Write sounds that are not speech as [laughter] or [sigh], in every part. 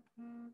Mm-hmm.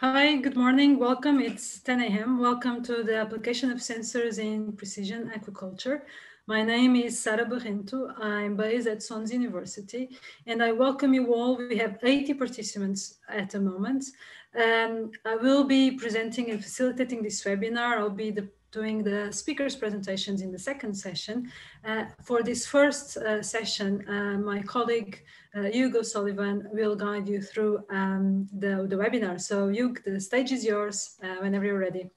Hi, good morning. Welcome. It's 10 a.m. Welcome to the application of sensors in precision aquaculture. My name is Sara Barrento. I'm based at Swansea University, and I welcome you all. We have 80 participants at the moment. Um, I will be presenting and facilitating this webinar. I'll be the, doing the speakers' presentations in the second session. Uh, for this first uh, session, uh, my colleague uh, Hugh O'Sullivan will guide you through um, the, the webinar. So Hugo, the stage is yours uh, whenever you're ready.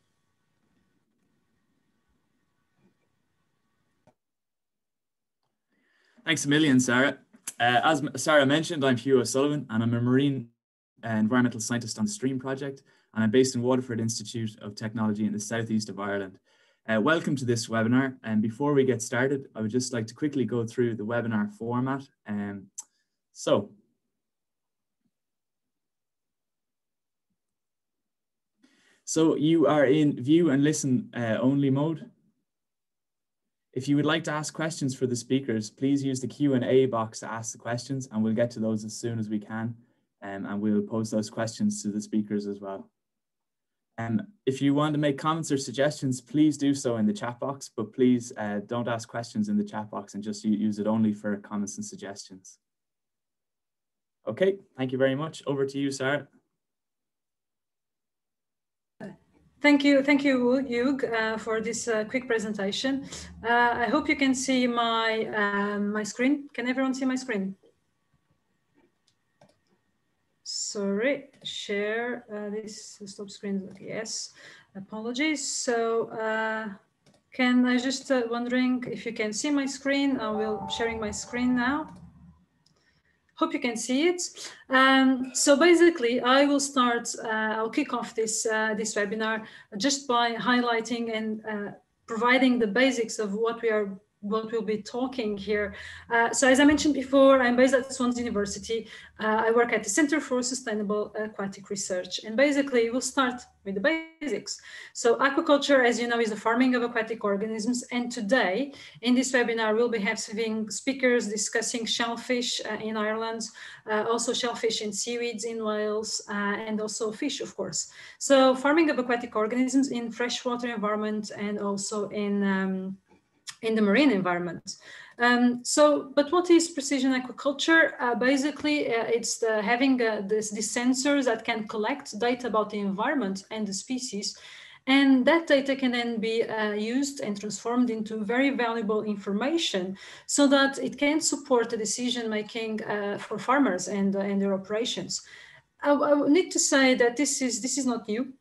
Thanks a million, Sara. Uh, as Sara mentioned, I'm Hugh O'Sullivan and I'm a marine environmental scientist on the STREAM project and I'm based in Waterford Institute of Technology in the southeast of Ireland. Uh, welcome to this webinar and before we get started, I would just like to quickly go through the webinar format. Um, so, so you are in view and listen uh, only mode. If you would like to ask questions for the speakers, please use the Q&A box to ask the questions and we'll get to those as soon as we can. Um, and we'll pose those questions to the speakers as well. Um, if you want to make comments or suggestions, please do so in the chat box, but please uh, don't ask questions in the chat box and just use it only for comments and suggestions. Okay, thank you very much. Over to you, Sara. Thank you, thank you, Hugh, uh, for this uh, quick presentation. Uh, I hope you can see my um, my screen. Can everyone see my screen? Sorry, share uh, this stop screen. Yes, apologies. So, uh, can I just uh, wondering if you can see my screen? I will sharing my screen now. Hope you can see it. Um, so basically, I will start, uh, I'll kick off this, uh, this webinar just by highlighting and uh, providing the basics of what we are what we'll be talking here. Uh, so as I mentioned before, I'm based at Swansea University. Uh, I work at the Center for Sustainable Aquatic Research. And basically we'll start with the basics. So aquaculture, as you know, is the farming of aquatic organisms. And today in this webinar, we'll be having speakers discussing shellfish uh, in Ireland, uh, also shellfish and seaweeds in Wales, uh, and also fish, of course. So farming of aquatic organisms in freshwater environment and also in um, in the marine environment. Um, so, but what is precision aquaculture? Uh, basically, uh, it's the, having uh, this, these sensors that can collect data about the environment and the species. And that data can then be uh, used and transformed into very valuable information so that it can support the decision making uh, for farmers and, uh, and their operations. I, I need to say that this is, this is not new.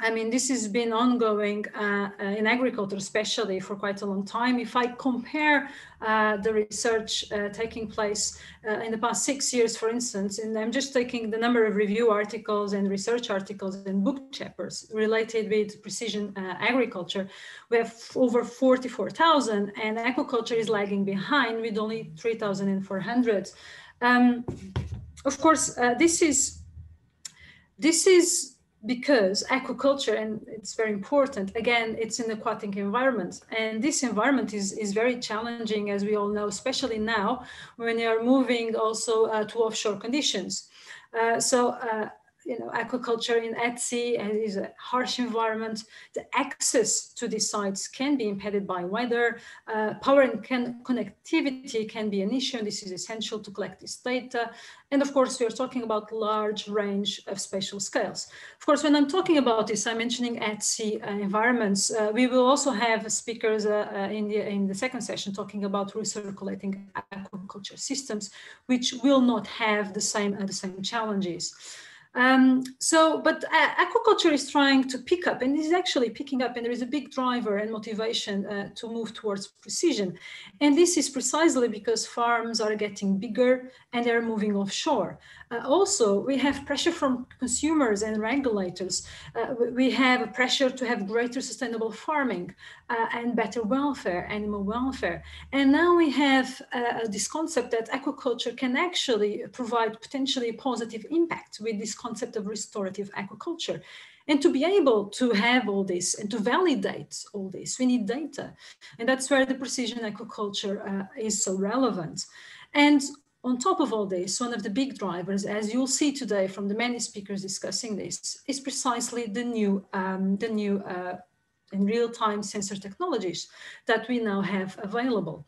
I mean, this has been ongoing uh, uh, in agriculture, especially for quite a long time. If I compare uh, the research uh, taking place uh, in the past six years, for instance, and I'm just taking the number of review articles and research articles and book chapters related with precision uh, agriculture, we have over 44,000 and aquaculture is lagging behind with only 3,400. Um, of course, this is this is because aquaculture and it's very important again it's an aquatic environment. And this environment is is very challenging as we all know especially now when you are moving also uh, to offshore conditions. Uh, so uh, you know, aquaculture in at sea is a harsh environment. The access to these sites can be impeded by weather. Uh, power and can, connectivity can be an issue, and this is essential to collect this data. And of course, we are talking about large range of spatial scales. Of course, when I'm talking about this, I'm mentioning at sea uh, environments. Uh, we will also have speakers uh, uh, in, the, in the second session talking about recirculating aquaculture systems, which will not have the same, uh, the same challenges. Um, so, but uh, aquaculture is trying to pick up and is actually picking up and there is a big driver and motivation uh, to move towards precision. And this is precisely because farms are getting bigger and they're moving offshore. Uh, also, we have pressure from consumers and regulators. Uh, we have a pressure to have greater sustainable farming uh, and better welfare, animal welfare. And now we have uh, this concept that aquaculture can actually provide potentially positive impact with this concept of restorative aquaculture. And to be able to have all this and to validate all this, we need data. And that's where the precision aquaculture uh, is so relevant. And on top of all this, one of the big drivers, as you'll see today from the many speakers discussing this, is precisely the new, um, the new uh, in real-time sensor technologies that we now have available.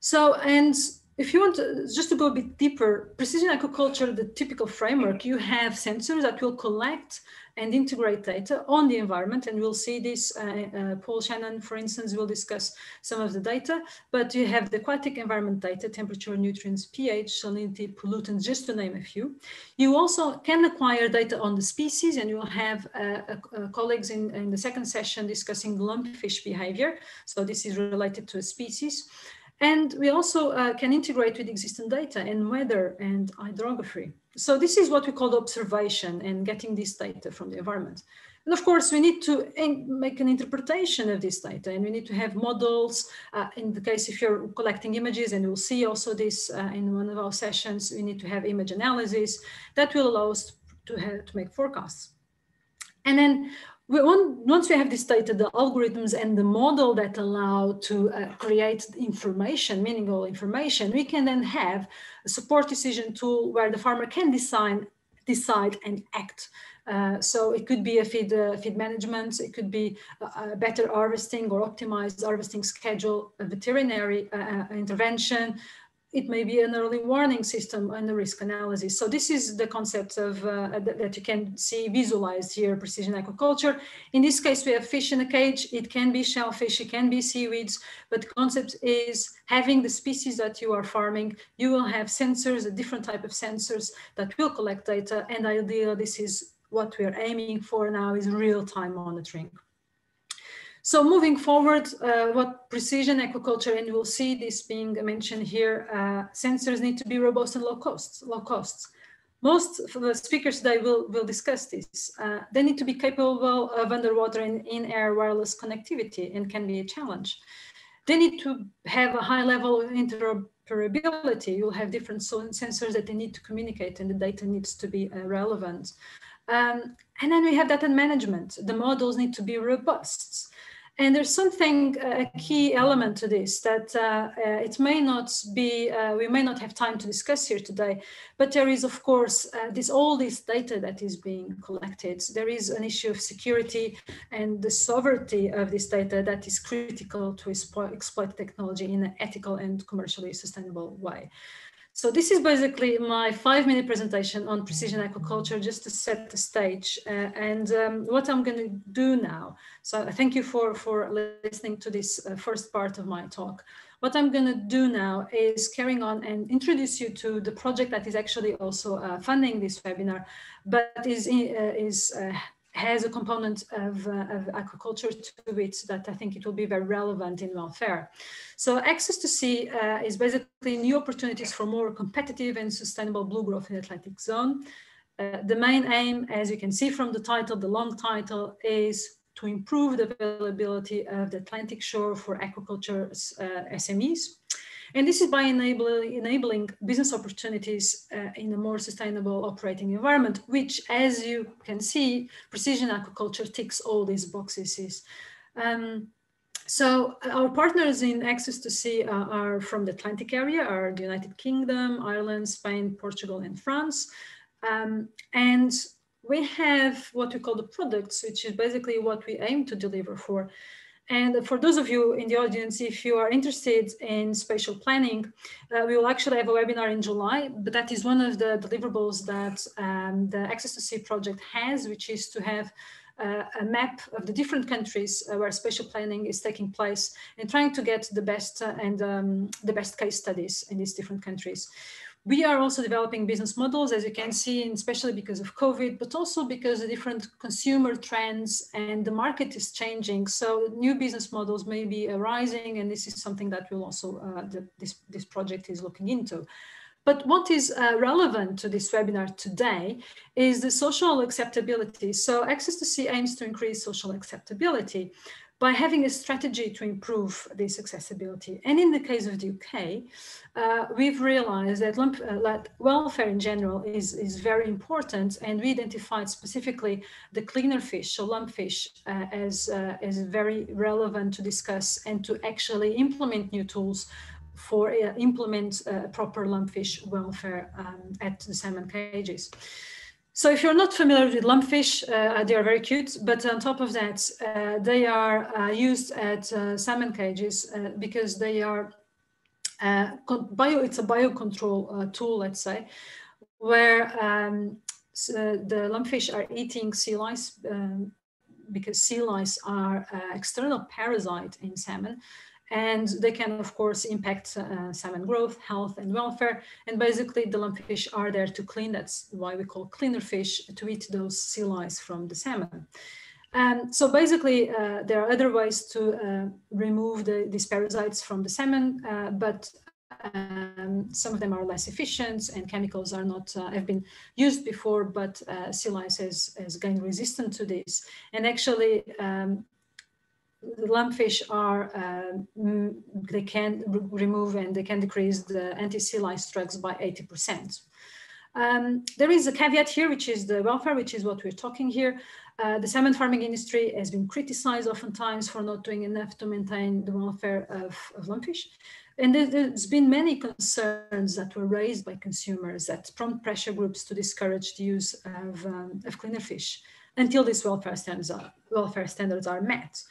So, and if you want to, just to go a bit deeper, precision aquaculture, the typical framework, you have sensors that will collect and integrate data on the environment. And we'll see this, uh, uh, Paul Shanahan, for instance, will discuss some of the data, but you have the aquatic environment data, temperature, nutrients, pH, salinity, pollutants, just to name a few. You also can acquire data on the species and you'll have uh, colleagues in, in the second session discussing lumpfish behavior. So this is related to a species. And we also uh, can integrate with existing data and weather and hydrography. So this is what we call observation and getting this data from the environment. And of course, we need to make an interpretation of this data and we need to have models. Uh, in the case if you're collecting images, and we'll see also this uh, in one of our sessions, we need to have image analysis that will allow us to, have, to make forecasts. And then once we have this data, the algorithms and the model that allow to uh, create information, meaningful information, we can then have a support decision tool where the farmer can design, decide and act. Uh, so it could be a feed, uh, feed management, it could be a, a, better harvesting or optimized harvesting schedule, a veterinary uh, uh, intervention, it may be an early warning system and a risk analysis. So this is the concept of uh, that, you can see visualized here, precision aquaculture. In this case, we have fish in a cage. It can be shellfish, it can be seaweeds, but the concept is having the species that you are farming, you will have sensors, a different type of sensors that will collect data. And ideally, this is what we are aiming for now is real-time monitoring. So moving forward, uh, what precision aquaculture, and we'll see this being mentioned here, uh, sensors need to be robust and low costs. Low costs. Most of the speakers today will, will discuss this. Uh, they need to be capable of underwater and in-air wireless connectivity and can be a challenge. They need to have a high level of interoperability. You'll have different sensors that they need to communicate and the data needs to be uh, relevant. Um, and then we have data management. The models need to be robust. And there's something, a key element to this that uh, uh, it may not be, uh, we may not have time to discuss here today, but there is, of course, uh, this all this data that is being collected. There is an issue of security and the sovereignty of this data that is critical to exploit technology in an ethical and commercially sustainable way. So this is basically my five minute presentation on precision aquaculture, just to set the stage. Uh, and um, what I'm going to do now. So thank you for, for listening to this uh, first part of my talk. What I'm going to do now is carrying on and introduce you to the project that is actually also uh, funding this webinar, but is, uh, is uh, has a component of, uh, of, aquaculture to it that I think it will be very relevant in welfare. So Access2Sea uh, is basically new opportunities for more competitive and sustainable blue growth in the Atlantic zone. Uh, the main aim, as you can see from the title, the long title, is to improve the availability of the Atlantic shore for aquaculture uh, SMEs. And this is by enabling, enabling business opportunities uh, in a more sustainable operating environment, which, as you can see, precision aquaculture ticks all these boxes. Um, so our partners in Access2Sea uh, are from the Atlantic area, are the United Kingdom, Ireland, Spain, Portugal, and France. Um, and we have what we call the products, which is basically what we aim to deliver for and for those of you in the audience, if you are interested in spatial planning, uh, we will actually have a webinar in July, but that is one of the deliverables that um, the Access2Sea project has, which is to have uh, a map of the different countries uh, where spatial planning is taking place and trying to get the best uh, and um, the best case studies in these different countries. We are also developing business models, as you can see, especially because of COVID, but also because of different consumer trends and the market is changing. So new business models may be arising, and this is something that will also uh, the, this this project is looking into. But what is uh, relevant to this webinar today is the social acceptability. So Access2Sea aims to increase social acceptability by having a strategy to improve this accessibility. And in the case of the UK, uh, we've realized that, lump, uh, that, welfare in general is, is very important and we identified specifically the cleaner fish, so lumpfish, uh, as, uh, as very relevant to discuss and to actually implement new tools for uh, implement uh, proper lumpfish welfare um, at the salmon cages. So if you're not familiar with lumpfish, uh, they are very cute, but on top of that, uh, they are uh, used at uh, salmon cages uh, because they are uh, bio, it's a biocontrol tool, let's say, where um, so the lumpfish are eating sea lice um, because sea lice are external parasite in salmon and they can, of course, impact uh, salmon growth, health, and welfare. And basically, the lumpfish are there to clean. That's why we call cleaner fish to eat those sea lice from the salmon. Um, so basically, uh, there are other ways to uh, remove the, these parasites from the salmon, uh, but um, some of them are less efficient and chemicals are not, uh, have been used before, but uh, sea lice has, has gained to this. And actually, um, lumpfish are, uh, they can remove and they can decrease the anti-sea drugs by 80%. Um, there is a caveat here, which is the welfare, which is what we're talking here. Uh, the salmon farming industry has been criticized oftentimes for not doing enough to maintain the welfare of, of lumpfish. And there's been many concerns that were raised by consumers that prompt pressure groups to discourage the use of, um, of cleaner fish until these welfare standards are, welfare standards are met.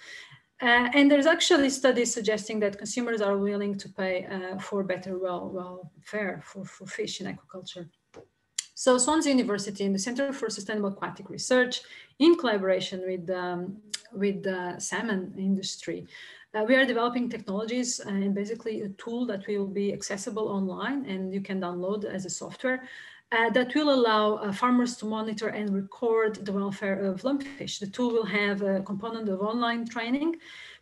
Uh, and there's actually studies suggesting that consumers are willing to pay uh, for better well, welfare for, for fish in aquaculture. So Swansea University and the Center for Sustainable Aquatic Research, in collaboration with, um, with the salmon industry, uh, we are developing technologies and basically a tool that will be accessible online and you can download as a software uh, that will allow uh, farmers to monitor and record the welfare of lumpfish. The tool will have a component of online training,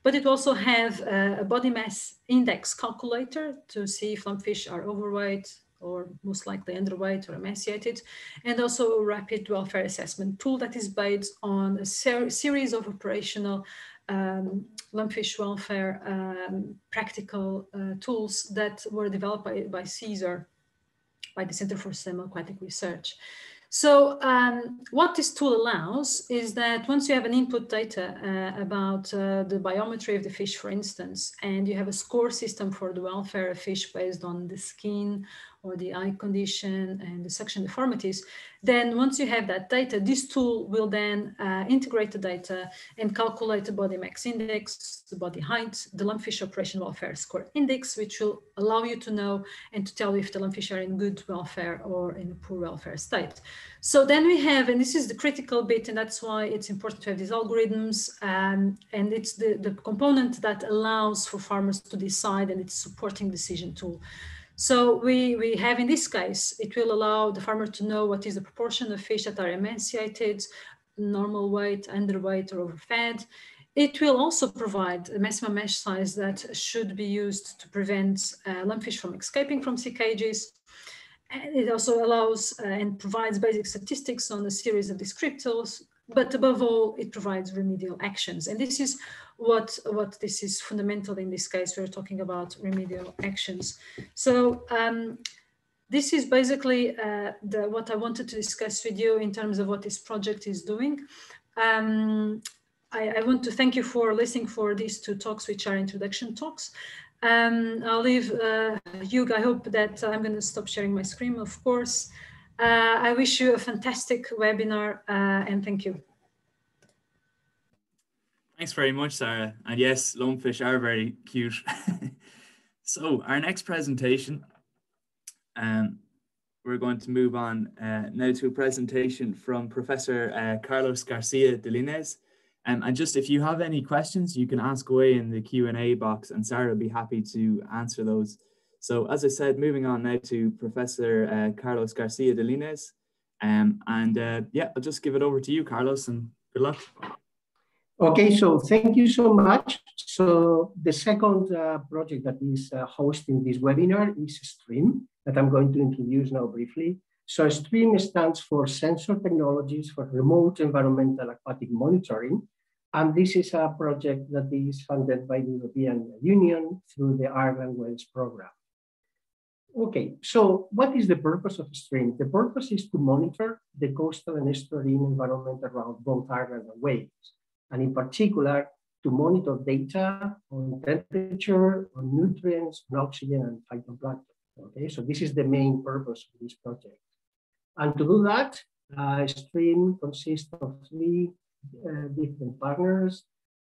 but it also have uh, a body mass index calculator to see if lumpfish are overweight, or most likely underweight or emaciated, and also a rapid welfare assessment tool that is based on a ser series of operational um, lumpfish welfare um, practical uh, tools that were developed by, by CSAR, by the Center for Sustainable Aquatic Research. So um, what this tool allows is that once you have an input data uh, about uh, the biometry of the fish, for instance, and you have a score system for the welfare of fish based on the skin or the eye condition and the suction deformities, then once you have that data, this tool will then uh, integrate the data and calculate the body mass index, the body height, the lumpfish operation welfare score index, which will allow you to know and to tell if the lumpfish are in good welfare or in a poor welfare state. So then we have, and this is the critical bit, and that's why it's important to have these algorithms, um, and it's the, the component that allows for farmers to decide, and it's supporting decision tool. So we, we have in this case, it will allow the farmer to know what is the proportion of fish that are emaciated, normal weight, underweight, or overfed. It will also provide a maximum mesh size that should be used to prevent uh, lumpfish from escaping from sea cages. And it also allows uh, and provides basic statistics on a series of descriptors, but above all, it provides remedial actions. And this is what, what this is fundamental in this case. We're talking about remedial actions. So um, this is basically uh, the, what I wanted to discuss with you in terms of what this project is doing. Um, I, I, want to thank you for listening for these two talks, which are introduction talks. Um, I'll leave uh, Hugh. I hope that I'm going to stop sharing my screen, of course. Uh, I wish you a fantastic webinar uh, and thank you. Thanks very much, Sara. And yes, lumpfish are very cute. [laughs] so our next presentation, um, we're going to move on uh, now to a presentation from Professor uh, Carlos Garcia de Leaniz. Um, and just if you have any questions, you can ask away in the Q&A box and Sara will be happy to answer those. So as I said, moving on now to Professor uh, Carlos Garcia de Leaniz. Um, and uh, yeah, I'll just give it over to you, Carlos, and good luck. Okay, so thank you so much. So the second uh, project that is uh, hosting this webinar is STREAM that I'm going to introduce now briefly. So STREAM stands for Sensor Technologies for Remote Environmental Aquatic Monitoring. And this is a project that is funded by the European Union through the Ireland Wales program. Okay, so what is the purpose of STREAM? The purpose is to monitor the coastal and estuarine environment around both Ireland and Wales, and in particular, to monitor data on temperature, on nutrients, on oxygen, and phytoplankton. Okay, so this is the main purpose of this project. And to do that, uh, STREAM consists of three uh, different partners.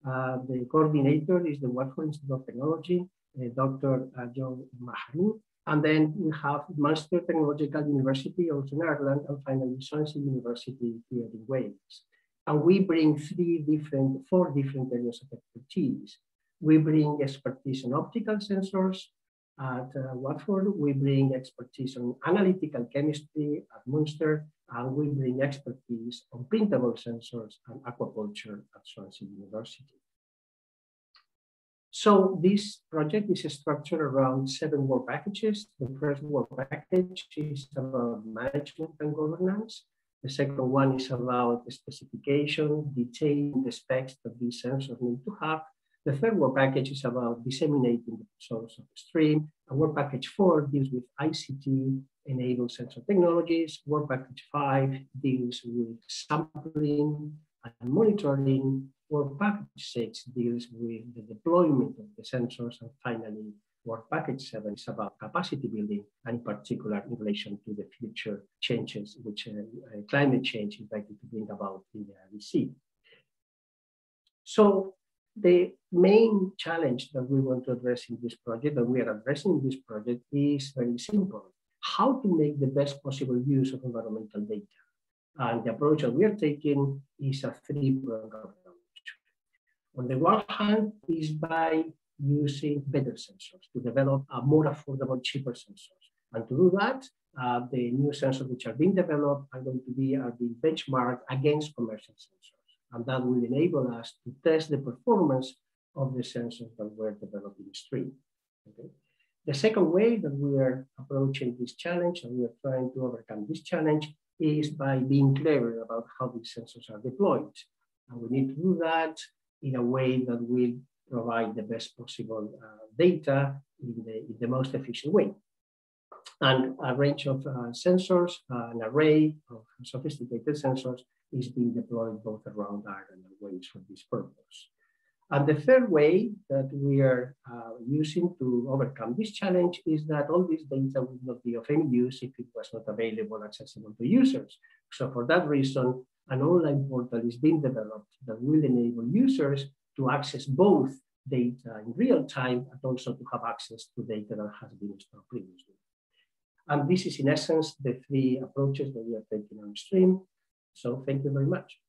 Uh, the coordinator is the Waterford Institute of Technology, uh, Dr. Uh, John Mahoney, and then we have Munster Technological University, also in Ireland, and finally Swansea University here in Wales. And we bring three different, four different areas of expertise. We bring expertise on optical sensors, At uh, Waterford, we bring expertise on analytical chemistry at Munster, and we bring expertise on printable sensors and aquaculture at Swansea University. So this project is structured around seven work packages. The first work package is about management and governance. The second one is about the specification, detailing the specs that these sensors need to have. The third work package is about disseminating the results of the stream. And work package four deals with ICT enabled sensor technologies. Work package five deals with sampling and monitoring. Work package six deals with the deployment of the sensors. And finally, work package seven is about capacity building, and in particular in relation to the future changes which uh, uh, climate change is likely to bring about in the RBC. So the main challenge that we want to address in this project, that we are addressing in this project, is very simple. How to make the best possible use of environmental data. And the approach that we are taking is a three-pronged approach. On the one hand, is by using better sensors to develop a more affordable, cheaper sensors. And to do that, uh, the new sensors which are being developed are going to be are being benchmarked against commercial sensors. And that will enable us to test the performance of the sensors that were developed in the stream. Okay? The second way that we are approaching this challenge and we are trying to overcome this challenge is by being clever about how these sensors are deployed. And we need to do that in a way that will provide the best possible uh, data in the, in the most efficient way. And a range of uh, sensors, uh, an array of sophisticated sensors is being deployed both around Ireland and Wales for this purpose. And the third way that we are uh, using to overcome this challenge is that all this data would not be of any use if it was not available, accessible to users. So for that reason, an online portal is being developed that will enable users to access both data in real time and also to have access to data that has been stored previously. And this is in essence the three approaches that we are taking on stream. So thank you very much.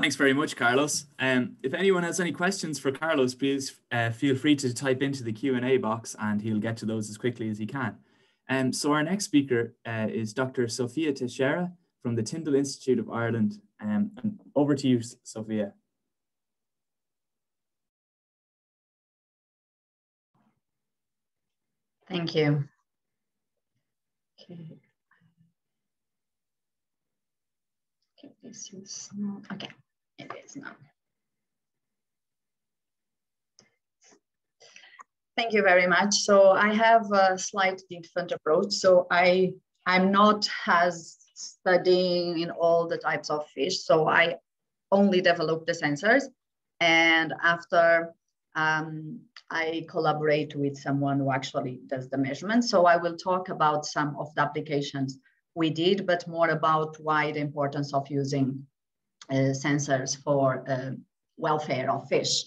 Thanks very much, Carlos. Um, if anyone has any questions for Carlos, please uh, feel free to type into the Q&A box and he'll get to those as quickly as he can. Um, so our next speaker uh, is Dr. Sofia Teixeira from the Tyndall Institute of Ireland. Um, and over to you, Sophia. Thank you. Okay. Okay, this is not, okay, it is. Thank you very much. So I have a slightly different approach. So I, I'm not as studying in all the types of fish. So I only develop the sensors. And after um, I collaborate with someone who actually does the measurement. So I will talk about some of the applications we did, but more about why the importance of using sensors for uh, welfare of fish.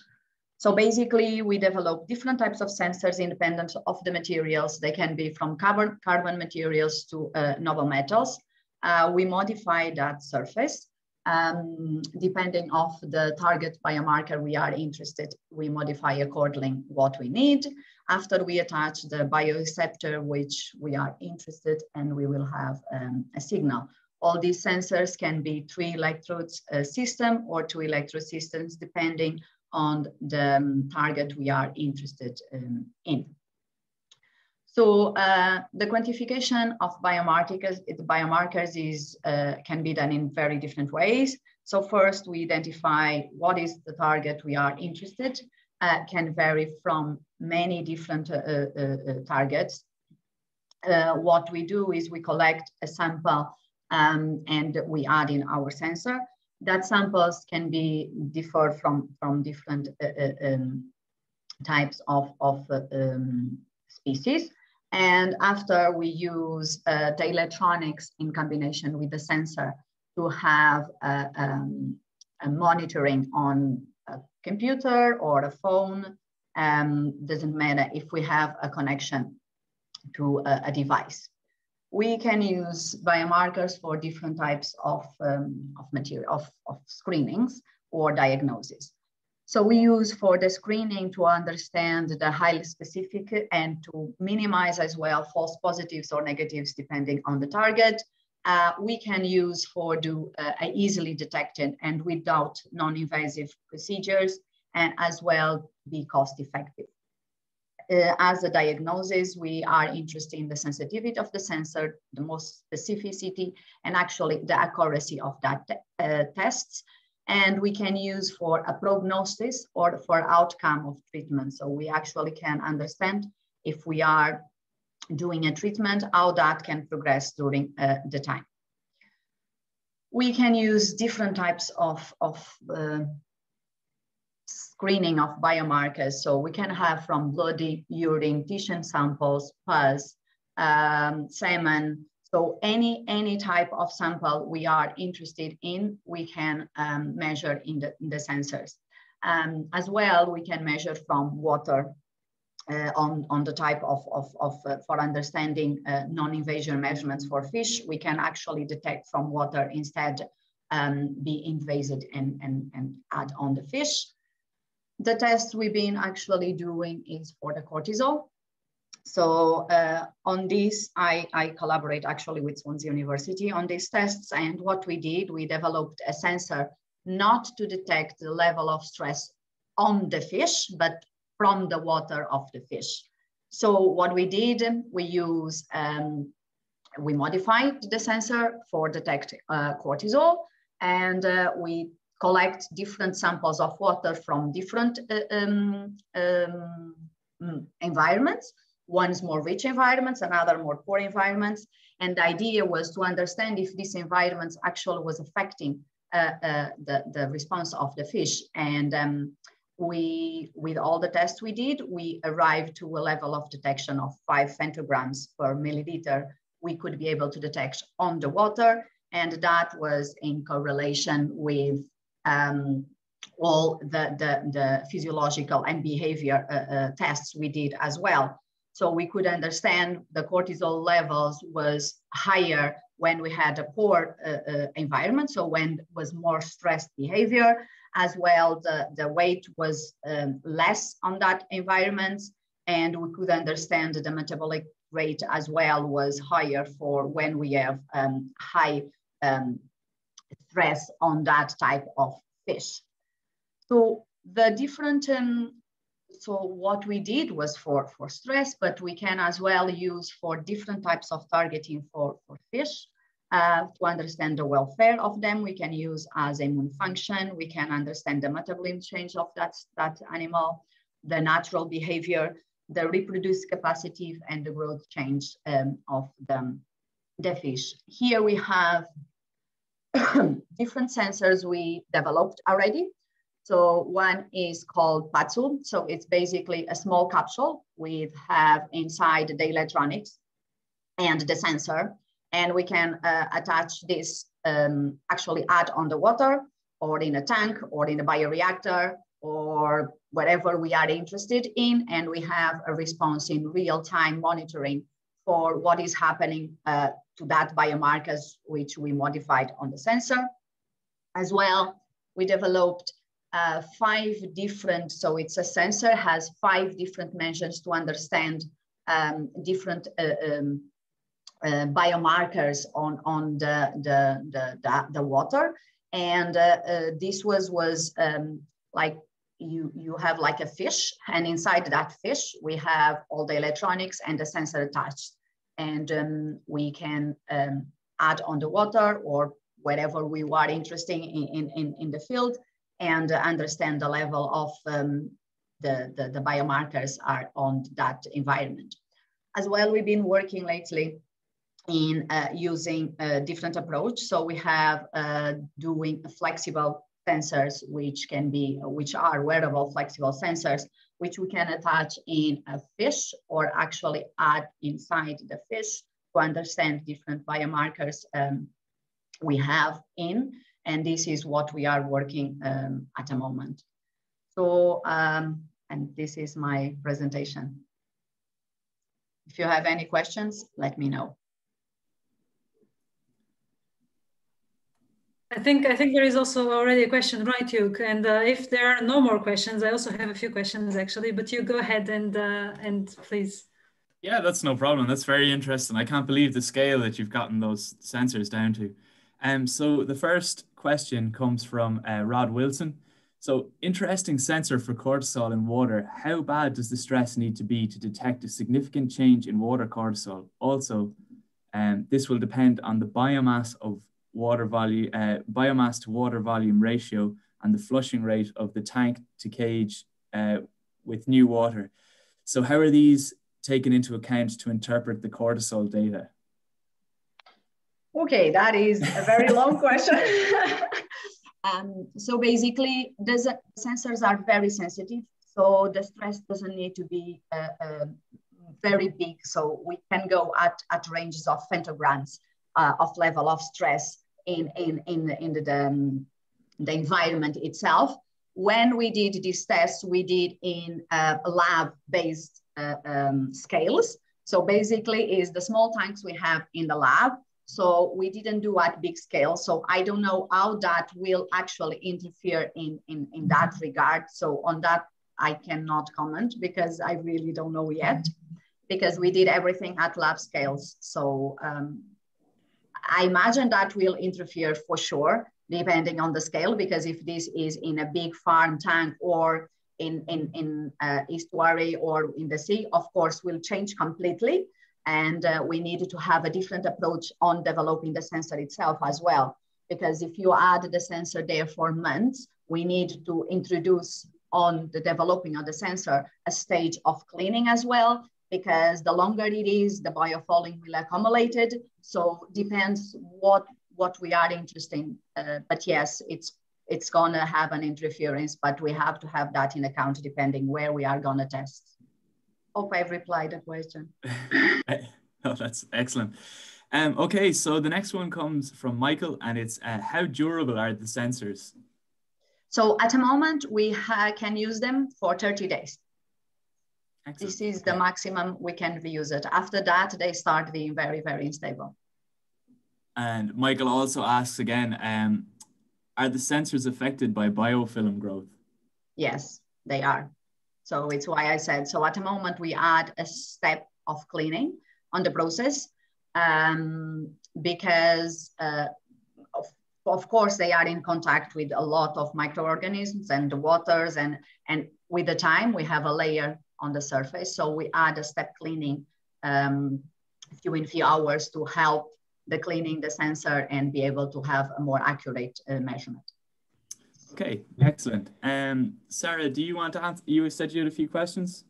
So basically, we develop different types of sensors independent of the materials. They can be from carbon, carbon materials to uh, noble metals. Uh, we modify that surface um, depending of the target biomarker we are interested, we modify accordingly what we need. After we attach the bioreceptor, which we are interested, and we will have um, a signal. All these sensors can be three electrodes uh, system or two electrode systems, depending on the um, target we are interested um, in. So uh, the quantification of biomarkers, biomarkers is, uh, can be done in very different ways. So first we identify what is the target we are interested, uh, can vary from many different uh, uh, uh, targets. what we do is we collect a sample um, and we add in our sensor. That samples can be differ from, from different um, types of, of um, species. And after we use uh, the electronics in combination with the sensor to have a, um, a monitoring on a computer or a phone, um, doesn't matter if we have a connection to a, a device. We can use biomarkers for different types of, um, of material, of, of screenings or diagnosis. So we use for the screening to understand the highly specific and to minimize as well false positives or negatives depending on the target. Uh, we can use for do uh, easily detected and without non-invasive procedures and as well be cost effective. Uh, as a diagnosis, we are interested in the sensitivity of the sensor, the most specificity, and actually the accuracy of that uh, tests and we can use for a prognosis or for outcome of treatment. So we actually can understand if we are doing a treatment, how that can progress during uh, the time. We can use different types of, of uh, screening of biomarkers. So we can have from bloody, urine, tissue samples, pus, um, semen, so any, any type of sample we are interested in, we can um, measure in the, in the sensors. Um, as well, we can measure from water uh, on, on the type of, of, of uh, for understanding uh, non-invasion measurements for fish, we can actually detect from water instead um, be invaded and, and, and add on the fish. The test we've been actually doing is for the cortisol. So uh, on this, I, I collaborate actually with Swansea University on these tests. And what we did, we developed a sensor not to detect the level of stress on the fish, but from the water of the fish. So what we did, we use, um, we modified the sensor for detect uh, cortisol and uh, we collect different samples of water from different uh, um, um, mm, environments one's more rich environments, another more poor environments. And the idea was to understand if these environments actually was affecting uh, uh, the, the response of the fish. And um, we, with all the tests we did, we arrived to a level of detection of five femtograms per milliliter. We could be able to detect on the water, and that was in correlation with um, all the, the, the, physiological and behavior uh, uh, tests we did as well. So we could understand the cortisol levels was higher when we had a poor uh, uh, environment. So when was more stressed behavior, as well the, the weight was um, less on that environment. And we could understand the metabolic rate as well was higher for when we have um, high um, stress on that type of fish. So the different um, so what we did was for, for stress, but we can as well use for different types of targeting for, for fish. Uh, to understand the welfare of them, we can use as immune function. We can understand the metabolism change of that, that animal, the natural behavior, the reproduce capacity, and the growth change um, of the, the fish. Here we have [coughs] different sensors we developed already. So one is called Patsu. So it's basically a small capsule we have inside the electronics and the sensor. And we can uh, attach this, um, actually add on the water or in a tank or in a bioreactor or whatever we are interested in. And we have a response in real time monitoring for what is happening uh, to that biomarkers, which we modified on the sensor. As well, we developed uh, five different, so it's a sensor, has five different measures to understand um, different uh, um, uh, biomarkers on, on the, the, the, the, the water. And uh, uh, this was, was um, like you, you have like a fish and inside that fish, we have all the electronics and the sensor attached. And um, we can um, add on the water or whatever we are interested in, in, in the field and understand the level of um, the, the, the, biomarkers are on that environment. As well, we've been working lately in uh, using a different approach. So we have uh, doing a flexible sensors, which can be, which are wearable flexible sensors, which we can attach in a fish or actually add inside the fish to understand different biomarkers um, we have in and this is what we are working um, at the moment. So, um, and this is my presentation. If you have any questions, let me know. I think I think there is also already a question, right, Hugh? And uh, if there are no more questions, I also have a few questions actually. But you go ahead and uh, and please. Yeah, that's no problem. That's very interesting. I can't believe the scale that you've gotten those sensors down to. Um, so the first question comes from uh, Rod Wilson. So interesting sensor for cortisol in water. How bad does the stress need to be to detect a significant change in water cortisol? Also, um, this will depend on the biomass of water volume, uh, biomass to water volume ratio and the flushing rate of the tank to cage uh, with new water. So how are these taken into account to interpret the cortisol data? Okay, that is a very long question. [laughs] um, so basically, the sensors are very sensitive. So the stress doesn't need to be uh, uh, very big. So we can go at, at ranges of femtograms uh, of level of stress in, in, in, in the, um, the environment itself. When we did this test, we did in uh, lab-based uh, um, scales. So basically is the small tanks we have in the lab. So we didn't do at big scale. So I don't know how that will actually interfere in, in, in that regard. So on that, I cannot comment because I really don't know yet because we did everything at lab scales. So um, I imagine that will interfere for sure, depending on the scale, because if this is in a big farm tank or in, in, in uh, estuary or in the sea, of course, will change completely. And uh, we need to have a different approach on developing the sensor itself as well. Because if you add the sensor there for months, we need to introduce on the developing of the sensor a stage of cleaning as well because the longer it is, the biofouling will accumulate it. So depends what what we are interested in. Uh, but yes, it's it's gonna have an interference, but we have to have that in account depending where we are gonna test. Hope I've replied the question. [laughs] oh, that's excellent. Um, okay, so the next one comes from Michael, and it's uh, how durable are the sensors? So at the moment, we can use them for 30 days. Excellent. This is the maximum we can use it. After that, they start being very, very unstable. And Michael also asks again, um, are the sensors affected by biofilm growth? Yes, they are. So it's why I said, so at the moment we add a step of cleaning on the process um, because uh, of, of course they are in contact with a lot of microorganisms and the waters and, and with the time we have a layer on the surface. So we add a step cleaning um, few in few hours to help the cleaning the sensor and be able to have a more accurate uh, measurement. Okay, excellent. Um, Sara, do you want to answer? You said you had a few questions.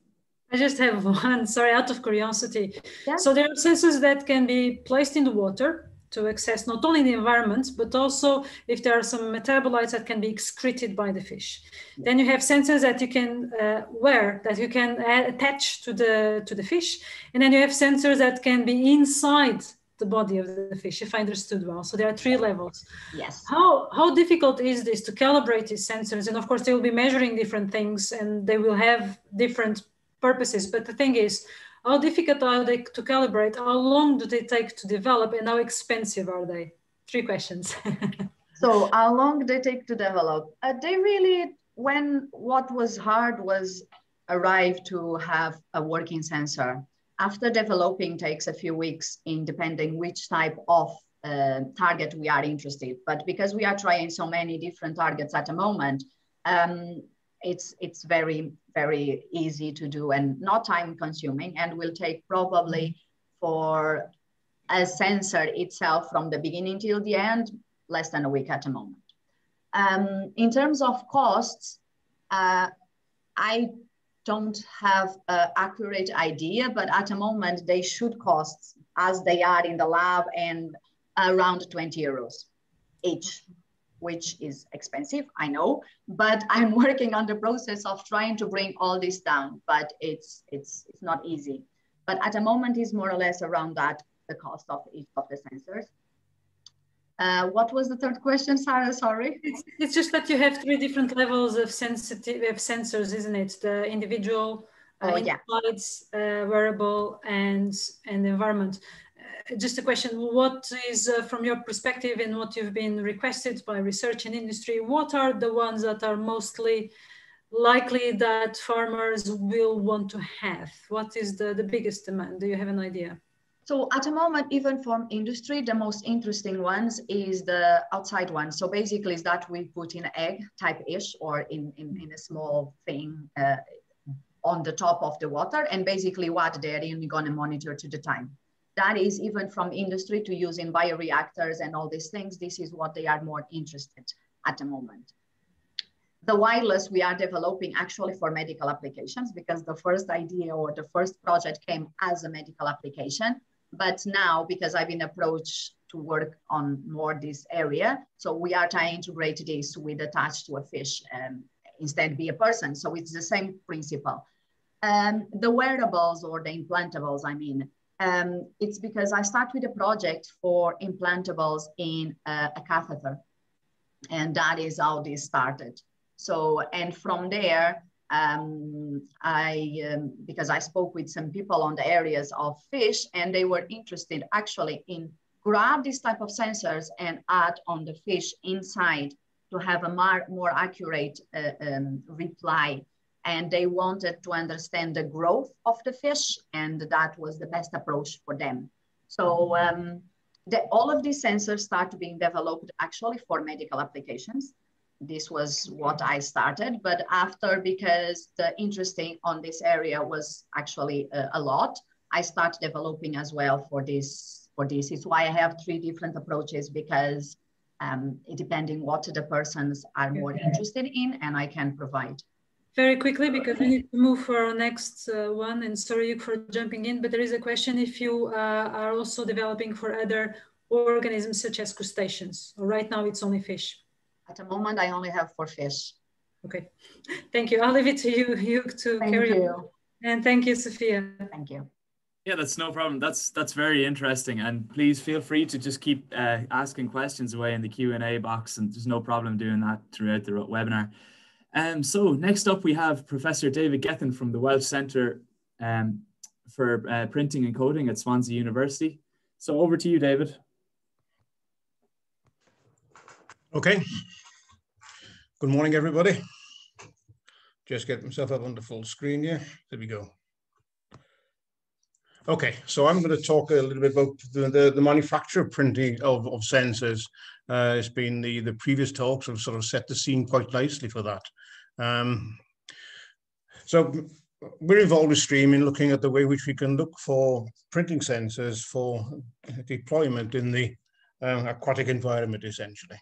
I just have [laughs] one, sorry, out of curiosity. Yeah. So there are sensors that can be placed in the water to access not only the environment, but also if there are some metabolites that can be excreted by the fish. Yeah. Then you have sensors that you can uh, wear, that you can attach to the, to the fish. And then you have sensors that can be inside the body of the fish, if I understood well. So there are three levels. Yes. How, how difficult is this to calibrate these sensors? And of course, they will be measuring different things and they will have different purposes. But the thing is, how difficult are they to calibrate? How long do they take to develop and how expensive are they? Three questions. [laughs] so how long they take to develop? Uh, they really, when what was hard was arrive to have a working sensor. After developing takes a few weeks in depending which type of uh, target we are interested. But because we are trying so many different targets at the moment, um, it's it's very very easy to do and not time consuming and will take probably for a sensor itself from the beginning till the end less than a week at the moment. Um, in terms of costs uh, i don't have an accurate idea but at the moment they should cost as they are in the lab and around 20 euros each which is expensive, I know, but [laughs] I'm working on the process of trying to bring all this down, but it's, it's, it's not easy. But at the moment is more or less around that, the cost of each of the sensors. Uh, what was the third question, Sara? Sorry. It's, it's, just that you have three different levels of sensitive of sensors, isn't it? The individual, uh, oh, yeah. uh, wearable, and and the environment. Just a question, what is, uh, from your perspective and what you've been requested by research and industry, what are the ones that are mostly likely that farmers will want to have? What is the, the biggest demand? Do you have an idea? So at the moment, even from industry, the most interesting ones is the outside one. So basically is that we put in egg type ish or in, in, in a small thing uh, on the top of the water and basically what they're only gonna monitor to the time. That is even from industry to use in bioreactors and all these things. This is what they are more interested at the moment. The wireless we are developing actually for medical applications because the first idea or the first project came as a medical application but now, because I've been approached to work on more this area, so we are trying to integrate this with attached to a fish and instead be a person. So it's the same principle. Um, the wearables or the implantables, I mean, um, it's because I start with a project for implantables in a, a catheter. And that is how this started. So, and from there, um, I, um, because I spoke with some people on the areas of fish and they were interested actually in grab this type of sensors and add on the fish inside to have a more, more accurate uh, um, reply. And they wanted to understand the growth of the fish and that was the best approach for them. So um, the, all of these sensors start being developed actually for medical applications this was what I started. But after, because the interesting on this area was actually a, a lot, I started developing as well for this. For this, it's why I have three different approaches because um, depending what the persons are more interested in, and I can provide. Very quickly, because we need to move for our next uh, one, and sorry for jumping in, but there is a question if you uh, are also developing for other organisms such as crustaceans. Right now, it's only fish. At the moment, I only have four fish. Okay, [laughs] thank you. I'll leave it to you, Hugh, to thank carry you. on. And thank you, Sofia. Thank you. Yeah, that's no problem. That's that's very interesting, and please feel free to just keep uh, asking questions away in the Q and A box, and there's no problem doing that throughout the webinar. Um, so next up, we have Professor David Gethin from the Welsh Centre um, for uh, Printing and Coating at Swansea University. So over to you, David. Okay. Good morning, everybody. Just get myself up on the full screen here. There we go. Okay, so I'm going to talk a little bit about the, the, the manufacture printing of, of sensors. Uh, it's been the, the previous talks have sort of set the scene quite nicely for that. Um, so we're involved with stream in looking at the way which we can look for printing sensors for deployment in the um, aquatic environment, essentially.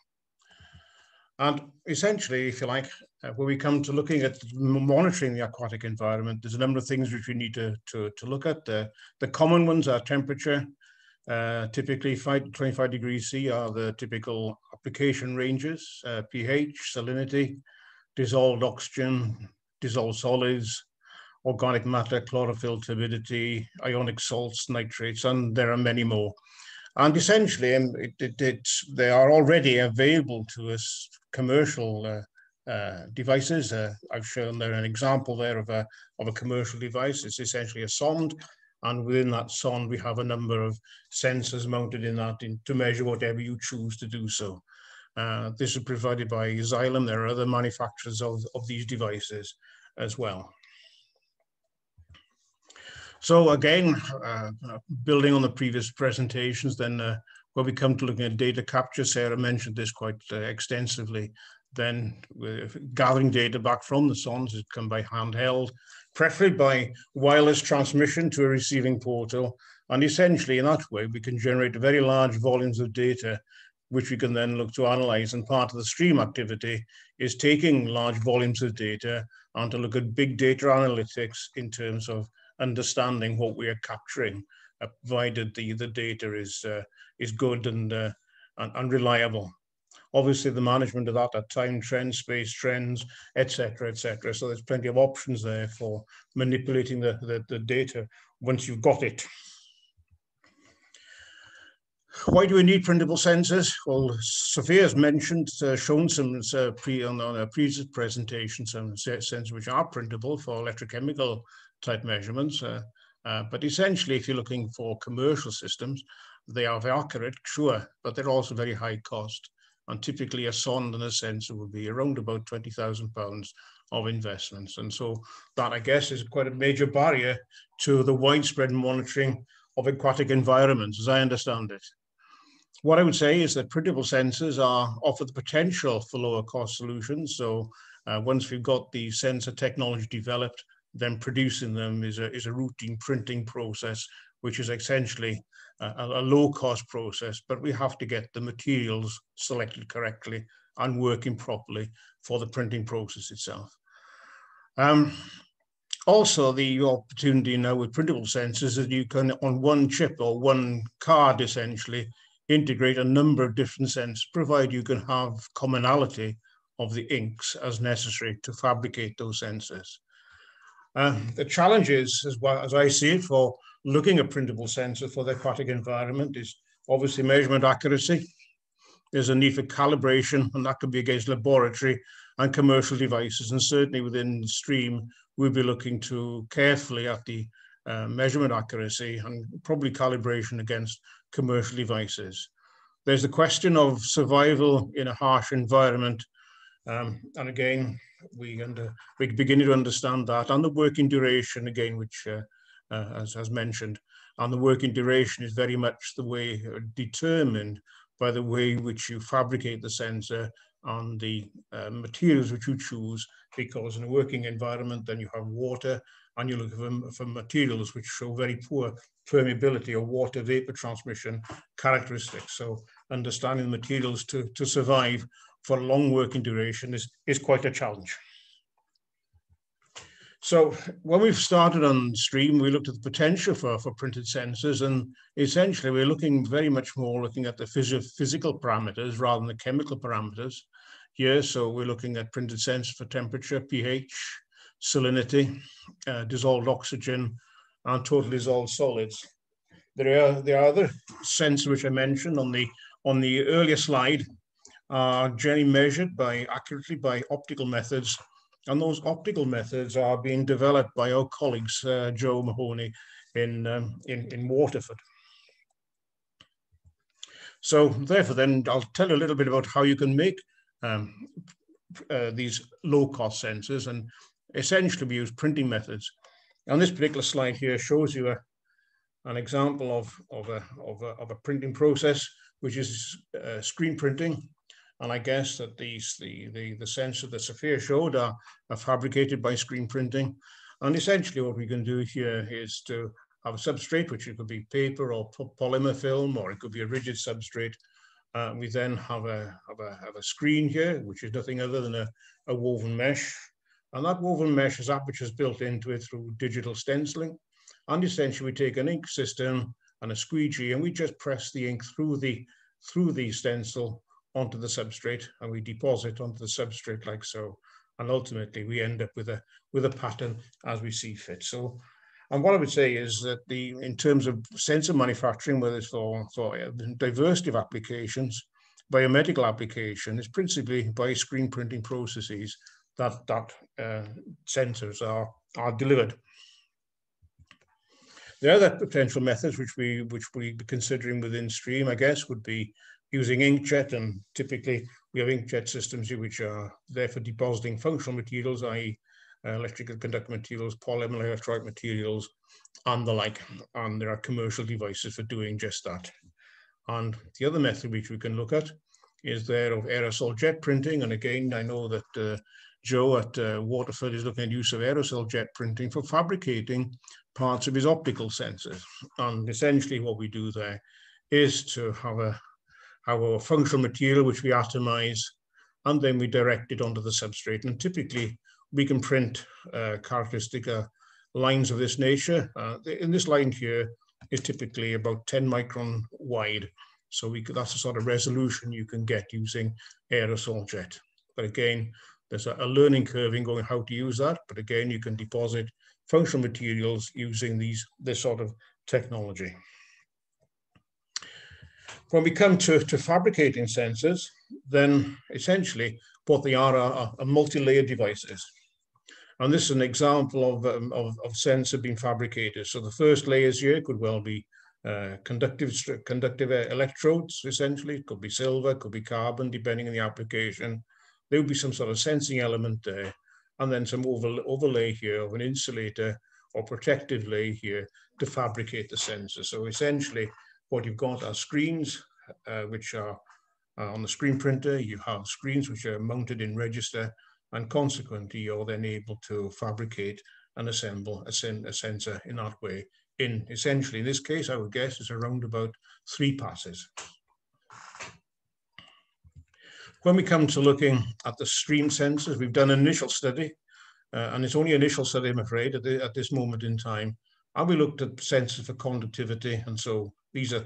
And essentially, if you like, uh, when we come to looking at monitoring the aquatic environment, there's a number of things which we need to, to, to look at. The, the common ones are temperature, uh, typically 5 to 25 degrees C are the typical application ranges, uh, pH, salinity, dissolved oxygen, dissolved solids, organic matter, chlorophyll, turbidity, ionic salts, nitrates, and there are many more. And essentially, um, it, it, they are already available to us commercial uh, devices. Uh, I've shown there an example there of a, of a commercial device. It's essentially a sonde. And within that sonde, we have a number of sensors mounted in that in, to measure whatever you choose to do so. Uh, this is provided by Xylem. There are other manufacturers of, of these devices as well. So again, uh, building on the previous presentations, then uh, when we come to looking at data capture, Sara mentioned this quite extensively, then gathering data back from the sondes, it can by handheld, preferably by wireless transmission to a receiving portal. And essentially in that way, we can generate very large volumes of data, which we can then look to analyze. And part of the stream activity is taking large volumes of data and to look at big data analytics in terms of understanding what we are capturing, uh, provided the, the data is, uh, is good and, uh, and, and, reliable. Obviously, the management of that at time trends, space trends, etc., etc. So there's plenty of options there for manipulating the, the, the data once you've got it. Why do we need printable sensors? Well, Sofia has mentioned, uh, shown some uh, pre on, on a previous presentation, some sensors which are printable for electrochemical type measurements. Uh, Uh, but essentially, if you're looking for commercial systems, they are very accurate, sure, but they're also very high cost. And typically a sonde and a sensor would be around about 20,000 pounds of investments. And so that, I guess, is quite a major barrier to the widespread monitoring of aquatic environments, as I understand it. What I would say is that printable sensors are offer the potential for lower cost solutions. So uh, once we've got the sensor technology developed, then producing them is a, is a routine printing process, which is essentially a, a low cost process, but we have to get the materials selected correctly and working properly for the printing process itself. Um, also, the opportunity now with printable sensors is you can, on one chip or one card essentially, integrate a number of different sensors, provided you can have commonality of the inks as necessary to fabricate those sensors. Uh, the challenge is, as, well, as I see it, for looking at printable sensors for the aquatic environment is obviously measurement accuracy. There's a need for calibration, and that could be against laboratory and commercial devices. And certainly within Stream, we'll be looking to carefully at the uh, measurement accuracy and probably calibration against commercial devices. There's the question of survival in a harsh environment. Um, and again, we under we beginning to understand that and the working duration again, which uh, as, as mentioned, and the working duration is very much the way uh, determined by the way which you fabricate the sensor and the uh, materials which you choose, because in a working environment, then you have water and you look for, for materials which show very poor permeability or water vapor transmission characteristics. So understanding the materials to, to survive for long working duration is, is quite a challenge. So when we've started on Stream, we looked at the potential for, for printed sensors, and essentially we're looking very much more looking at the phys physical parameters rather than the chemical parameters here. So we're looking at printed sensors for temperature, pH, salinity, uh, dissolved oxygen, and total dissolved solids. There are, there are other sensors which I mentioned on the, on the earlier slide, are generally measured by accurately by optical methods. And those optical methods are being developed by our colleagues, uh, Joe Mahoney in, um, in, in Waterford. So therefore then I'll tell you a little bit about how you can make um, uh, these low cost sensors and essentially we use printing methods. And this particular slide here shows you a, an example of, of, a, of, a, of a printing process, which is uh, screen printing. And I guess that these, the, the, the sensor that Sofia showed are, are fabricated by screen printing. And essentially what we can do here is to have a substrate, which it could be paper or polymer film, or it could be a rigid substrate. Uh, we then have a, have, a, have a screen here, which is nothing other than a, a woven mesh. And that woven mesh has apertures built into it through digital stenciling. And essentially we take an ink system and a squeegee and we just press the ink through the, through the stencil onto the substrate and we deposit onto the substrate like so. And ultimately we end up with a, with a pattern as we see fit. So, and what I would say is that the, in terms of sensor manufacturing, whether it's for, for diversity of applications, biomedical application, is principally by screen printing processes that, that uh, sensors are, are delivered. The other potential methods which we which we be considering within Stream, I guess, would be using inkjet, and typically we have inkjet systems which are there for depositing functional materials, i.e. Uh, electrical conductor materials, polymer electrolyte materials, and the like. And there are commercial devices for doing just that. And the other method which we can look at is there of aerosol jet printing. And again, I know that uh, Joe at uh, Waterford is looking at use of aerosol jet printing for fabricating parts of his optical sensors. And essentially what we do there is to have a our functional material, which we atomize, and then we direct it onto the substrate. And typically, we can print uh, characteristic uh, lines of this nature. Uh, in this line here is typically about 10 micron wide. So we could, that's the sort of resolution you can get using aerosol jet. But again, there's a, a learning curve in going how to use that. But again, you can deposit functional materials using these this sort of technology. When we come to, to fabricating sensors, then essentially what they are are, are multi-layer devices. And this is an example of, um, of, of sensor being fabricated. So the first layers here could well be uh, conductive conductive electrodes, essentially. It could be silver, could be carbon, depending on the application. There would be some sort of sensing element there, and then some over, overlay here of an insulator or protective layer here to fabricate the sensor. So essentially, what you've got are screens, uh, which are uh, on the screen printer. You have screens which are mounted in register, and consequently, you're then able to fabricate and assemble a, sen a sensor in that way. In essentially, in this case, I would guess it's around about three passes. When we come to looking at the stream sensors, we've done an initial study, uh, and it's only initial study, I'm afraid, at, the, at this moment in time. And we looked at sensors for conductivity, and so these are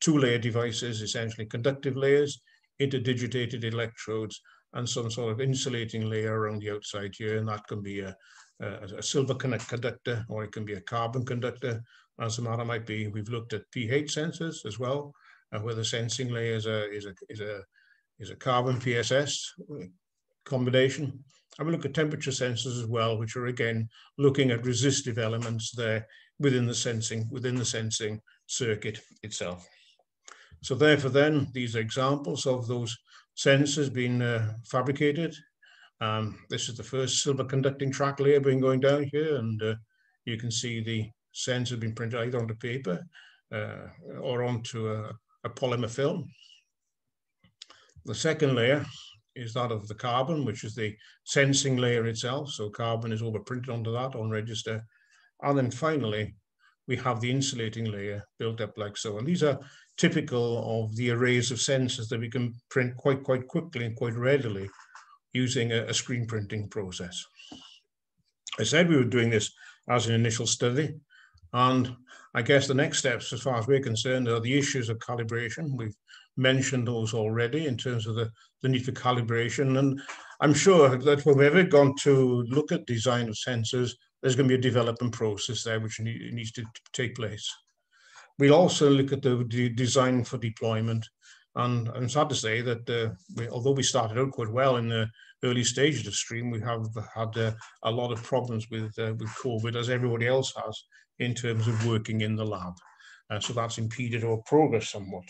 two-layer devices, essentially conductive layers, interdigitated electrodes, and some sort of insulating layer around the outside here, and that can be a, a, a silver conductor or it can be a carbon conductor. As the matter might be, we've looked at pH sensors as well, uh, where the sensing layer is a, is a, is a, is a carbon PSS combination. And we look at temperature sensors as well, which are again looking at resistive elements there within the sensing, within the sensing circuit itself. So therefore then, these are examples of those sensors being uh, fabricated. Um, this is the first silver conducting track layer being going down here, and uh, you can see the sensor being printed either onto paper uh, or onto a, a, polymer film. The second layer is that of the carbon, which is the sensing layer itself. So carbon is overprinted onto that on register. And then finally, we have the insulating layer built up like so. And these are typical of the arrays of sensors that we can print quite, quite quickly and quite readily using a, a screen printing process. I said we were doing this as an initial study. And I guess the next steps, as far as we're concerned, are the issues of calibration. We've mentioned those already in terms of the, the need for calibration. And I'm sure that when we've ever gone to look at design of sensors, there's going to be a development process there which need, needs to take place. We'll also look at the, the design for deployment. And I'm sad to say that uh, we, although we started out quite well in the early stages of Stream, we have had uh, a lot of problems with, uh, with COVID, as everybody else has, in terms of working in the lab. Uh, so that's impeded our progress somewhat.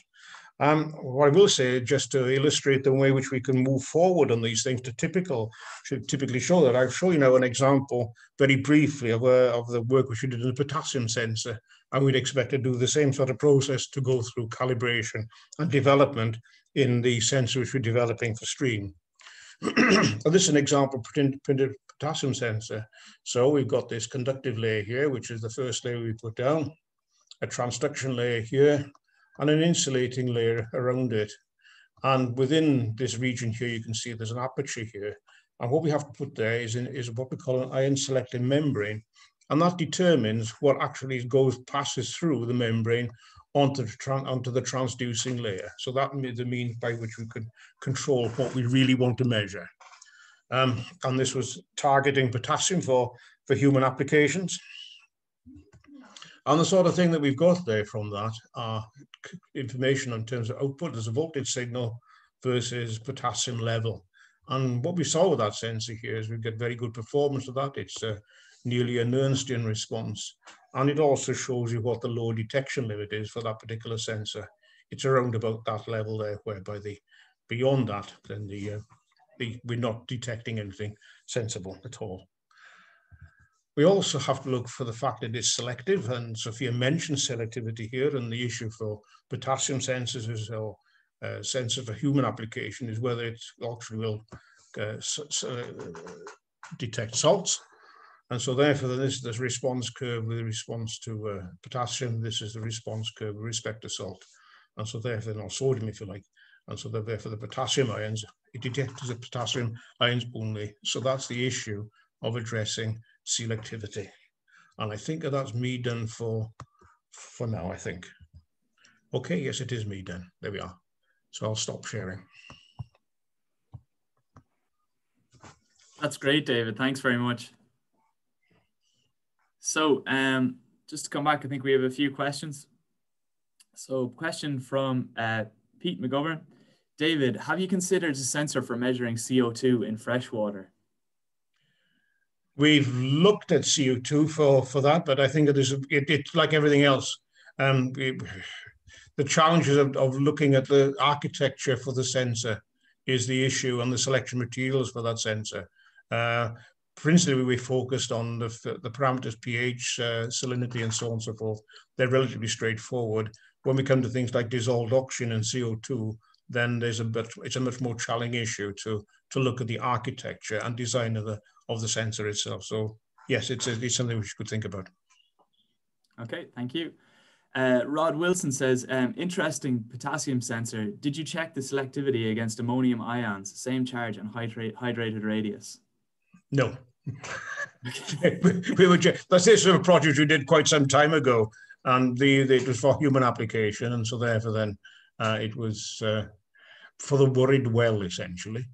Um, what I will say, just to illustrate the way which we can move forward on these things, to typical should typically show that I'll show you now an example very briefly of, uh, of the work which we did in the potassium sensor, and we'd expect to do the same sort of process to go through calibration and development in the sensor which we're developing for stream. [clears throat] this is an example printed potassium sensor. So we've got this conductive layer here, which is the first layer we put down, a transduction layer here, and an insulating layer around it. And within this region here, you can see there's an aperture here. And what we have to put there is, in, is what we call an ion selecting membrane. And that determines what actually goes, passes through the membrane onto the, onto the transducing layer. So that is the means by which we could control what we really want to measure. Um, and this was targeting potassium for, for human applications. And the sort of thing that we've got there from that are information in terms of output. as a voltage signal versus potassium level. And what we saw with that sensor here is we get very good performance of that. It's nearly a Nernstian response. And it also shows you what the low detection limit is for that particular sensor. It's around about that level there, whereby the beyond that, then the, uh, the we're not detecting anything sensible at all. We also have to look for the fact that it's selective, and Sofia mentioned selectivity here, and the issue for potassium sensors or uh, for human application is whether it actually will uh, uh, detect salts. And so therefore, this is the response curve with response to uh, potassium. This is the response curve with respect to salt. And so therefore, not sodium, if you like. And so therefore, the potassium ions, it detects the potassium ions only. So that's the issue of addressing selectivity. And I think that's me done for, for now, I think. Okay, yes, it is me done. There we are. So I'll stop sharing. That's great, David. Thanks very much. So um, just to come back, I think we have a few questions. So question from uh, Pete McGovern. David, have you considered a sensor for measuring CO2 in fresh water? We've looked at CO2 for, for that, but I think it is it, it's like everything else. Um, it, the challenges of, of looking at the architecture for the sensor is the issue and the selection materials for that sensor. Uh, principally, we focused on the, the parameters pH, uh, salinity, and so on and so forth. They're relatively straightforward. When we come to things like dissolved oxygen and CO2, then there's a bit, it's a much more challenging issue to, to look at the architecture and design of the, of the sensor itself. So yes, it's, it's something we should think about. Okay, thank you. Uh, Rod Wilson says, um, interesting potassium sensor. Did you check the selectivity against ammonium ions, same charge and hydrate, hydrated radius? No. [laughs] we, were just, that's this sort of project we did quite some time ago, and the, the, it was for human application, and so therefore then uh, it was uh, for the worried well, essentially.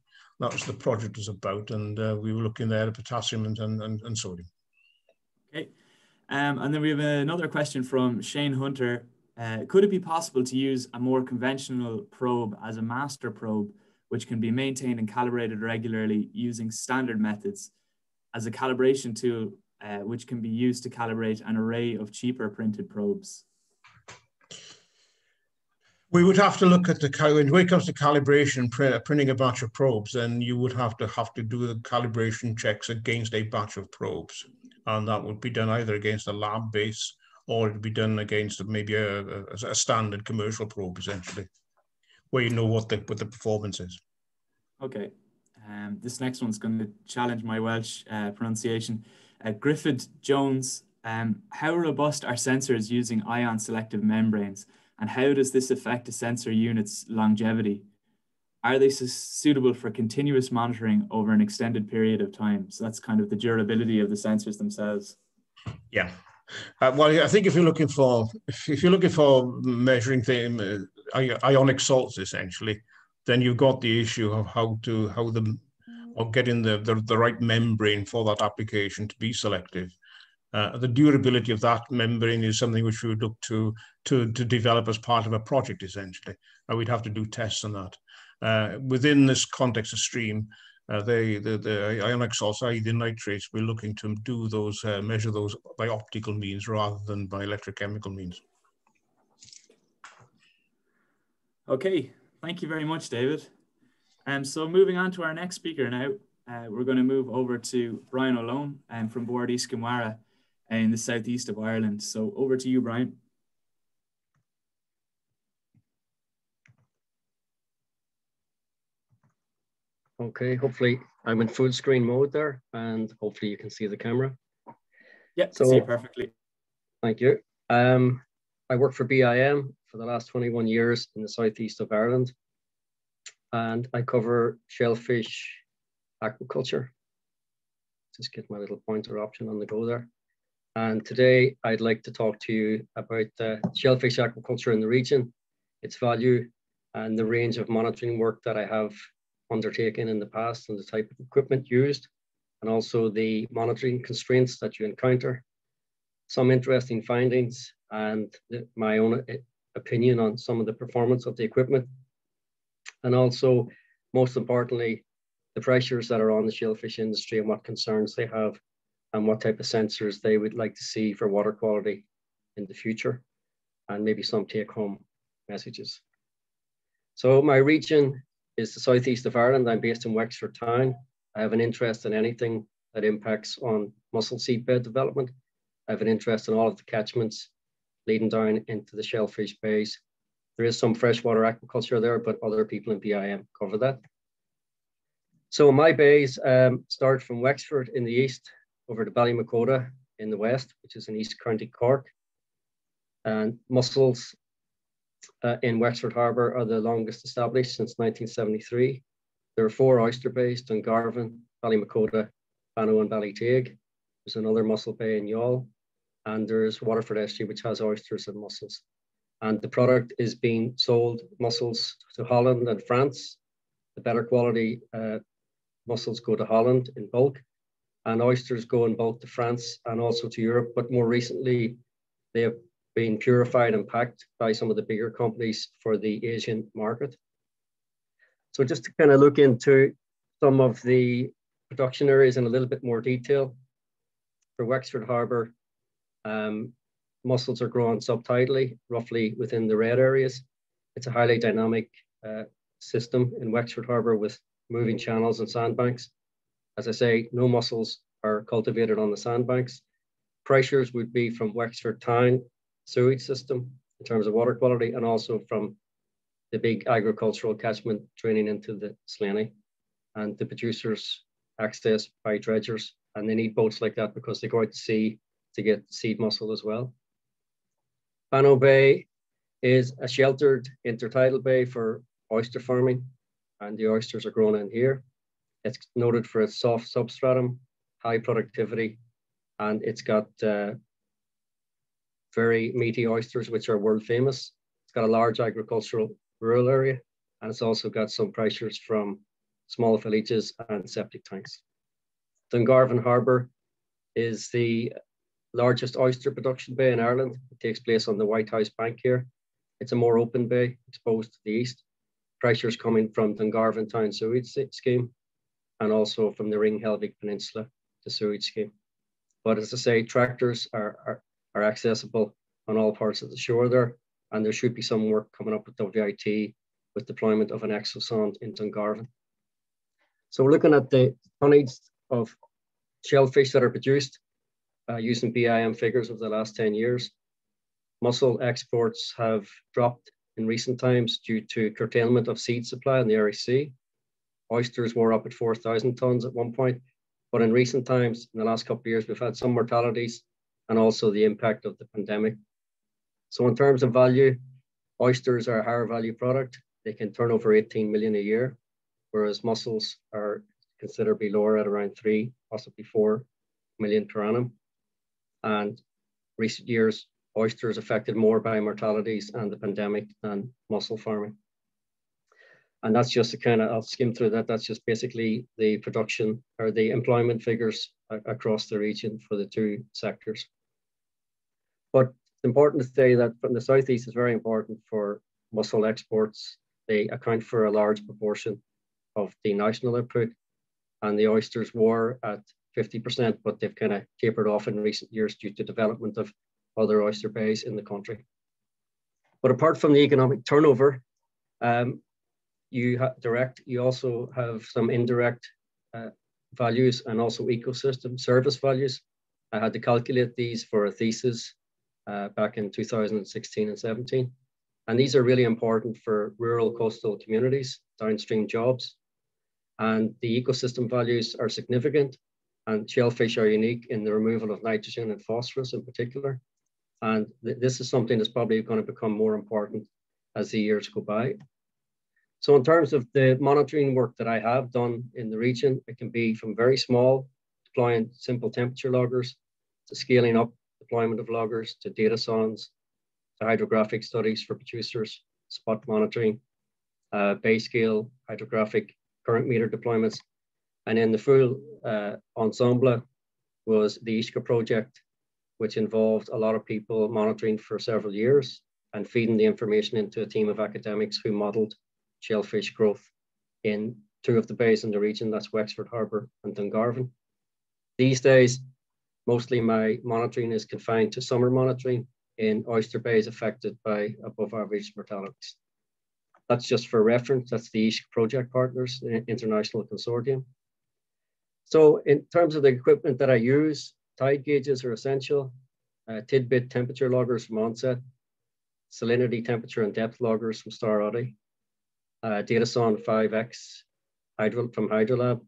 That was the project was about, and uh, we were looking there at potassium and, and, and sodium. Okay. Um, and then we have another question from Shane Hunter. Uh, could it be possible to use a more conventional probe as a master probe, which can be maintained and calibrated regularly using standard methods as a calibration tool, uh, which can be used to calibrate an array of cheaper printed probes? We would have to look at the when it comes to calibration, printing a batch of probes, then you would have to have to do the calibration checks against a batch of probes and that would be done either against a lab base or it'd be done against maybe a, a, a standard commercial probe essentially, where you know what the what the performance is. Okay, um, this next one's going to challenge my Welsh uh, pronunciation. Uh, Griffith Jones, um, how robust are sensors using ion selective membranes, and how does this affect a sensor unit's longevity? are they suitable for continuous monitoring over an extended period of time? So that's kind of the durability of the sensors themselves. Yeah. Uh, well, I think if you're looking for if you're looking for measuring things, uh, ionic salts essentially, then you've got the issue of how to how the or getting the, the, the right membrane for that application to be selective. Uh, the durability of that membrane is something which we would look to to to develop as part of a project essentially, and we'd have to do tests on that. Uh, within this context of stream, uh, the, the ionic salts, i.e. the nitrates, we're looking to do those, uh, measure those by optical means rather than by electrochemical means. Okay, thank you very much, David. Um, so moving on to our next speaker now, uh, we're going to move over to Brian O'Loan um, from Bord Iascaigh Mhara in the southeast of Ireland. So over to you, Brian. Okay, hopefully I'm in full screen mode there and hopefully you can see the camera. Yeah, so, see perfectly. Thank you. Um, I work for BIM for the last 21 years in the southeast of Ireland and I cover shellfish aquaculture. Just get my little pointer option on the go there. And today I'd like to talk to you about uh, shellfish aquaculture in the region, its value, and the range of monitoring work that I have undertaken in the past and the type of equipment used, and also the monitoring constraints that you encounter. Some interesting findings and the, my own eh, opinion on some of the performance of the equipment. And also, most importantly, the pressures that are on the shellfish industry and what concerns they have and what type of sensors they would like to see for water quality in the future and maybe some take home messages. So my region is the southeast of Ireland. I'm based in Wexford town. I have an interest in anything that impacts on mussel seed bed development. I have an interest in all of the catchments leading down into the shellfish bays. There is some freshwater aquaculture there, but other people in BIM cover that. So my bays um, start from Wexford in the east over to Ballymacoda in the west, which is in East County Cork. And mussels uh, in Wexford Harbour are the longest established since 1973. There are four oyster bays, Dungarvan, Ballymacoda, Bannow and Ballyteig. There's another mussel bay in Youghal, and there's Waterford Estuary, which has oysters and mussels. And the product is being sold mussels to Holland and France. The better quality uh, mussels go to Holland in bulk, and oysters go bulk to France and also to Europe. But more recently, they have been purified and packed by some of the bigger companies for the Asian market. So just to kind of look into some of the production areas in a little bit more detail. for Wexford Harbour, um, mussels are grown subtidally, roughly within the red areas. It's a highly dynamic uh, system in Wexford Harbour with moving channels and sandbanks. As I say, no mussels are cultivated on the sandbanks. Pressures would be from Wexford Town sewage system in terms of water quality and also from the big agricultural catchment draining into the Slaney. And the producers access by dredgers and they need boats like that because they go out to sea to get seed mussel as well. Bannow Bay is a sheltered intertidal bay for oyster farming and the oysters are grown in here. It's noted for its soft substratum, high productivity, and it's got uh, very meaty oysters, which are world famous. It's got a large agricultural rural area, and it's also got some pressures from small villages and septic tanks. Dungarvan Harbour is the largest oyster production bay in Ireland. It takes place on the White House Bank here. It's a more open bay, exposed to the east. Pressures coming from Dungarvan Town sewage scheme and also from the Ring Helvick Peninsula, sewage scheme. But as I say, tractors are, are, are accessible on all parts of the shore there, and there should be some work coming up with WIT with deployment of an exosonde in Dungarvan. So we're looking at the tonnage of shellfish that are produced uh, using BIM figures over the last 10 years. Mussel exports have dropped in recent times due to curtailment of seed supply in the Irish Sea. Oysters were up at 4,000 tons at one point, but in recent times, in the last couple of years, we've had some mortalities and also the impact of the pandemic. So in terms of value, oysters are a higher value product. They can turn over 18 million a year, whereas mussels are considerably lower at around three, possibly four million per annum. And recent years, oysters affected more by mortalities and the pandemic than mussel farming. And that's just a kind of, I'll skim through that. That's just basically the production or the employment figures across the region for the two sectors. But it's important to say that from the Southeast is very important for mussel exports. They account for a large proportion of the national output and the oysters were at 50%, but they've kind of tapered off in recent years due to development of other oyster bays in the country. But apart from the economic turnover, um, you have direct, you also have some indirect uh, values and also ecosystem service values. I had to calculate these for a thesis uh, back in 2016 and 17. And these are really important for rural coastal communities, downstream jobs. And the ecosystem values are significant and shellfish are unique in the removal of nitrogen and phosphorus in particular. And th this is something that's probably going to become more important as the years go by. So in terms of the monitoring work that I have done in the region, it can be from very small, deploying simple temperature loggers, to scaling up deployment of loggers, to data sondes, to hydrographic studies for producers, spot monitoring, uh, scale hydrographic current meter deployments, and then the full uh, ensemble was the Uisce project, which involved a lot of people monitoring for several years and feeding the information into a team of academics who modeled shellfish growth in two of the bays in the region, that's Wexford Harbour and Dungarvan. These days, mostly my monitoring is confined to summer monitoring in oyster bays affected by above average mortalities. That's just for reference, that's the Uisce Project Partners International Consortium. So in terms of the equipment that I use, tide gauges are essential, uh, tidbit temperature loggers from onset, salinity temperature and depth loggers from Star uh, Datasonde 5X hydro, from Hydrolab,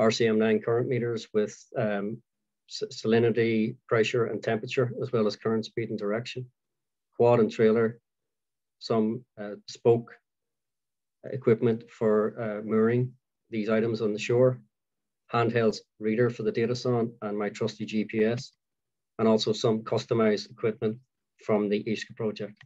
RCM9 current meters with um, salinity, pressure and temperature, as well as current speed and direction, quad and trailer, some uh, spoke equipment for uh, mooring these items on the shore, handheld reader for the Datason and my trusty GPS, and also some customized equipment from the Uisce project.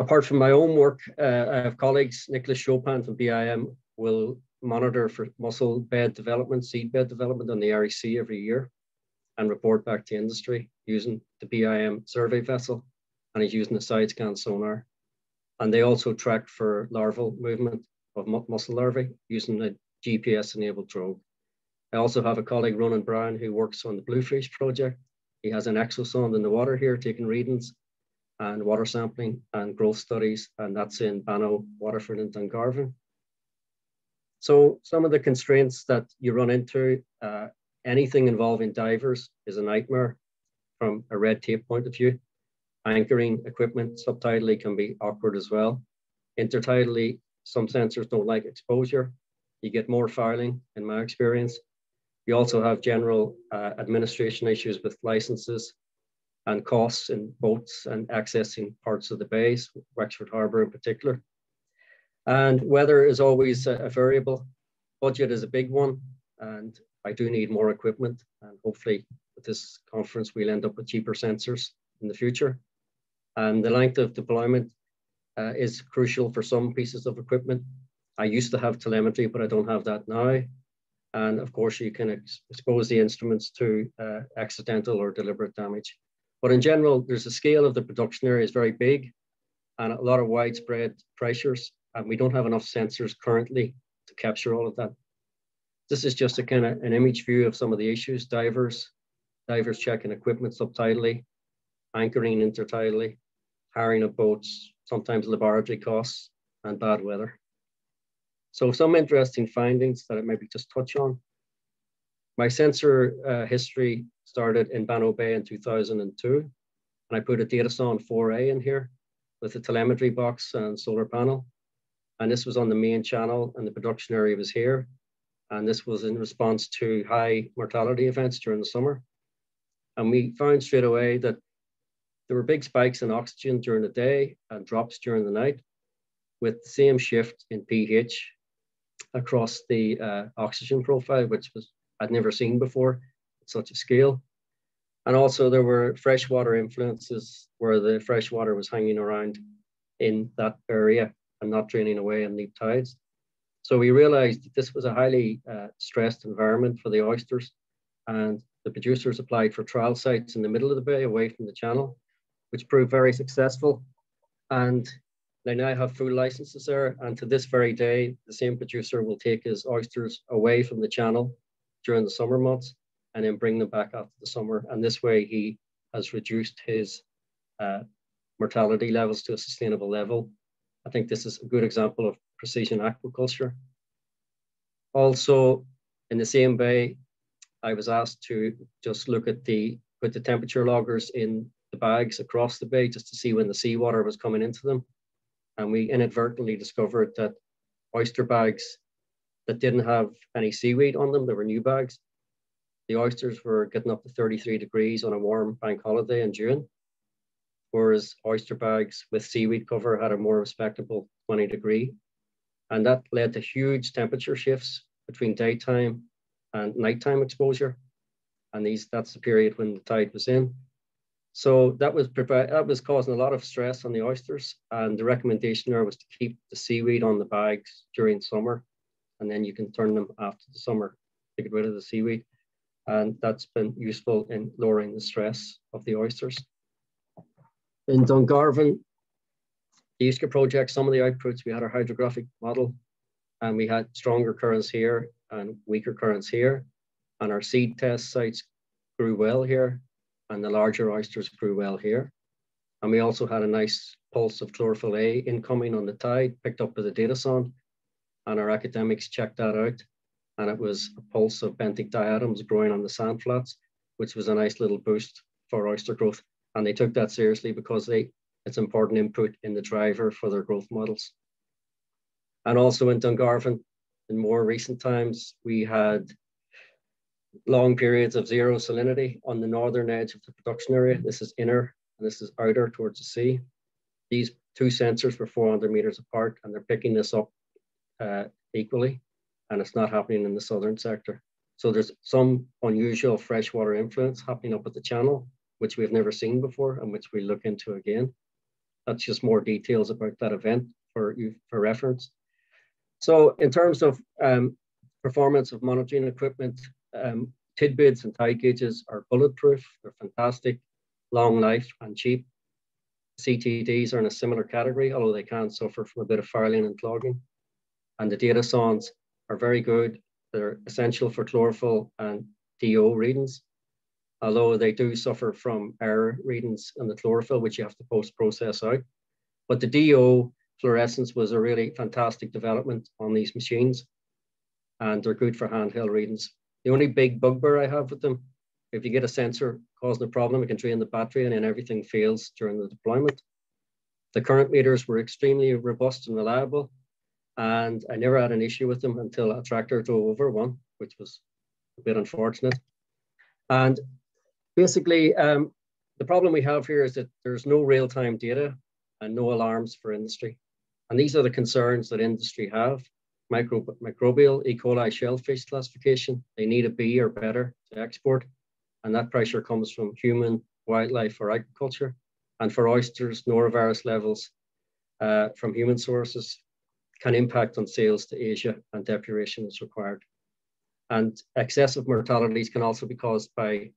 Apart from my own work, uh, I have colleagues, Nicholas Chopin from BIM will monitor for mussel bed development, seed bed development on the Sea every year and report back to industry using the BIM survey vessel and he's using the side scan sonar. And they also track for larval movement of mussel larvae using a GPS enabled drogue. I also have a colleague, Ronan Brown, who works on the Bluefish project. He has an exosonde in the water here taking readings and water sampling and growth studies, and that's in Bannow, Waterford, and Dungarvan. So some of the constraints that you run into, uh, anything involving divers is a nightmare from a red tape point of view. Anchoring equipment subtidally can be awkward as well. Intertidally, some sensors don't like exposure. You get more fouling in my experience. You also have general uh, administration issues with licenses and costs in boats and accessing parts of the bays, Wexford Harbour in particular. And weather is always a, variable. Budget is a big one, and I do need more equipment. And hopefully, with this conference, we'll end up with cheaper sensors in the future. And the length of deployment uh, is crucial for some pieces of equipment. I used to have telemetry, but I don't have that now. And of course, you can ex expose the instruments to uh, accidental or deliberate damage. But in general, there's a scale of the production area is very big and a lot of widespread pressures and we don't have enough sensors currently to capture all of that. This is just a kind of an image view of some of the issues. Divers, divers checking equipment subtidally, anchoring intertidally, hiring of boats, sometimes laboratory costs, and bad weather. So some interesting findings that I maybe just touch on. My sensor uh, history started in Bannow Bay in 2002, and I put a Datasonde 4A in here with a telemetry box and solar panel. And this was on the main channel and the production area was here. And this was in response to high mortality events during the summer. And we found straight away that there were big spikes in oxygen during the day and drops during the night with the same shift in pH across the uh, oxygen profile, which was I'd never seen before such a scale. And also there were freshwater influences where the freshwater was hanging around in that area and not draining away in neap tides. So we realized that this was a highly uh, stressed environment for the oysters and the producers applied for trial sites in the middle of the bay away from the channel, which proved very successful. And they now have full licenses there. And to this very day, the same producer will take his oysters away from the channel during the summer months and then bring them back after the summer. And this way he has reduced his uh, mortality levels to a sustainable level. I think this is a good example of precision aquaculture. Also, in the same bay, I was asked to just look at the, put the temperature loggers in the bags across the bay just to see when the seawater was coming into them. And we inadvertently discovered that oyster bags that didn't have any seaweed on them, they were new bags. The oysters were getting up to 33 degrees on a warm bank holiday in June whereas oyster bags with seaweed cover had a more respectable 20 degree. And that led to huge temperature shifts between daytime and nighttime exposure. And these that's the period when the tide was in. So that was that was causing a lot of stress on the oysters. And the recommendation there was to keep the seaweed on the bags during summer, and then you can turn them after the summer to get rid of the seaweed. And that's been useful in lowering the stress of the oysters. In Dungarvan, the Uisce project, some of the outputs, we had our hydrographic model and we had stronger currents here and weaker currents here. And our seed test sites grew well here and the larger oysters grew well here. And we also had a nice pulse of chlorophyll A incoming on the tide, picked up with a Datasonde. And our academics checked that out. And it was a pulse of benthic diatoms growing on the sand flats, which was a nice little boost for oyster growth and they took that seriously because they it's important input in the driver for their growth models. And also in Dungarvan, in more recent times, we had long periods of zero salinity on the northern edge of the production area. This is inner and this is outer towards the sea. These two sensors were 400 meters apart and they're picking this up uh, equally and it's not happening in the southern sector. So there's some unusual freshwater influence happening up at the channel which we've never seen before and which we look into again. That's just more details about that event for you for reference. So in terms of um, performance of monitoring equipment, um, tidbits and tide gauges are bulletproof, they're fantastic, long life and cheap. CTDs are in a similar category, although they can suffer from a bit of fouling and clogging. And the Datasondes are very good they're essential for chlorophyll and DO readings, although they do suffer from error readings in the chlorophyll, which you have to post-process out. But the DO fluorescence was a really fantastic development on these machines, and they're good for handheld readings. The only big bugbear I have with them, if you get a sensor causing a problem, it can drain the battery and then everything fails during the deployment. The current meters were extremely robust and reliable, and I never had an issue with them until a tractor drove over one, which was a bit unfortunate. And basically, um, the problem we have here is that there's no real-time data and no alarms for industry. And these are the concerns that industry have. Micro, microbial E. coli shellfish classification, they need a B or better to export. And that pressure comes from human, wildlife, or agriculture. And for oysters, norovirus levels uh, from human sources can impact on sales to Asia and depuration is required. And excessive mortalities can also be caused by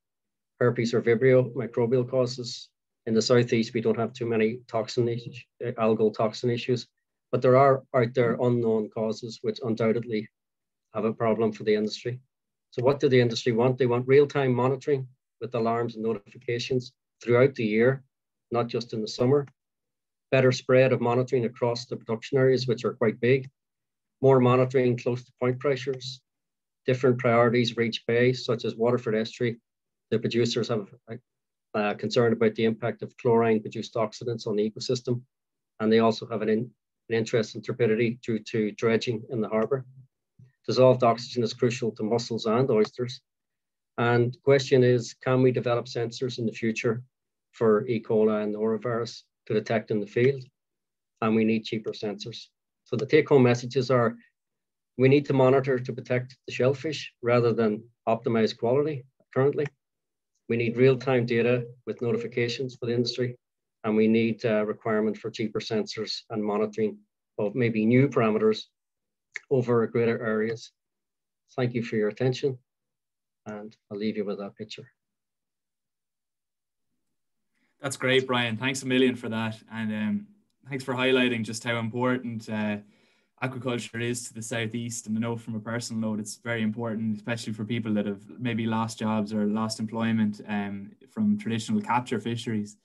herpes or vibrio microbial causes. In the southeast, we don't have too many toxin issues, eh, algal toxin issues, but there are out there unknown causes which undoubtedly have a problem for the industry. So what do the industry want? They want real-time monitoring with alarms and notifications throughout the year, not just in the summer. Better spread of monitoring across the production areas, which are quite big. More monitoring close to point pressures, different priorities for each bay, such as Waterford Estuary. The producers have uh, concern about the impact of chlorine-produced oxidants on the ecosystem, and they also have an, in, an interest in turbidity due to dredging in the harbour. Dissolved oxygen is crucial to mussels and oysters. And the question is, can we develop sensors in the future for E. coli and norovirus to detect in the field? And we need cheaper sensors. So the take home messages are we need to monitor to protect the shellfish rather than optimize quality currently. We need real-time data with notifications for the industry, and we need a requirement for cheaper sensors and monitoring of maybe new parameters over greater areas. Thank you for your attention, and I'll leave you with that picture. That's great, Brian. Thanks a million for that, and um, thanks for highlighting just how important uh, aquaculture is to the southeast. And I know from a personal note, it's very important, especially for people that have maybe lost jobs or lost employment um, from traditional capture fisheries.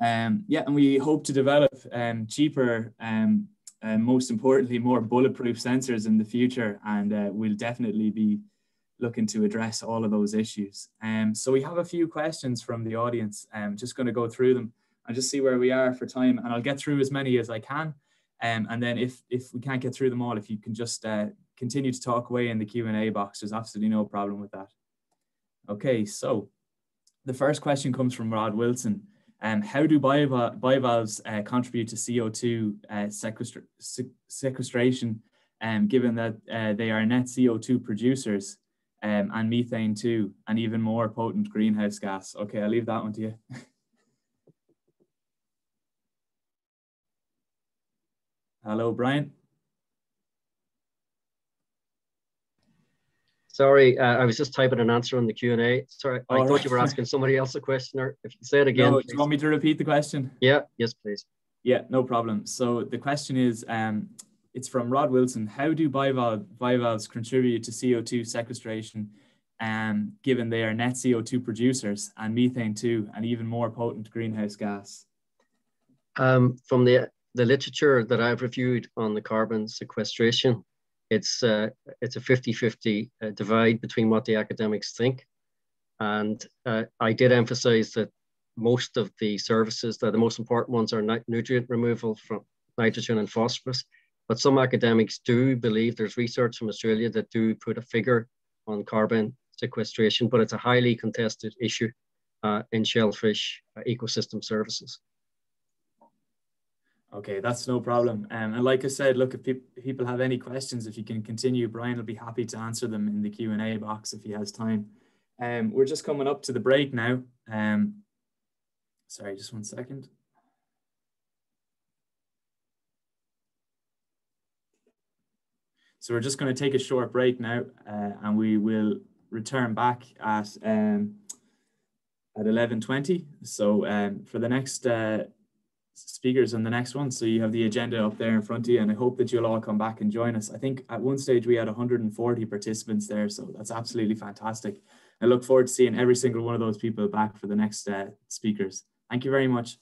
Um, yeah, and we hope to develop um, cheaper, um, and most importantly, more bulletproof sensors in the future. And uh, we'll definitely be looking to address all of those issues. Um, so we have a few questions from the audience. I'm um, just going to go through them and just see where we are for time. And I'll get through as many as I can. Um, and then if, if we can't get through them all, if you can just uh, continue to talk away in the Q&A box, there's absolutely no problem with that. Okay, so the first question comes from Rod Wilson. Um, how do bivalves uh, contribute to CO2 uh, sequestra sequestration, um, given that uh, they are net CO2 producers um, and methane too, and even more potent greenhouse gas? Okay, I'll leave that one to you. [laughs] Hello, Brian. Sorry, uh, I was just typing an answer on the Q&A. Sorry, I thought you were asking somebody else a question, or if you say it again. No, do you want me to repeat the question? Yeah, yes, please. Yeah, no problem. So the question is, um, it's from Rod Wilson. How do bivalve, bivalves contribute to CO2 sequestration, um, given they are net CO2 producers and methane too, and even more potent greenhouse gas? Um, from the the literature that I've reviewed on the carbon sequestration, it's, uh, it's a 50-50 uh, divide between what the academics think. And uh, I did emphasize that most of the services, that the most important ones are nutrient removal from nitrogen and phosphorus. But some academics do believe there's research from Australia that do put a figure on carbon sequestration, but it's a highly contested issue uh, in shellfish uh, ecosystem services. Okay, that's no problem. Um, and like I said, look, if pe people have any questions, if you can continue, Brian will be happy to answer them in the Q&A box if he has time. Um, we're just coming up to the break now. Um, sorry, just one second. So we're just going to take a short break now uh, and we will return back at um, at 11.20. So um, for the next uh, speakers on the next one. So you have the agenda up there in front of you, and I hope that you'll all come back and join us. I think at one stage we had 140 participants there, so that's absolutely fantastic. I look forward to seeing every single one of those people back for the next uh, speakers. Thank you very much.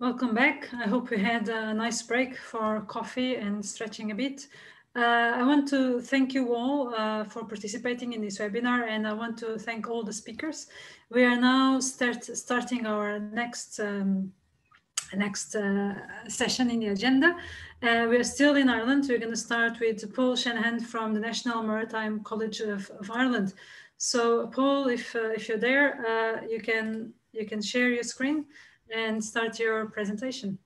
Welcome back. I hope you had a nice break for coffee and stretching a bit. Uh, I want to thank you all uh, for participating in this webinar and I want to thank all the speakers. We are now start, starting our next um, next uh, session in the agenda. Uh, we are still in Ireland. We're going to start with Paul Shanahan from the National Maritime College of, of Ireland. So Paul, if, uh, if you're there, uh, you, can, you can share your screen and start your presentation.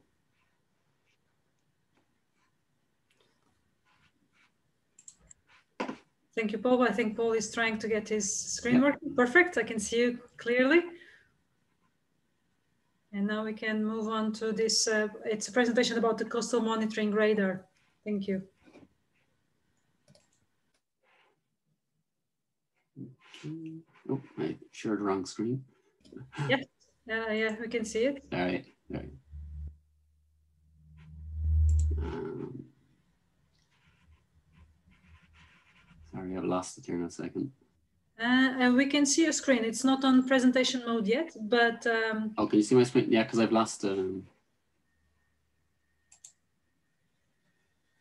Thank you, Paul. I think Paul is trying to get his screen working. Perfect. I can see you clearly. And now we can move on to this. Uh, it's a presentation about the coastal monitoring radar. Thank you. Oh, I shared wrong screen. Yes, uh, yeah, we can see it. All right, all right. Um, sorry, I've lost it here in a second. Uh, we can see your screen. It's not on presentation mode yet, but. Um, oh, can you see my screen? Yeah, because I've lost. Um...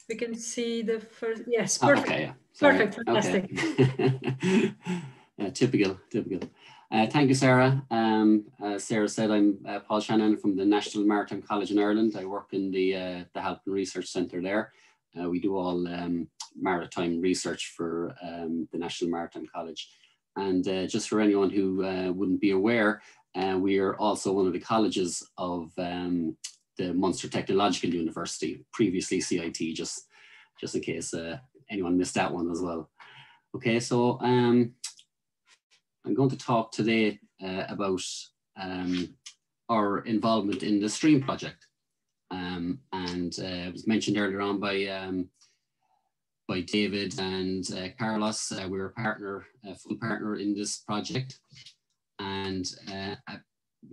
We can see the first. Yes, perfect. Oh, okay, yeah. Sorry. Perfect, fantastic. Okay. [laughs] uh, typical, typical. Uh, thank you, Sara. Um, Sara said, I'm uh, Paul Shanahan from the National Maritime College in Ireland. I work in the uh, the Halpin Research Centre there. Uh, we do all um, maritime research for um, the National Maritime College. And uh, just for anyone who uh, wouldn't be aware, we are also one of the colleges of um, the Munster Technological University, previously CIT, just, just in case anyone missed that one as well. Okay, so um, I'm going to talk today uh, about um, our involvement in the STREAM project. Um, and uh, it was mentioned earlier on by um, by David and uh, Carlos. Uh, we're a partner, a full partner in this project. And uh,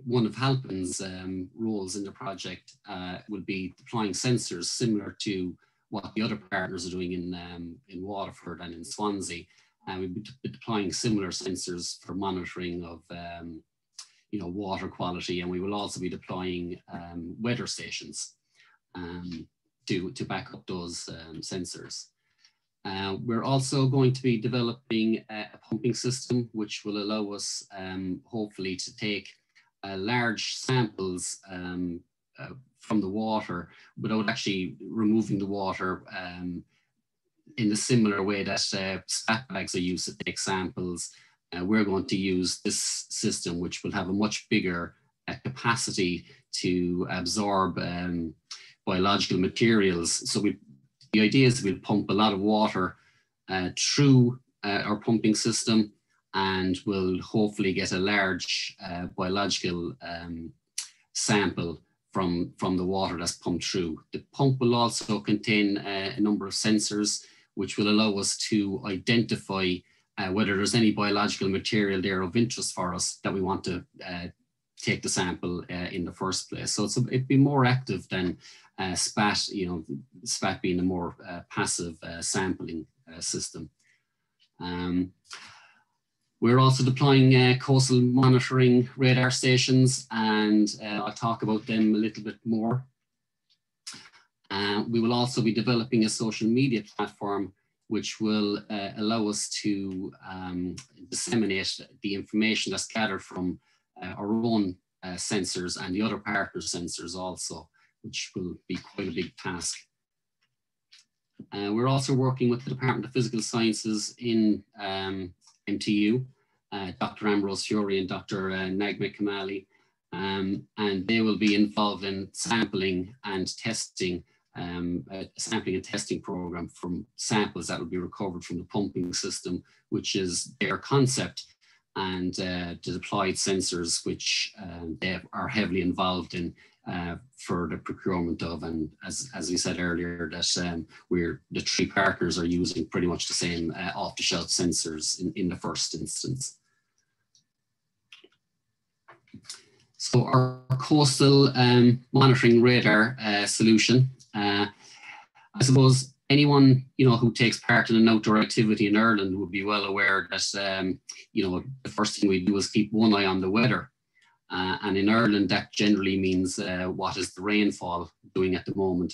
one of Halpin's um, roles in the project uh, will be deploying sensors similar to what the other partners are doing in, um, in Waterford and in Swansea. And we'll be deploying similar sensors for monitoring of um, you know, water quality. And we will also be deploying um, weather stations um, to, to back up those um, sensors. Uh, we're also going to be developing a, a pumping system which will allow us um, hopefully to take uh, large samples um, uh, from the water without actually removing the water um, in a similar way that uh, spat bags are used to take samples. Uh, we're going to use this system which will have a much bigger uh, capacity to absorb um, biological materials. So we the idea is we'll pump a lot of water uh, through uh, our pumping system and we'll hopefully get a large uh, biological um, sample from, from the water that's pumped through. The pump will also contain uh, a number of sensors which will allow us to identify uh, whether there's any biological material there of interest for us that we want to uh, take the sample in the first place. So it's a, it'd be more active than uh, SPAT, you know, SPAT being a more uh, passive uh, sampling uh, system. Um, we're also deploying uh, coastal monitoring radar stations, and uh, I'll talk about them a little bit more. We will also be developing a social media platform which will allow us to um, disseminate the information that's gathered from our own sensors and the other partner sensors also which will be quite a big task. Uh, we're also working with the Department of Physical Sciences in um, MTU, uh, Dr. Ambrose Furey and Dr. Uh, Nagme Kamali, um, and they will be involved in sampling and testing, um, a sampling and testing program from samples that will be recovered from the pumping system, which is their concept, and uh, the deployed sensors, which uh, they are heavily involved in uh, for the procurement of. And as, as we said earlier, that um, we're the three partners are using pretty much the same uh, off-the-shelf sensors in, in the first instance. So our coastal um, monitoring radar uh, solution, uh, I suppose anyone you know who takes part in an outdoor activity in Ireland would be well aware that um, you know the first thing we do is keep one eye on the weather Uh, and in Ireland, that generally means uh, what is the rainfall doing at the moment.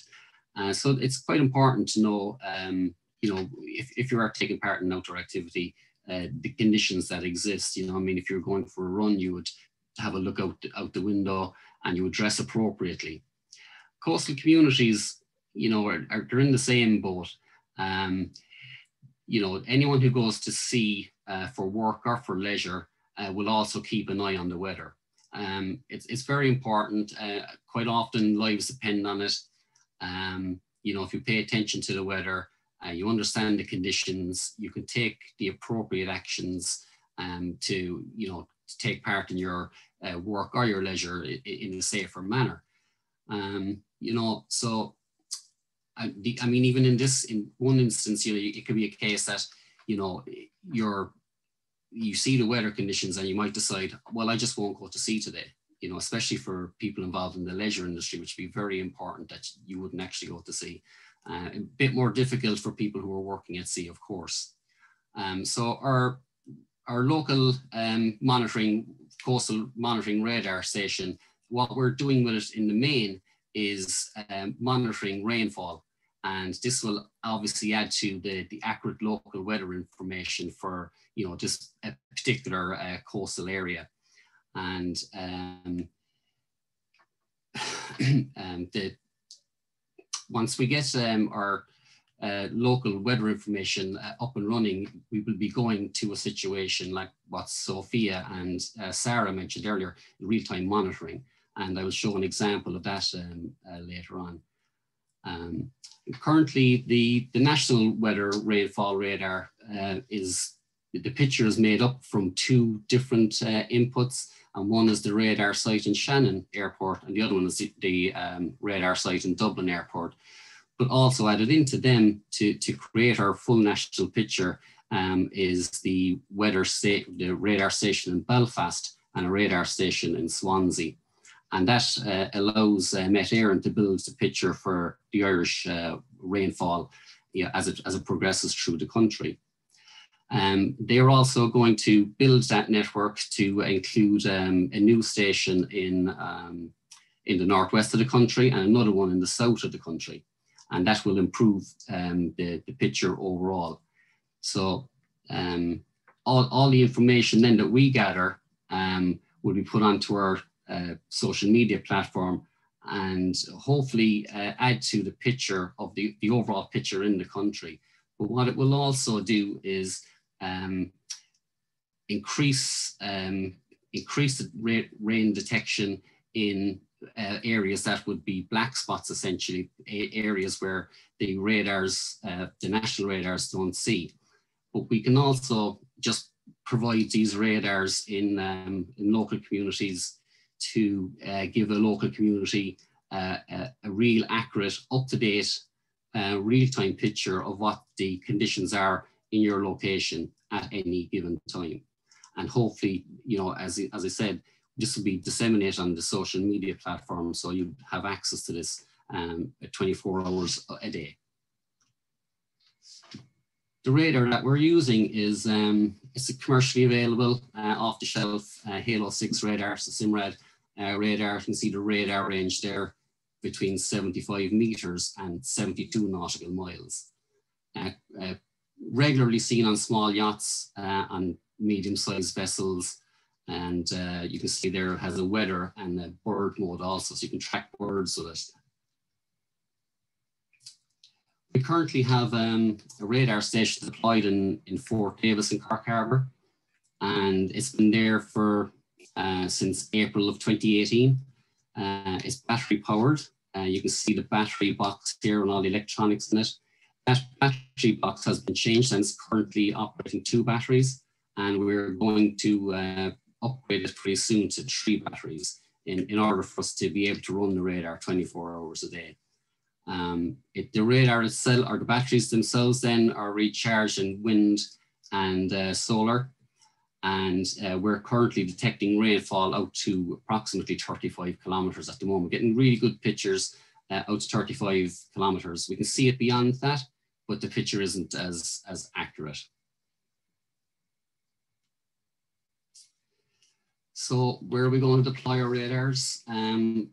Uh, so it's quite important to know, um, you know, if, if you are taking part in outdoor activity, uh, the conditions that exist. You know, I mean, if you're going for a run, you would have a look out, out the window and you would dress appropriately. Coastal communities, you know, are, are they're in the same boat. Um, you know, anyone who goes to sea uh, for work or for leisure uh, will also keep an eye on the weather. Um, it's, it's very important. Uh, quite often lives depend on it. Um, you know, if you pay attention to the weather, uh, you understand the conditions, you can take the appropriate actions um, to, you know, to take part in your uh, work or your leisure in, in a safer manner. Um, you know, so I, I mean, even in this, in one instance, you know, it could be a case that, you know, you're, you see the weather conditions and you might decide, well, I just won't go to sea today, you know, especially for people involved in the leisure industry, which would be very important that you wouldn't actually go to sea. Uh, a bit more difficult for people who are working at sea, of course. Um, so our, our local um, monitoring, coastal monitoring radar station, what we're doing with it in the main is um, monitoring rainfall and this will obviously add to the, the accurate local weather information for, you know, just a particular uh, coastal area. And um, [clears throat] um, the, once we get um, our uh, local weather information uh, up and running, we will be going to a situation like what Sofia and uh, Sara mentioned earlier, real-time monitoring. And I will show an example of that um, uh, later on. Um, currently, the, the National Weather Rainfall Radar uh, is, the picture is made up from two different uh, inputs, and one is the radar site in Shannon Airport, and the other one is the, the um, radar site in Dublin Airport. But also added into them to, to create our full national picture um, is the weather the radar station in Belfast and a radar station in Swansea. And that uh, allows uh, Met Éireann to build the picture for the Irish uh, rainfall you know, as, it, as it progresses through the country. Um, they're also going to build that network to include um, a new station in, um, in the northwest of the country and another one in the south of the country. And that will improve um, the, the picture overall. So um, all, all the information then that we gather um, will be put onto our uh, social media platform and hopefully uh, add to the picture of the, the overall picture in the country. But what it will also do is um, increase, um, increase the rain detection in uh, areas that would be black spots, essentially, areas where the radars, uh, the national radars don't see. But we can also just provide these radars in, um, in local communities to uh, give a local community uh, a, a, real accurate, up-to-date, uh, real-time picture of what the conditions are in your location at any given time. And hopefully, you know, as, as I said, this will be disseminated on the social media platform so you have access to this um, 24 hours a day. The radar that we're using is um, it's a commercially available uh, off-the-shelf uh, Halo 6 radar, so Simrad uh, radar. You can see the radar range there between 75 meters and 72 nautical miles. Uh, uh, regularly seen on small yachts, uh, on medium-sized vessels, and uh, you can see there has a weather and a bird mode also, so you can track birds with it. We currently have um, a radar station deployed in, in Fort Davis in Cork Harbour, and it's been there for uh, since April of 2018. Uh, it's battery powered. Uh, you can see the battery box here and all the electronics in it. That battery box has been changed and it's currently operating two batteries. And we're going to uh, upgrade it pretty soon to three batteries in, in order for us to be able to run the radar 24 hours a day. Um, it, the radar itself or the batteries themselves then are recharged in wind and uh, solar and uh, we're currently detecting rainfall out to approximately 35 kilometers at the moment, getting really good pictures uh, out to 35 kilometers. We can see it beyond that, but the picture isn't as, as accurate. So where are we going to deploy our radars? Um,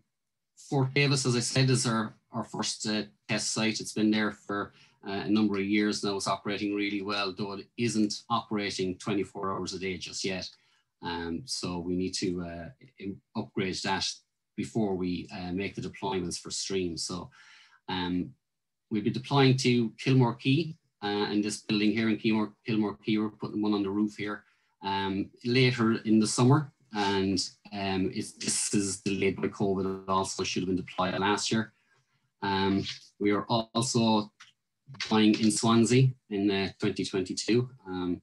Fort Davis, as I said, is our, our first uh, test site. It's been there for a number of years now. It's operating really well, though it isn't operating 24 hours a day just yet. Um, so we need to uh, upgrade that before we uh, make the deployments for streams. So um, we'll be deploying to Kilmore Quay uh, in this building here in Kilmore, Kilmore Quay. We're putting one on the roof here um, later in the summer. And um, this is delayed by COVID. It also should have been deployed last year. Um, we are also deploying in Swansea in uh, 2022, um,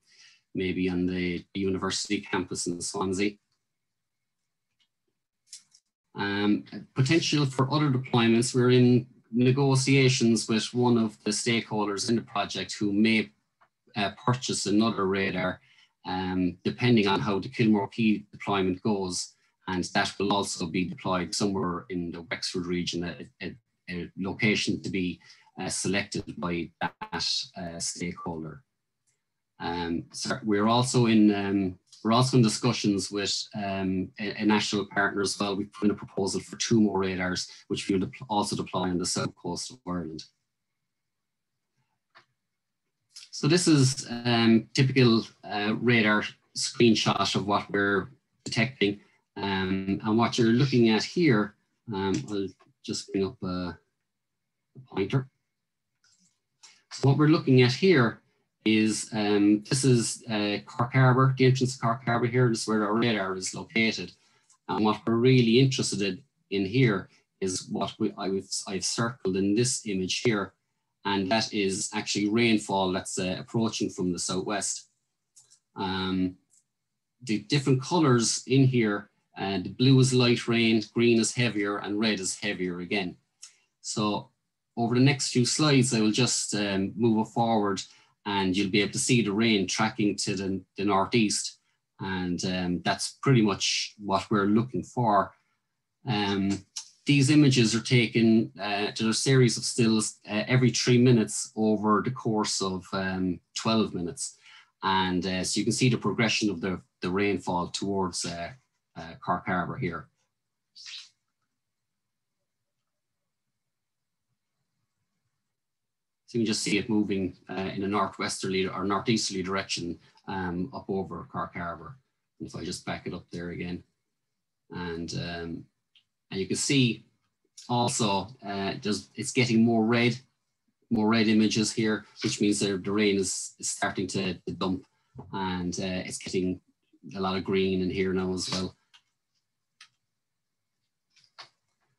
maybe on the university campus in Swansea. Um, potential for other deployments, we're in negotiations with one of the stakeholders in the project who may uh, purchase another radar, um, depending on how the Kilmore Quay deployment goes. And that will also be deployed somewhere in the Wexford region, a, a, a location to be uh, selected by that uh, stakeholder. Um, so we're also in um, we're also in discussions with um, a, a, national partner as well. We've put in a proposal for two more radars, which we will also deploy on the south coast of Ireland. So this is um, typical uh, radar screenshot of what we're detecting. Um, and what you're looking at here, um, I'll just bring up a, a pointer. What we're looking at here is um, this is uh, Cork Harbour, the entrance to Cork Harbour here. This is where our radar is located. And what we're really interested in here is what we, I have circled in this image here. And that is actually rainfall that's uh, approaching from the southwest. Um, the different colors in here, uh, the blue is light rain, green is heavier, and red is heavier again. So over the next few slides, I will just um, move forward and you'll be able to see the rain tracking to the, the northeast. And um, that's pretty much what we're looking for. Um, these images are taken uh, to a series of stills uh, every three minutes over the course of um, 12 minutes. And uh, so you can see the progression of the, the rainfall towards uh, uh, Cork Harbour here. So you can just see it moving uh, in a northwesterly or northeasterly direction um, up over Cork Harbour. And if I just back it up there again, and um, and you can see also uh, it's getting more red, more red images here, which means that the rain is, is starting to, to dump, and uh, it's getting a lot of green in here now as well.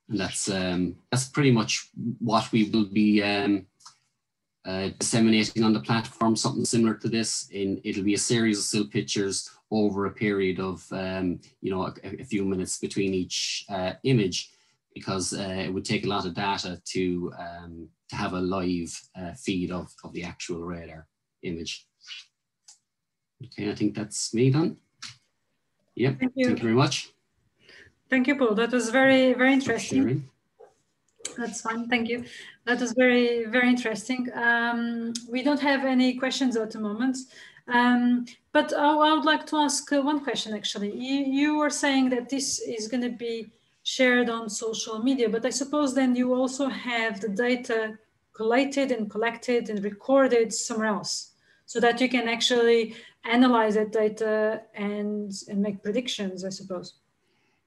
And that's um, that's pretty much what we will be um, uh, disseminating on the platform something similar to this. In it'll be a series of still pictures over a period of um, you know a, a, few minutes between each uh, image, because uh, it would take a lot of data to um, to have a live uh, feed of of the actual radar image. Okay, I think that's me done. Yep. Thank you. Thank you very much. Thank you, Paul. That was very very interesting. That's fine. Thank you. That was very, very interesting. Um, we don't have any questions at the moment. Um, but I, I, would like to ask uh, one question actually. You, you were saying that this is going to be shared on social media, but I suppose then you also have the data collated and collected and recorded somewhere else so that you can actually analyze that data and, and make predictions, I suppose.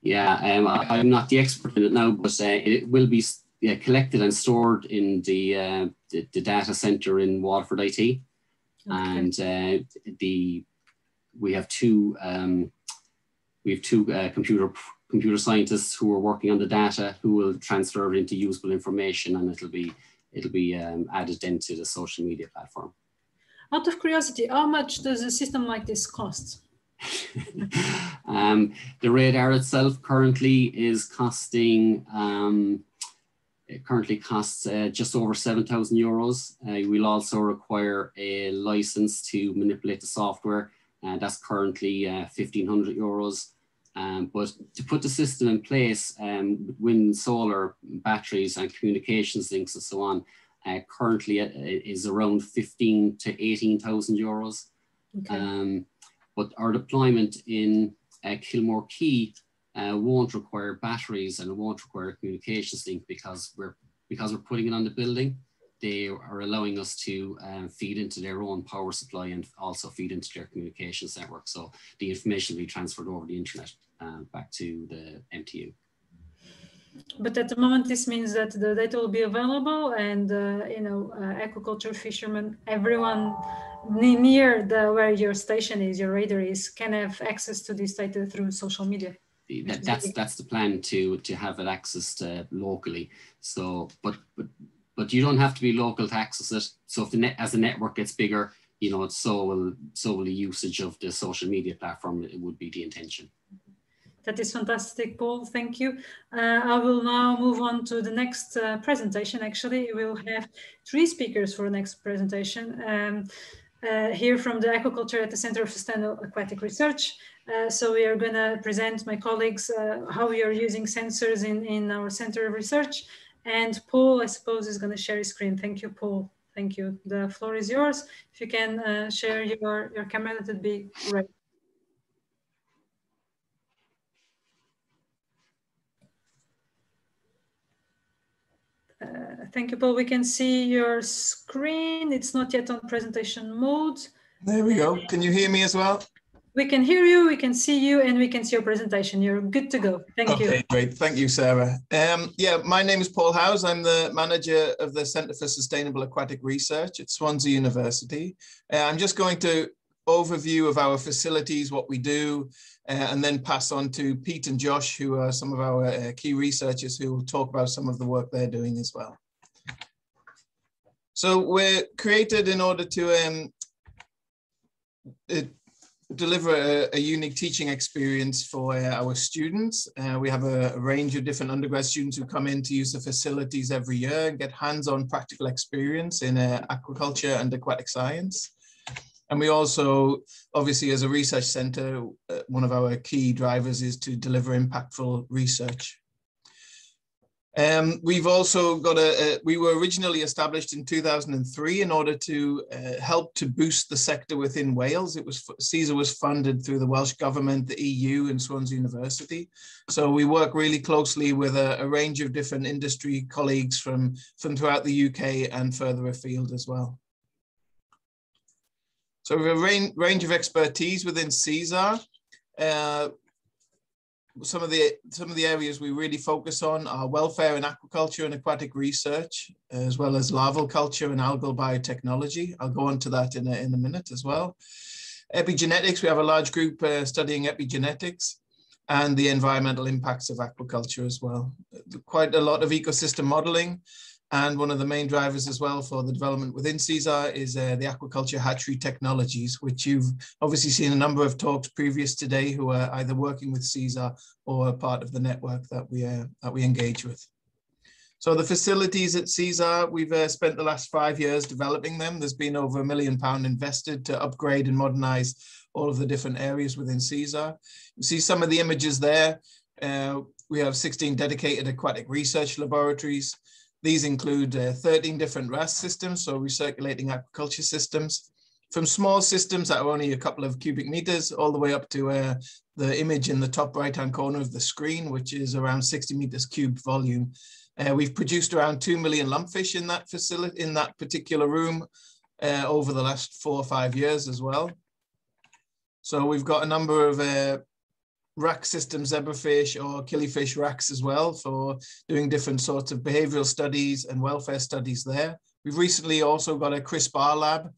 Yeah, um, I, am not the expert in it now, but uh, it will be yeah, collected and stored in the, uh, the, the data center in Waterford IT, okay. and uh, the we have two um, we have two uh, computer computer scientists who are working on the data who will transfer it into usable information, and it'll be it'll be um, added into the social media platform. Out of curiosity, how much does a system like this cost? [laughs] um, the radar itself currently is costing um, it currently costs uh, just over 7,000 euros. Uh, we'll also require a license to manipulate the software. Uh, that's currently 1,500 uh, euros. Um, but to put the system in place, um, wind, solar, batteries, and communications links, and so on, uh, currently uh, is around 15 to 18,000 euros. Okay. Um, but our deployment in uh, Kilmore Quay uh, won't require batteries and won't require a communications link because we're because we're putting it on the building. They are allowing us to um, feed into their own power supply and also feed into their communications network. So the information will be transferred over the internet uh, back to the MTU. But at the moment, this means that the data will be available, and uh, you know, uh, aquaculture fishermen, everyone near the where your station is, your radar is, can have access to this data through social media that, that's that's the plan to to have it accessed uh, locally. So, but but but you don't have to be local to access it. So if the net as the network gets bigger, you know, so will so will the usage of the social media platform. It would be the intention. That is fantastic, Paul. Thank you. Uh, I will now move on to the next uh, presentation. Actually, we'll have three speakers for the next presentation. Um, uh, here from the aquaculture at the Center of Sustainable Aquatic Research. Uh, so we are going to present my colleagues uh, how we are using sensors in, in our Center of Research. And Paul, I suppose, is going to share his screen. Thank you, Paul. Thank you. The floor is yours. If you can uh, share your, your camera, that would be great. Uh, thank you, Paul. We can see your screen. It's not yet on presentation mode. There we go. Can you hear me as well? We can hear you, we can see you, and we can see your presentation. You're good to go. Thank okay, you. Okay, great. Thank you, Sara. Um, yeah, my name is Paul Howes. I'm the manager of the Centre for Sustainable Aquatic Research at Swansea University. Uh, I'm just going to overview of our facilities, what we do, uh, and then pass on to Pete and Josh, who are some of our uh, key researchers who will talk about some of the work they're doing as well. So we're created in order to um, deliver a, a, unique teaching experience for uh, our students. Uh, we have a, a, range of different undergrad students who come in to use the facilities every year and get hands-on practical experience in uh, aquaculture and aquatic science. And we also, obviously, as a research center, uh, one of our key drivers is to deliver impactful research. Um, we've also got a, a, we were originally established in 2003 in order to uh, help to boost the sector within Wales. It was, CSAR was funded through the Welsh Government, the EU and Swansea University. So we work really closely with a, a range of different industry colleagues from, from throughout the UK and further afield as well. So we have a range, range of expertise within CSAR. Uh, some of the some of the areas we really focus on are welfare and aquaculture and aquatic research, as well as larval culture and algal biotechnology. I'll go on to that in a, in a minute as well. Epigenetics, we have a large group uh, studying epigenetics and the environmental impacts of aquaculture as well. Quite a lot of ecosystem modeling, and one of the main drivers as well for the development within CSAR is uh, the aquaculture hatchery technologies, which you've obviously seen a number of talks previous today who are either working with CSAR or are part of the network that we, uh, that we engage with. So the facilities at CSAR, we've uh, spent the last five years developing them. There's been over a million pound invested to upgrade and modernize all of the different areas within CSAR. You see some of the images there. Uh, we have 16 dedicated aquatic research laboratories. These include uh, 13 different RAS systems, so recirculating aquaculture systems, from small systems that are only a couple of cubic meters all the way up to uh, the image in the top right-hand corner of the screen, which is around 60 meters cubed volume. Uh, we've produced around 2 million lumpfish in that facility, in that particular room uh, over the last four or five years as well. So we've got a number of uh, rack system zebrafish or killifish racks as well for doing different sorts of behavioral studies and welfare studies there. We've recently also got a CRISPR lab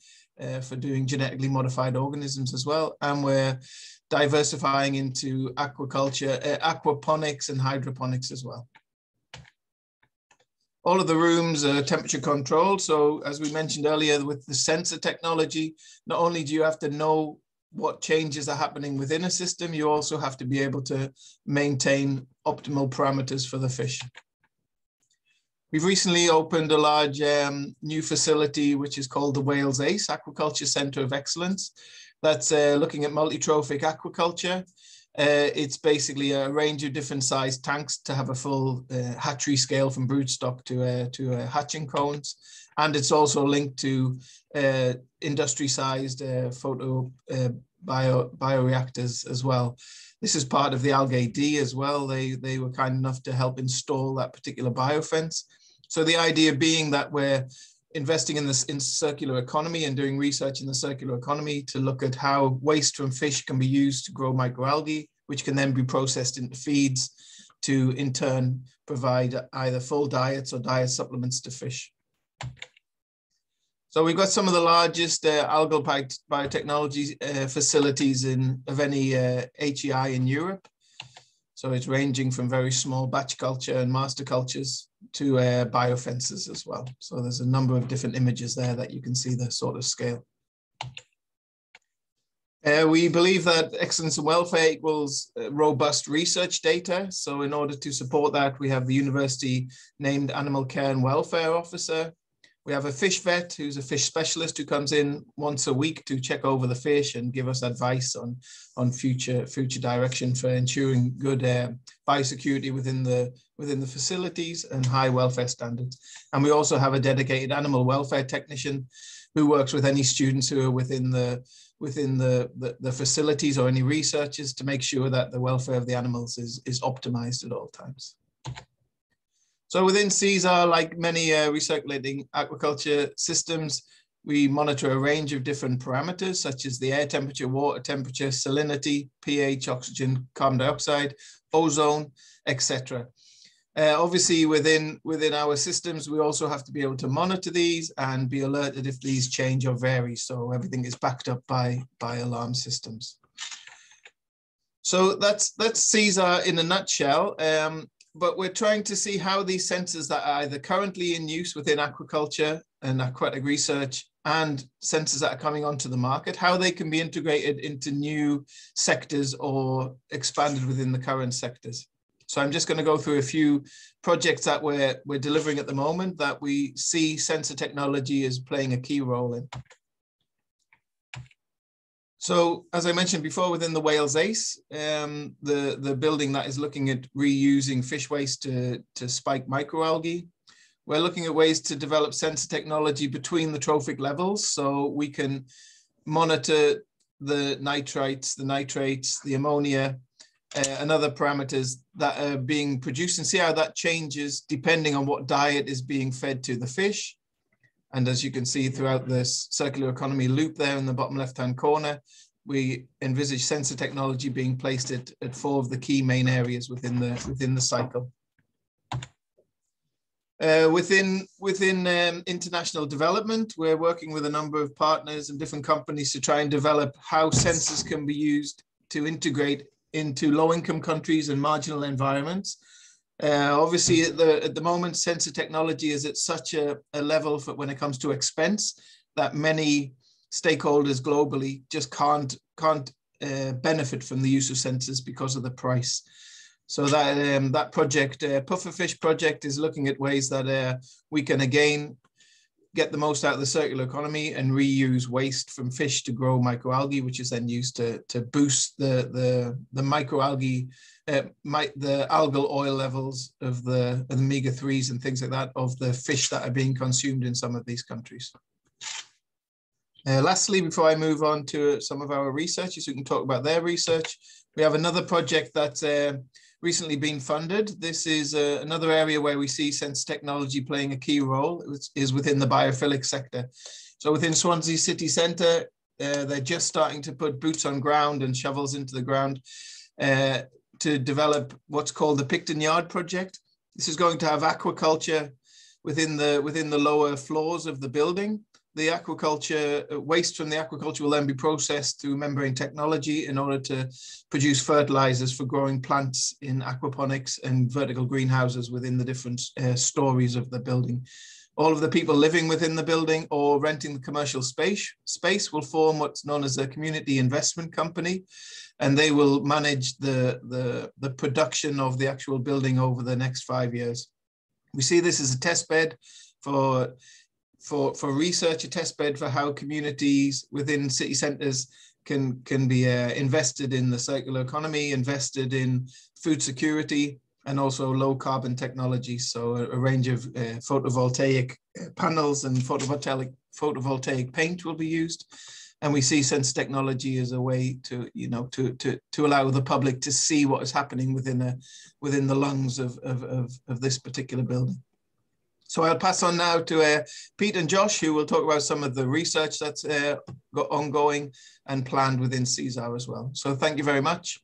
uh, for doing genetically modified organisms as well. And we're diversifying into aquaculture, uh, aquaponics and hydroponics as well. All of the rooms are temperature controlled. So as we mentioned earlier with the sensor technology, not only do you have to know what changes are happening within a system, you also have to be able to maintain optimal parameters for the fish. We've recently opened a large um, new facility, which is called the Wales ACE Aquaculture Centre of Excellence. That's uh, looking at multi-trophic aquaculture. Uh, it's basically a range of different sized tanks to have a full uh, hatchery scale from broodstock to, uh, to uh, hatching cones. And it's also linked to uh, industry-sized uh, photo bio, bioreactors as well. This is part of the Algae D as well. They, they were kind enough to help install that particular biofence. So the idea being that we're investing in this in circular economy and doing research in the circular economy to look at how waste from fish can be used to grow microalgae, which can then be processed into feeds to in turn provide either full diets or diet supplements to fish. So we've got some of the largest uh, algal biotechnology uh, facilities in of any uh, HEI in Europe. So it's ranging from very small batch culture and master cultures to uh, biofences as well. So there's a number of different images there that you can see the sort of scale. Uh, we believe that excellence and welfare equals uh, robust research data. So in order to support that, we have the university named Animal Care and Welfare Officer. We have a fish vet who's a fish specialist who comes in once a week to check over the fish and give us advice on, on future, future direction for ensuring good uh, biosecurity within the, within the facilities and high welfare standards. And we also have a dedicated animal welfare technician who works with any students who are within the within the, the, the, facilities or any researchers to make sure that the welfare of the animals is, is optimized at all times. So within CSAR, like many uh, recirculating aquaculture systems, we monitor a range of different parameters such as the air temperature, water temperature, salinity, pH, oxygen, carbon dioxide, ozone, etc. Uh, obviously, within within our systems, we also have to be able to monitor these and be alerted if these change or vary. So everything is backed up by by alarm systems. So that's that's CSAR in a nutshell. Um, but we're trying to see how these sensors that are either currently in use within aquaculture and aquatic research and sensors that are coming onto the market, how they can be integrated into new sectors or expanded within the current sectors. So I'm just going to go through a few projects that we're, we're delivering at the moment that we see sensor technology is playing a key role in. So as I mentioned before, within the Wales ACE, um, the, the building that is looking at reusing fish waste to, to spike microalgae, we're looking at ways to develop sensor technology between the trophic levels so we can monitor the nitrites, the nitrates, the ammonia, uh, and other parameters that are being produced and see how that changes depending on what diet is being fed to the fish. And as you can see throughout this circular economy loop there in the bottom left-hand corner, we envisage sensor technology being placed at, at four of the key main areas within the, within the cycle. Uh, within within um, international development, we're working with a number of partners and different companies to try and develop how sensors can be used to integrate into low-income countries and marginal environments. Uh, obviously, at the, at the moment, sensor technology is at such a, a level for when it comes to expense that many stakeholders globally just can't can't uh, benefit from the use of sensors because of the price. So that um, that project, uh, Pufferfish project, is looking at ways that uh, we can again get the most out of the circular economy and reuse waste from fish to grow microalgae, which is then used to, to boost the, the, the microalgae, uh, my, the algal oil levels of the, of the omega-3s and things like that of the fish that are being consumed in some of these countries. Uh, lastly, before I move on to some of our researchers who can talk about their research, we have another project that uh, recently been funded. This is uh, another area where we see sense technology playing a key role, which is within the biophilic sector. So within Swansea city centre, uh, they're just starting to put boots on ground and shovels into the ground uh, to develop what's called the Picton Yard project. This is going to have aquaculture within the within the lower floors of the building the aquaculture uh, waste from the aquaculture will then be processed through membrane technology in order to produce fertilizers for growing plants in aquaponics and vertical greenhouses within the different uh, stories of the building. All of the people living within the building or renting the commercial space, space will form what's known as a community investment company, and they will manage the, the, the production of the actual building over the next five years. We see this as a test bed for for, for research, a test bed for how communities within city centres can, can be uh, invested in the circular economy, invested in food security, and also low carbon technologies. So a, a range of uh, photovoltaic uh, panels and photovoltaic, photovoltaic paint will be used. and we see sense technology as a way to you know to to to allow the public to see what is happening within a within the lungs of of of, of this particular building. So I'll pass on now to uh, Pete and Josh, who will talk about some of the research that's uh, ongoing and planned within CSAR as well. So thank you very much.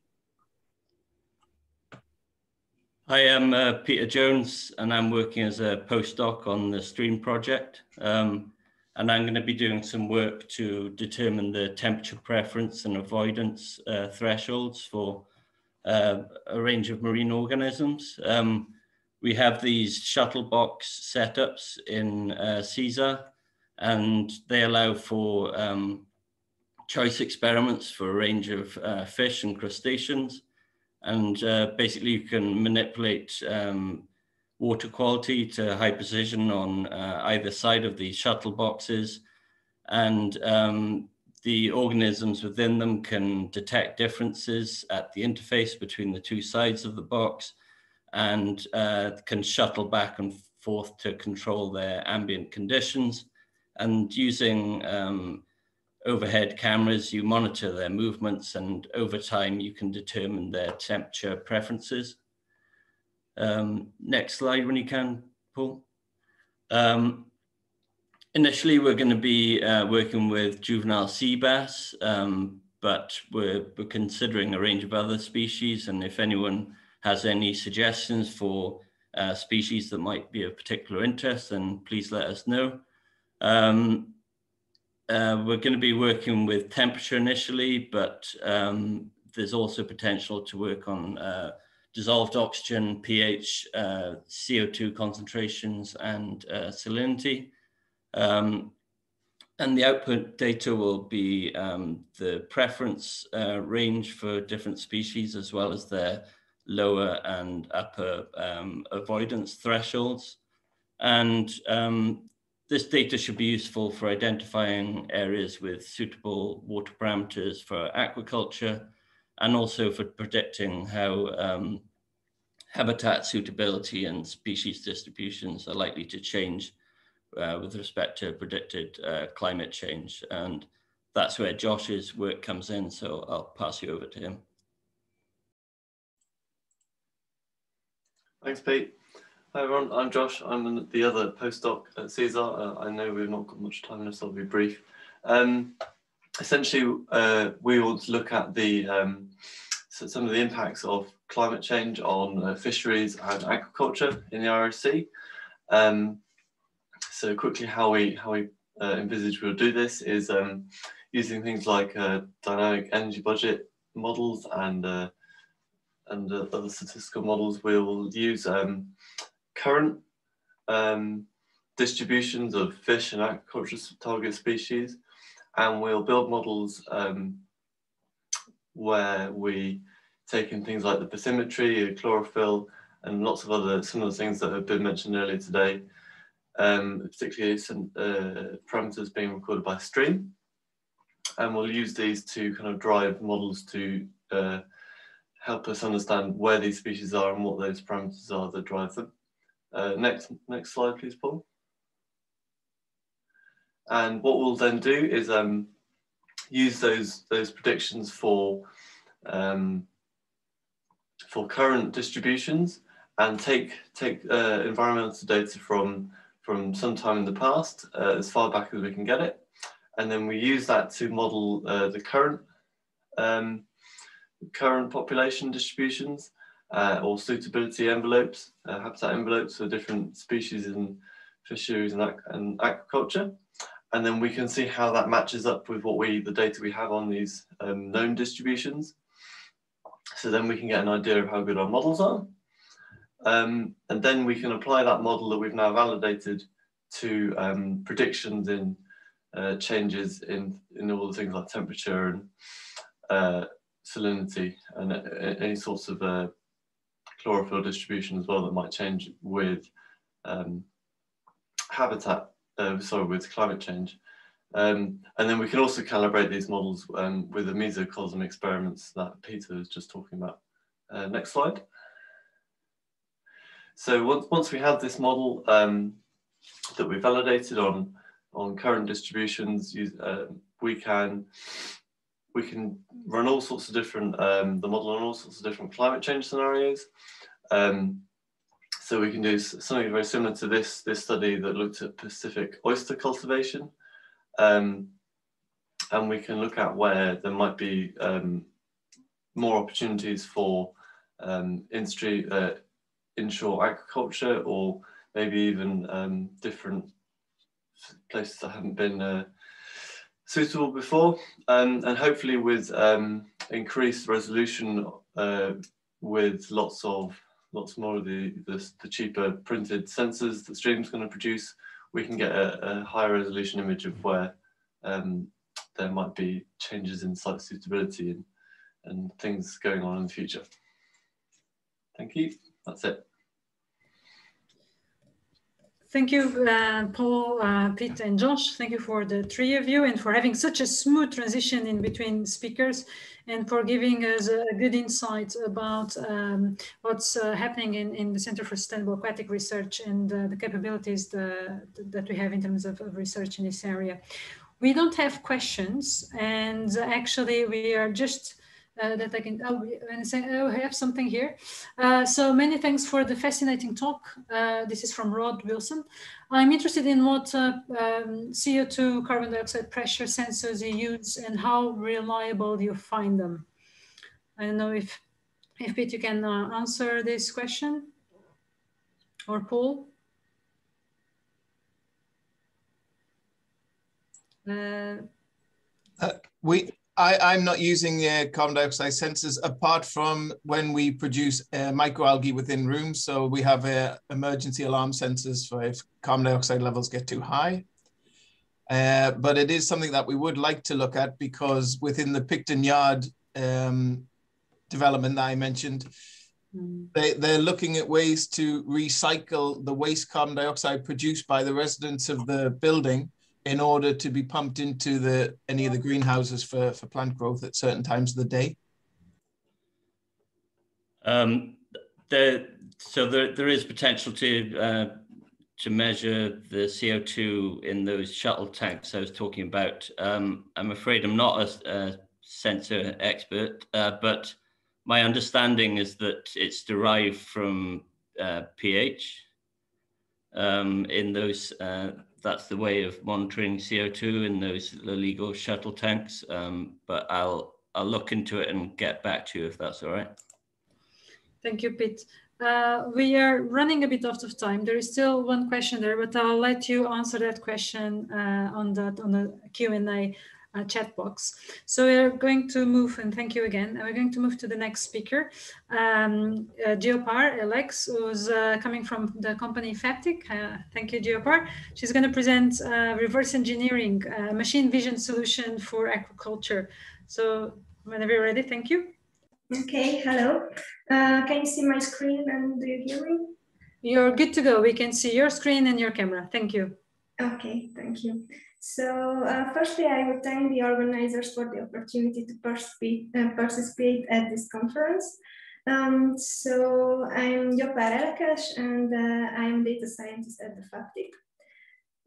Hi, I'm uh, Peter Jones, and I'm working as a postdoc on the STREAM project. Um, and I'm going to be doing some work to determine the temperature preference and avoidance uh, thresholds for uh, a range of marine organisms. Um, we have these shuttle box setups in uh, CSAR, and they allow for um, choice experiments for a range of uh, fish and crustaceans. And uh, basically you can manipulate um, water quality to high precision on uh, either side of these shuttle boxes. And um, the organisms within them can detect differences at the interface between the two sides of the box and uh, can shuttle back and forth to control their ambient conditions. And using um, overhead cameras, you monitor their movements and over time you can determine their temperature preferences. Um, next slide when you can, Paul. Um, initially, we're going to be uh, working with juvenile sea bass, um, but we're, we're, considering a range of other species. And if anyone has any suggestions for uh, species that might be of particular interest, then please let us know. Um, uh, we're going to be working with temperature initially, but um, there's also potential to work on uh, dissolved oxygen, pH, uh, CO2 concentrations, and uh, salinity. Um, and the output data will be um, the preference uh, range for different species, as well as their lower and upper um, avoidance thresholds. And um, this data should be useful for identifying areas with suitable water parameters for aquaculture, and also for predicting how um, habitat suitability and species distributions are likely to change uh, with respect to predicted uh, climate change. And that's where Josh's work comes in. So I'll pass you over to him. Thanks, Pete. Hi everyone, I'm Josh. I'm the other postdoc at CSAR. Uh, I know we've not got much time so I'll be brief. Um, essentially, uh, we will look at the um, so some of the impacts of climate change on uh, fisheries and aquaculture in the Irish Sea. Um, so quickly, how we how we uh, envisage we'll do this is um, using things like uh, dynamic energy budget models and uh, and uh, other statistical models. We'll use um, current um, distributions of fish and aquaculture target species, and we'll build models um, where we take in things like the bathymetry, chlorophyll, and lots of other similar things that have been mentioned earlier today, um, particularly some uh, parameters being recorded by STREAM. And we'll use these to kind of drive models to uh, help us understand where these species are and what those parameters are that drive them. Uh, next, next slide, please, Paul. And what we'll then do is um, use those those predictions for um, for current distributions and take take uh, environmental data from from some time in the past, uh, as far back as we can get it, and then we use that to model uh, the current um, current population distributions uh, or suitability envelopes, uh, habitat envelopes for different species in fisheries and, and aquaculture and then we can see how that matches up with what we the data we have on these um, known distributions. So then we can get an idea of how good our models are. Um, and then we can apply that model that we've now validated to um, predictions in uh, changes in, in all the things like temperature and uh, salinity and any sorts of uh, chlorophyll distribution as well that might change with um, habitat uh, sorry, with climate change. Um, and then we can also calibrate these models um, with the mesocosm experiments that Peter was just talking about. Uh, next slide. So once, once we have this model um, that we validated on, on current distributions, uh, we can we can run all sorts of different um, the model on all sorts of different climate change scenarios. Um, so we can do something very similar to this this study that looked at Pacific oyster cultivation, um, and we can look at where there might be um, more opportunities for um, industry uh, inshore aquaculture or maybe even um, different places that haven't been uh, suitable before. Um, and hopefully with um, increased resolution uh, with lots of lots more of the, the, the cheaper printed sensors that STREAM's going to produce, we can get a, a higher resolution image of where um, there might be changes in site suitability and, and things going on in the future. Thank you. That's it. Thank you, uh, Paul, uh, Pete, and Josh. Thank you for the three of you and for having such a smooth transition in between speakers and for giving us a good insight about um, what's uh, happening in, in the Center for Sustainable Aquatic Research and uh, the capabilities the, that we have in terms of, of research in this area. We don't have questions and actually we are just uh, that I can, oh, and say, oh, I have something here. Uh, so many thanks for the fascinating talk. Uh, this is from Rod Wilson. I'm interested in what uh, um, CO2 carbon dioxide pressure sensors you use and how reliable you find them. I don't know if, if Pete, you can uh, answer this question or Paul. Uh, we I, am not using uh, carbon dioxide sensors apart from when we produce uh, microalgae within rooms. So we have uh, emergency alarm sensors for if carbon dioxide levels get too high. Uh, but it is something that we would like to look at because within the Picton Yard um, development that I mentioned, mm. they, they're looking at ways to recycle the waste carbon dioxide produced by the residents of the building in order to be pumped into the any of the greenhouses for, for plant growth at certain times of the day? Um, there, so there, there is potential to uh, to measure the CO2 in those shuttle tanks I was talking about. Um, I'm afraid I'm not a, a sensor expert, uh, but my understanding is that it's derived from uh, pH um, in those uh, that's the way of monitoring CO2 in those illegal shuttle tanks. Um, but I'll I'll look into it and get back to you if that's all right. Thank you, Pete. Uh, we are running a bit out of time. There is still one question there, but I'll let you answer that question uh, on that on the Q and A uh, chat box. So we're going to move, and thank you again. and We're going to move to the next speaker, um, uh, Gyopár Elekes, who's uh, coming from the company Faptic. Uh, thank you, Gyopár. She's going to present uh, reverse engineering, uh, machine vision solution for aquaculture. So whenever you're ready, thank you. Okay, hello. can you see my screen and do you hear me? You're good to go. We can see your screen and your camera. Thank you. Okay, thank you. So uh, firstly, I would thank the organizers for the opportunity to participate, uh, participate at this conference. Um, so I'm Gyopár Elekes and uh, I'm data scientist at the Faptic.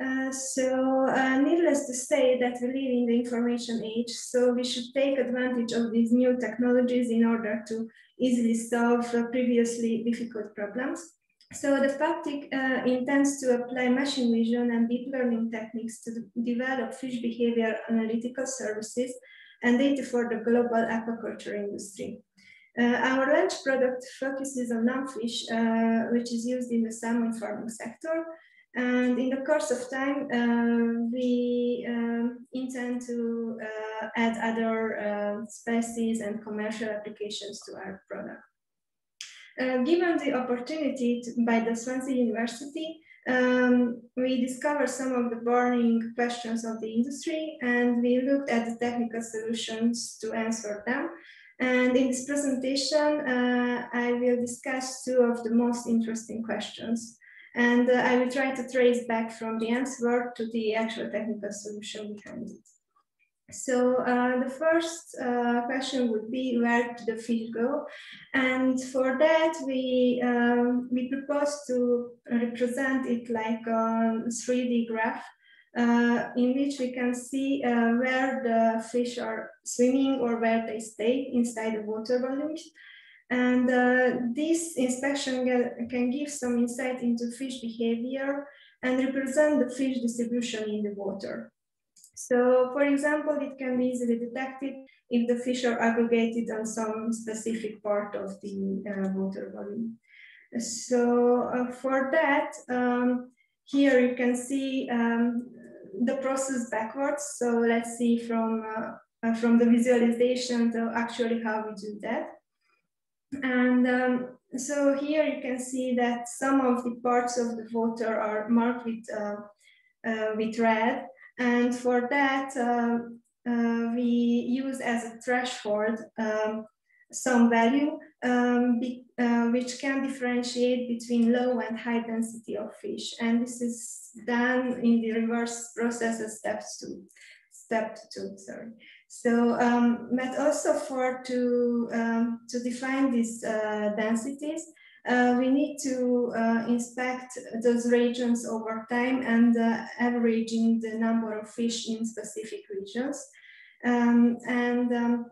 Uh, so uh, needless to say that we live in the information age, so we should take advantage of these new technologies in order to easily solve previously difficult problems. So the Faptic uh, intends to apply machine vision and deep learning techniques to develop fish behavior analytical services and data for the global aquaculture industry. Uh, our launch product focuses on lumpfish, uh, which is used in the salmon farming sector. And in the course of time, uh, we um, intend to uh, add other uh, species and commercial applications to our product. Uh, given the opportunity to, by the Swansea University, um, we discovered some of the burning questions of the industry and we looked at the technical solutions to answer them. And in this presentation, uh, I will discuss two of the most interesting questions. And uh, I will try to trace back from the answer to the actual technical solution behind it. So uh, the first uh, question would be where did the fish go? And for that, we, um, we propose to represent it like a 3D graph uh, in which we can see uh, where the fish are swimming or where they stay inside the water volumes. And uh, this inspection can give some insight into fish behavior and represent the fish distribution in the water. So for example, it can be easily detected if the fish are aggregated on some specific part of the uh, water volume. So uh, for that, um, here you can see um, the process backwards. So let's see from, uh, from the visualization to actually how we do that. And um, so here you can see that some of the parts of the water are marked with, uh, uh with red. And for that, um, uh, we use as a threshold um, some value um, be, uh, which can differentiate between low and high density of fish. And this is done in the reverse process as steps two, step two, sorry. So, um, but also for to, um, to define these uh, densities, uh, we need to uh, inspect those regions over time and uh, averaging the number of fish in specific regions. Um, and um,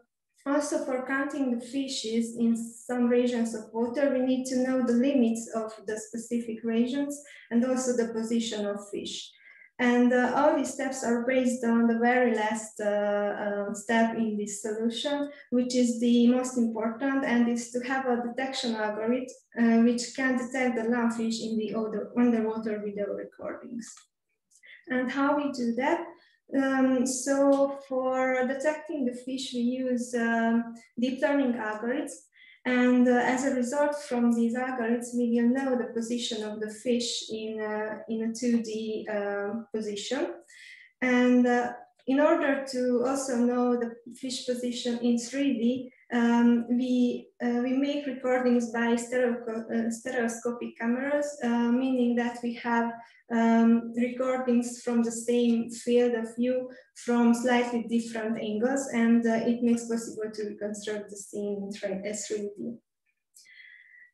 also for counting the fishes in some regions of water, we need to know the limits of the specific regions and also the position of fish. And uh, all these steps are based on the very last uh, uh, step in this solution, which is the most important, and is to have a detection algorithm uh, which can detect the lumpfish in the underwater video recordings. And how we do that? Um, so for detecting the fish, we use um, deep learning algorithms. And uh, as a result from these algorithms, we will know the position of the fish in, uh, in a 2D uh, position. And uh, in order to also know the fish position in 3D, um, we, uh, we make recordings by stereo, uh, stereoscopic cameras, uh, meaning that we have um, recordings from the same field of view from slightly different angles, and uh, it makes possible to reconstruct the scene in 3D.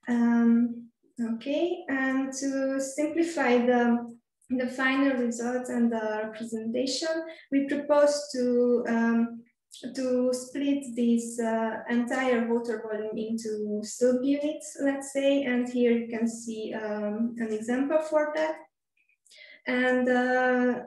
Um, okay, and to simplify the the final results and the presentation, we propose to um, to split this uh, entire water volume into subunits, let's say, and here you can see um, an example for that. And uh,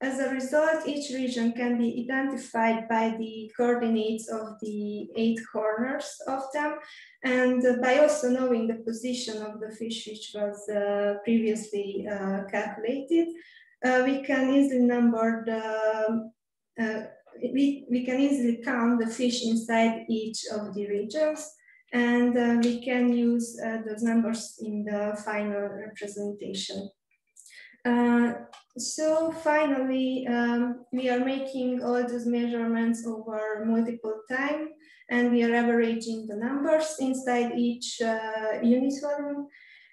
as a result, each region can be identified by the coordinates of the eight corners of them, and by also knowing the position of the fish which was uh, previously uh, calculated, uh, we can easily number the uh, we, we can easily count the fish inside each of the regions and uh, we can use uh, those numbers in the final representation. Uh, so finally, um, we are making all those measurements over multiple time and we are averaging the numbers inside each uh, unit volume.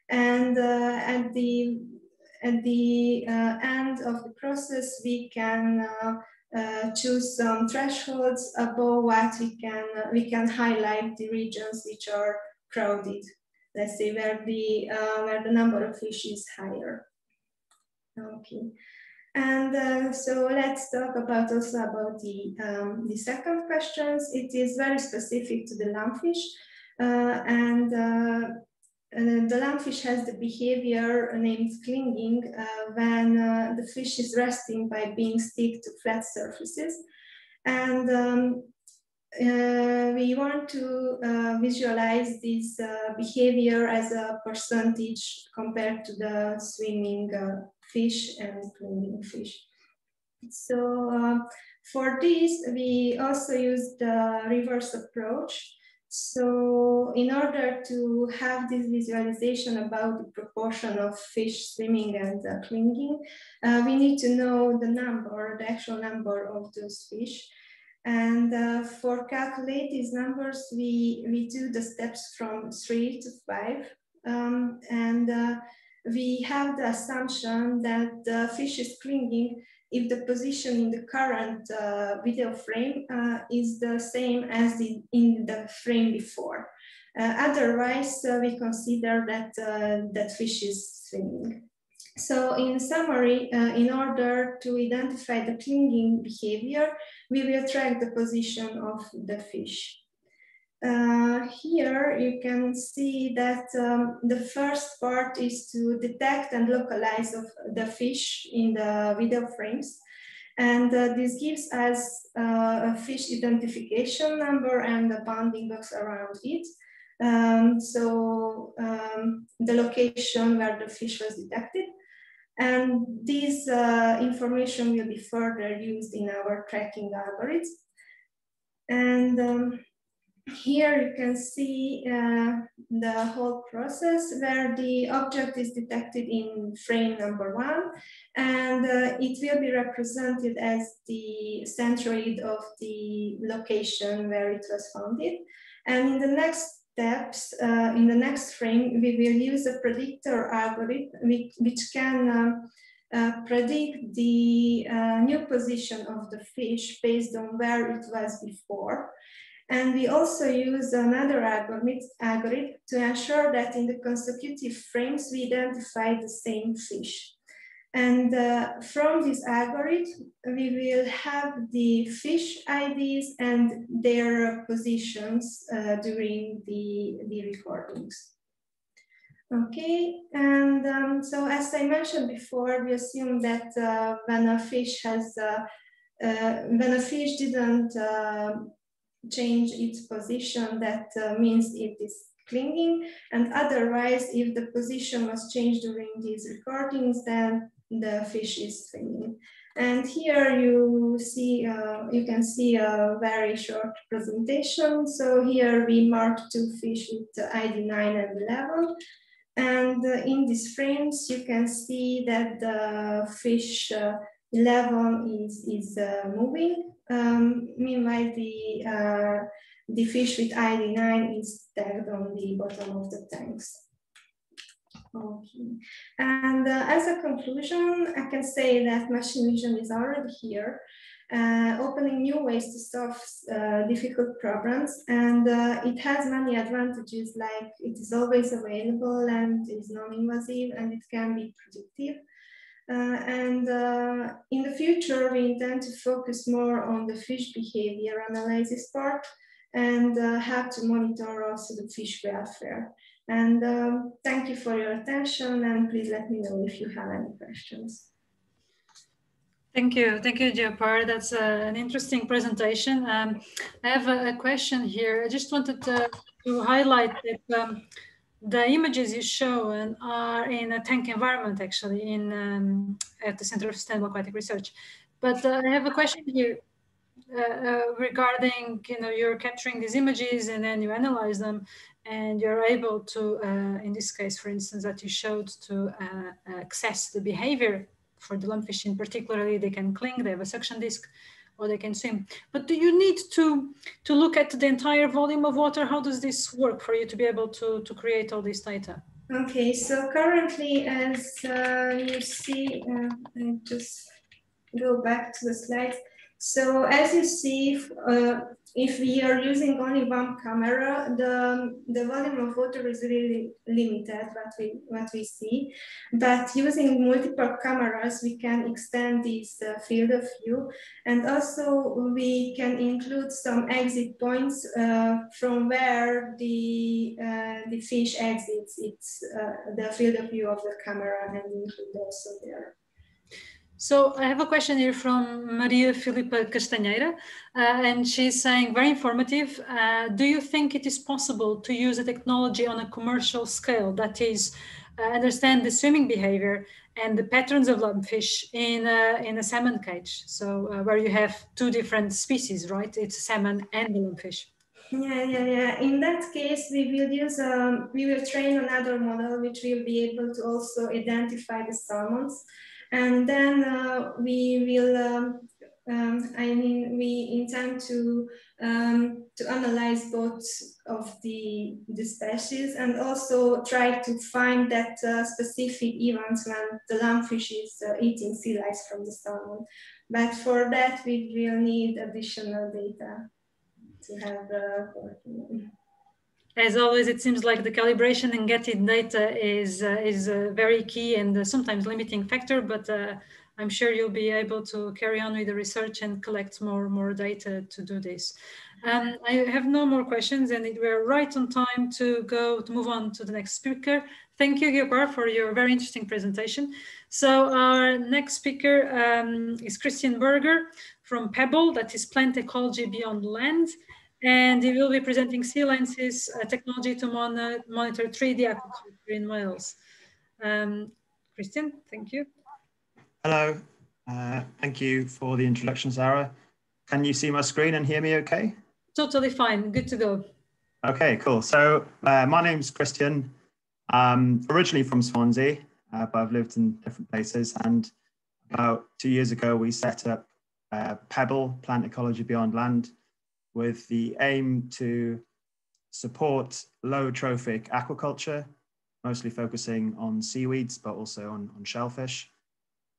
And uh, at the, at the uh, end of the process, we can uh, choose some thresholds above what we can uh, we can highlight the regions which are crowded. Let's say where the uh, where the number of fish is higher. Okay, and uh, so let's talk about also about the um, the second questions. It is very specific to the lumpfish, uh, and uh, the lumpfish has the behavior named clinging uh, when uh, the fish is resting by being stick to flat surfaces. And um, uh, we want to uh, visualize this uh, behavior as a percentage compared to the swimming uh, fish and clinging fish. So for this, we also use the reverse approach. So in order to have this visualization about the proportion of fish swimming and uh, clinging, uh, we need to know the number, the actual number of those fish. And uh, for calculate these numbers, we, we do the steps from three to five. Um, and uh, we have the assumption that the fish is clinging if the position in the current uh, video frame uh, is the same as in the frame before. Uh, otherwise, uh, we consider that uh, that fish is swimming. so in summary, uh, in order to identify the clinging behavior, we will track the position of the fish. Uh, here you can see that um, the first part is to detect and localize of the fish in the video frames. And uh, this gives us uh, a fish identification number and a bounding box around it. Um, so um, the location where the fish was detected. And this uh, information will be further used in our tracking algorithm. And um, here you can see uh, the whole process where the object is detected in frame number one, and uh, it will be represented as the centroid of the location where it was founded. And in the next steps, uh, in the next frame, we will use a predictor algorithm which, which can um, uh, predict the uh, new position of the fish based on where it was before. And we also use another algorithm to ensure that in the consecutive frames, we identify the same fish. And uh, from this algorithm, we will have the fish IDs and their positions uh, during the, the recordings. Okay, and um, so as I mentioned before, we assume that uh, when a fish has, uh, uh, when a fish didn't uh, change its position, that uh, means it is clinging. And otherwise, if the position was changed during these recordings, then the fish is clinging. And here you see, uh, you can see a very short presentation. So here we mark two fish with ID 9 and 11. And uh, in these frames, you can see that the fish uh, 11 is, is uh, moving um, meanwhile, the, uh, the fish with ID9 is tagged on the bottom of the tanks. Okay, and uh, as a conclusion, I can say that machine vision is already here, uh, opening new ways to solve uh, difficult problems. And uh, it has many advantages, like it is always available and is non-invasive and it can be predictive. Uh, and uh, in the future, we intend to focus more on the fish behavior analysis part and uh, how to monitor also the fish welfare. And um, thank you for your attention and please let me know if you have any questions. Thank you. Thank you, Gyopár. That's uh, an interesting presentation. Um, I have a, a, question here. I just wanted to, to highlight that um, the images you show are in a tank environment, actually, in um, at the Center of Sustainable Aquatic Research. But uh, I have a question here uh, uh, regarding, you know, you're capturing these images and then you analyze them and you're able to, uh, in this case, for instance, that you showed to uh, access the behavior for the lumpfish in particularly, they can cling, they have a suction disc or they can swim. But do you need to, to look at the entire volume of water? How does this work for you to be able to, to create all this data? Okay, so currently as uh, you see, uh, I just go back to the slides. So as you see, uh, if we are using only one camera, the, the volume of water is really limited, what we, what we see. But using multiple cameras, we can extend this uh, field of view. And also we can include some exit points uh, from where the, uh, the fish exits its, uh, the field of view of the camera and include also there. So I have a question here from Maria Filipa Castanheira, uh, and she's saying, very informative. Uh, do you think it is possible to use a technology on a commercial scale that is uh, understand the swimming behavior and the patterns of lumpfish in a, in a salmon cage? So uh, where you have two different species, right? It's salmon and a lumpfish. Yeah, yeah, yeah. In that case, we will use, um, we will train another model which will be able to also identify the salmons and then uh, we will, um, um, I mean, we intend to, um, to analyze both of the, the species and also try to find that uh, specific events when the lumpfish is uh, eating sea lice from the salmon. But for that, we will need additional data to have. Uh, as always, it seems like the calibration and getting data is uh, is a very key and uh, sometimes limiting factor, but uh, I'm sure you'll be able to carry on with the research and collect more, more data to do this. Um, I have no more questions and we're right on time to go to move on to the next speaker. Thank you, Gyopár, for your very interesting presentation. So our next speaker um, is Christian Berger from Pebble, that is Plant Ecology Beyond Land. And he will be presenting SeaLens's uh, technology to mon monitor 3D aquaculture in Wales. Um, Christian, thank you. Hello, uh, thank you for the introduction, Sarah. Can you see my screen and hear me okay? Totally fine, good to go. Okay, cool. So uh, my name's Christian. I'm originally from Swansea, uh, but I've lived in different places. And about two years ago, we set up uh, Pebble, Plant Ecology Beyond Land, with the aim to support low trophic aquaculture, mostly focusing on seaweeds, but also on, on shellfish.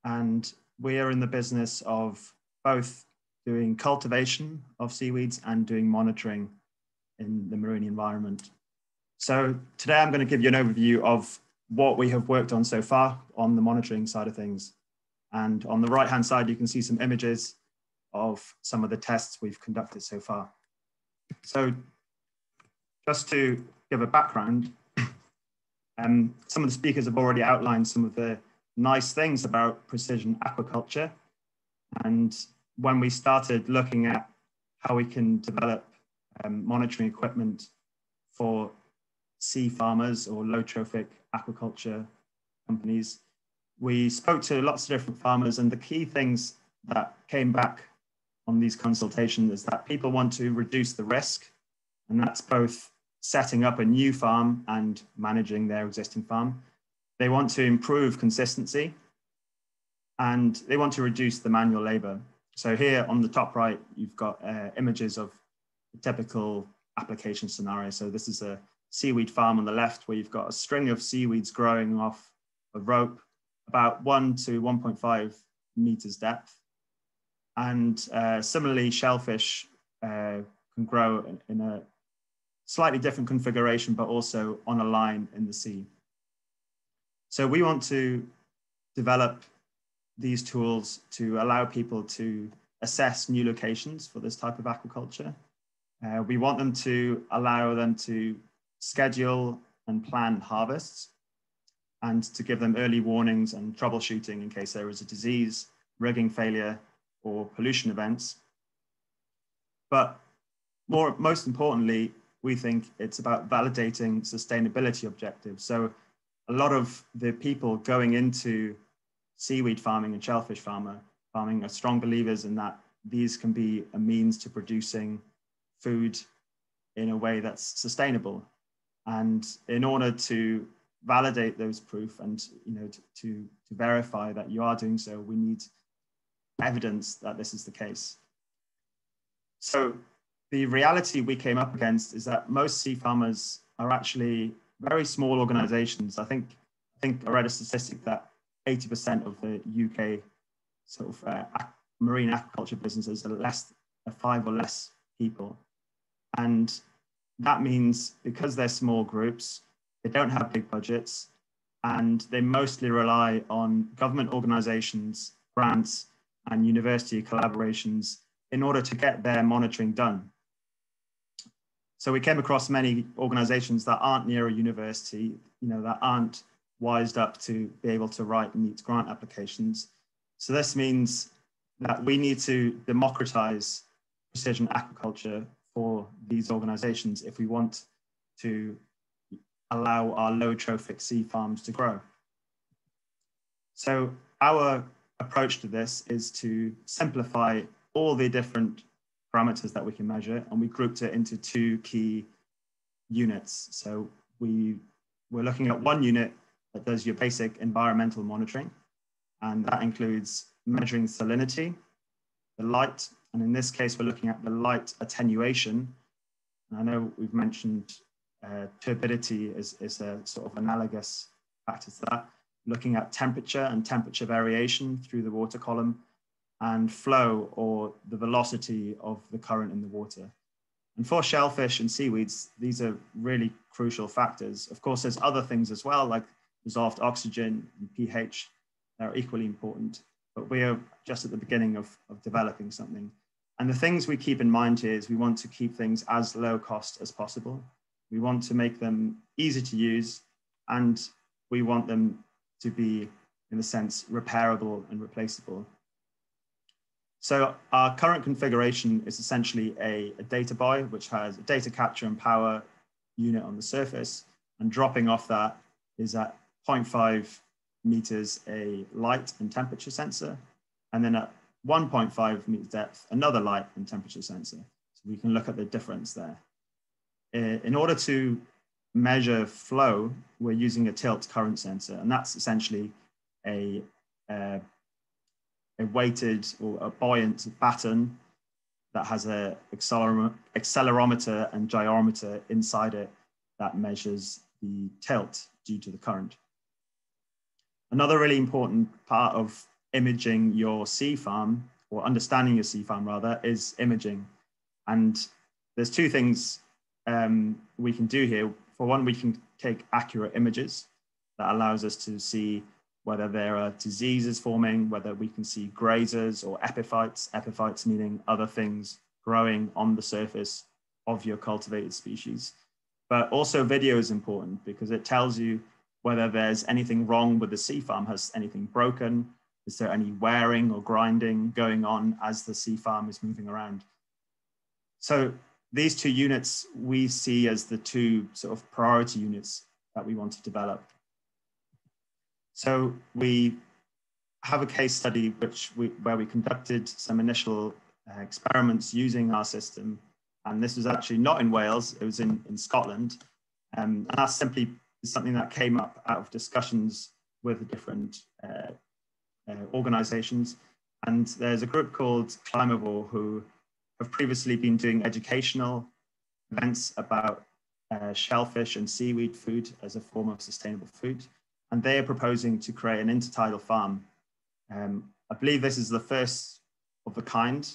And we are in the business of both doing cultivation of seaweeds and doing monitoring in the marine environment. So today I'm going to give you an overview of what we have worked on so far on the monitoring side of things. And on the right hand side, you can see some images of some of the tests we've conducted so far. So just to give a background, [clears throat] um, some of the speakers have already outlined some of the nice things about precision aquaculture. And when we started looking at how we can develop um, monitoring equipment for sea farmers or low trophic aquaculture companies, we spoke to lots of different farmers and the key things that came back on these consultations is that people want to reduce the risk, and that's both setting up a new farm and managing their existing farm. They want to improve consistency, and they want to reduce the manual labor. So here on the top right, you've got uh, images of typical application scenario. So this is a seaweed farm on the left where you've got a string of seaweeds growing off a rope about one to 1.5 meters depth. And uh, similarly, shellfish uh, can grow in, a slightly different configuration, but also on a line in the sea. So we want to develop these tools to allow people to assess new locations for this type of aquaculture. Uh, we want them to allow them to schedule and plan harvests and to give them early warnings and troubleshooting in case there is a disease, rigging failure, or pollution events. But more, most importantly, we think it's about validating sustainability objectives. So a lot of the people going into seaweed farming and shellfish farmer farming are strong believers in that these can be a means to producing food in a way that's sustainable. And in order to validate those proof and you know to, to, to verify that you are doing so, we need evidence that this is the case. So the reality we came up against is that most sea farmers are actually very small organizations. I think, I think I read a statistic that 80% of the UK sort of uh, marine aquaculture businesses are less are five or less people. And that means because they're small groups, they don't have big budgets, and they mostly rely on government organizations, grants, and university collaborations in order to get their monitoring done. So we came across many organizations that aren't near a university, you know, that aren't wised up to be able to write neat grant applications. So this means that we need to democratize precision aquaculture for these organizations if we want to allow our low trophic sea farms to grow. So our approach to this is to simplify all the different parameters that we can measure and we grouped it into two key units. So we, we're looking at one unit that does your basic environmental monitoring and that includes measuring salinity, the light, and in this case, we're looking at the light attenuation. And I know we've mentioned uh, turbidity is, is a sort of analogous factor to that looking at temperature and temperature variation through the water column and flow or the velocity of the current in the water. And for shellfish and seaweeds, these are really crucial factors. Of course, there's other things as well, like dissolved oxygen and pH that are equally important, but we are just at the beginning of, of developing something. And the things we keep in mind here is we want to keep things as low cost as possible. We want to make them easy to use and we want them to be, in a sense, repairable and replaceable. So our current configuration is essentially a, a data buoy, which has a data capture and power unit on the surface. And dropping off that is at 0.5 meters a light and temperature sensor. And then at 1.5 meters depth, another light and temperature sensor. So we can look at the difference there. In order to measure flow, we're using a tilt current sensor, and that's essentially a, a, a weighted or a buoyant batten that has a accelerometer and gyrometer inside it that measures the tilt due to the current. Another really important part of imaging your sea farm or understanding your sea farm rather is imaging. And there's two things um, we can do here. For one, we can take accurate images that allows us to see whether there are diseases forming, whether we can see grazers or epiphytes, epiphytes meaning other things growing on the surface of your cultivated species. But also video is important because it tells you whether there's anything wrong with the sea farm, has anything broken, is there any wearing or grinding going on as the sea farm is moving around? So these two units we see as the two sort of priority units that we want to develop. So we have a case study which we, where we conducted some initial uh, experiments using our system. And this was actually not in Wales, it was in, in Scotland. Um, and that's simply something that came up out of discussions with different uh, uh, organizations. And there's a group called Climavore who have previously been doing educational events about uh, shellfish and seaweed food as a form of sustainable food. And they are proposing to create an intertidal farm. Um, I believe this is the first of a kind.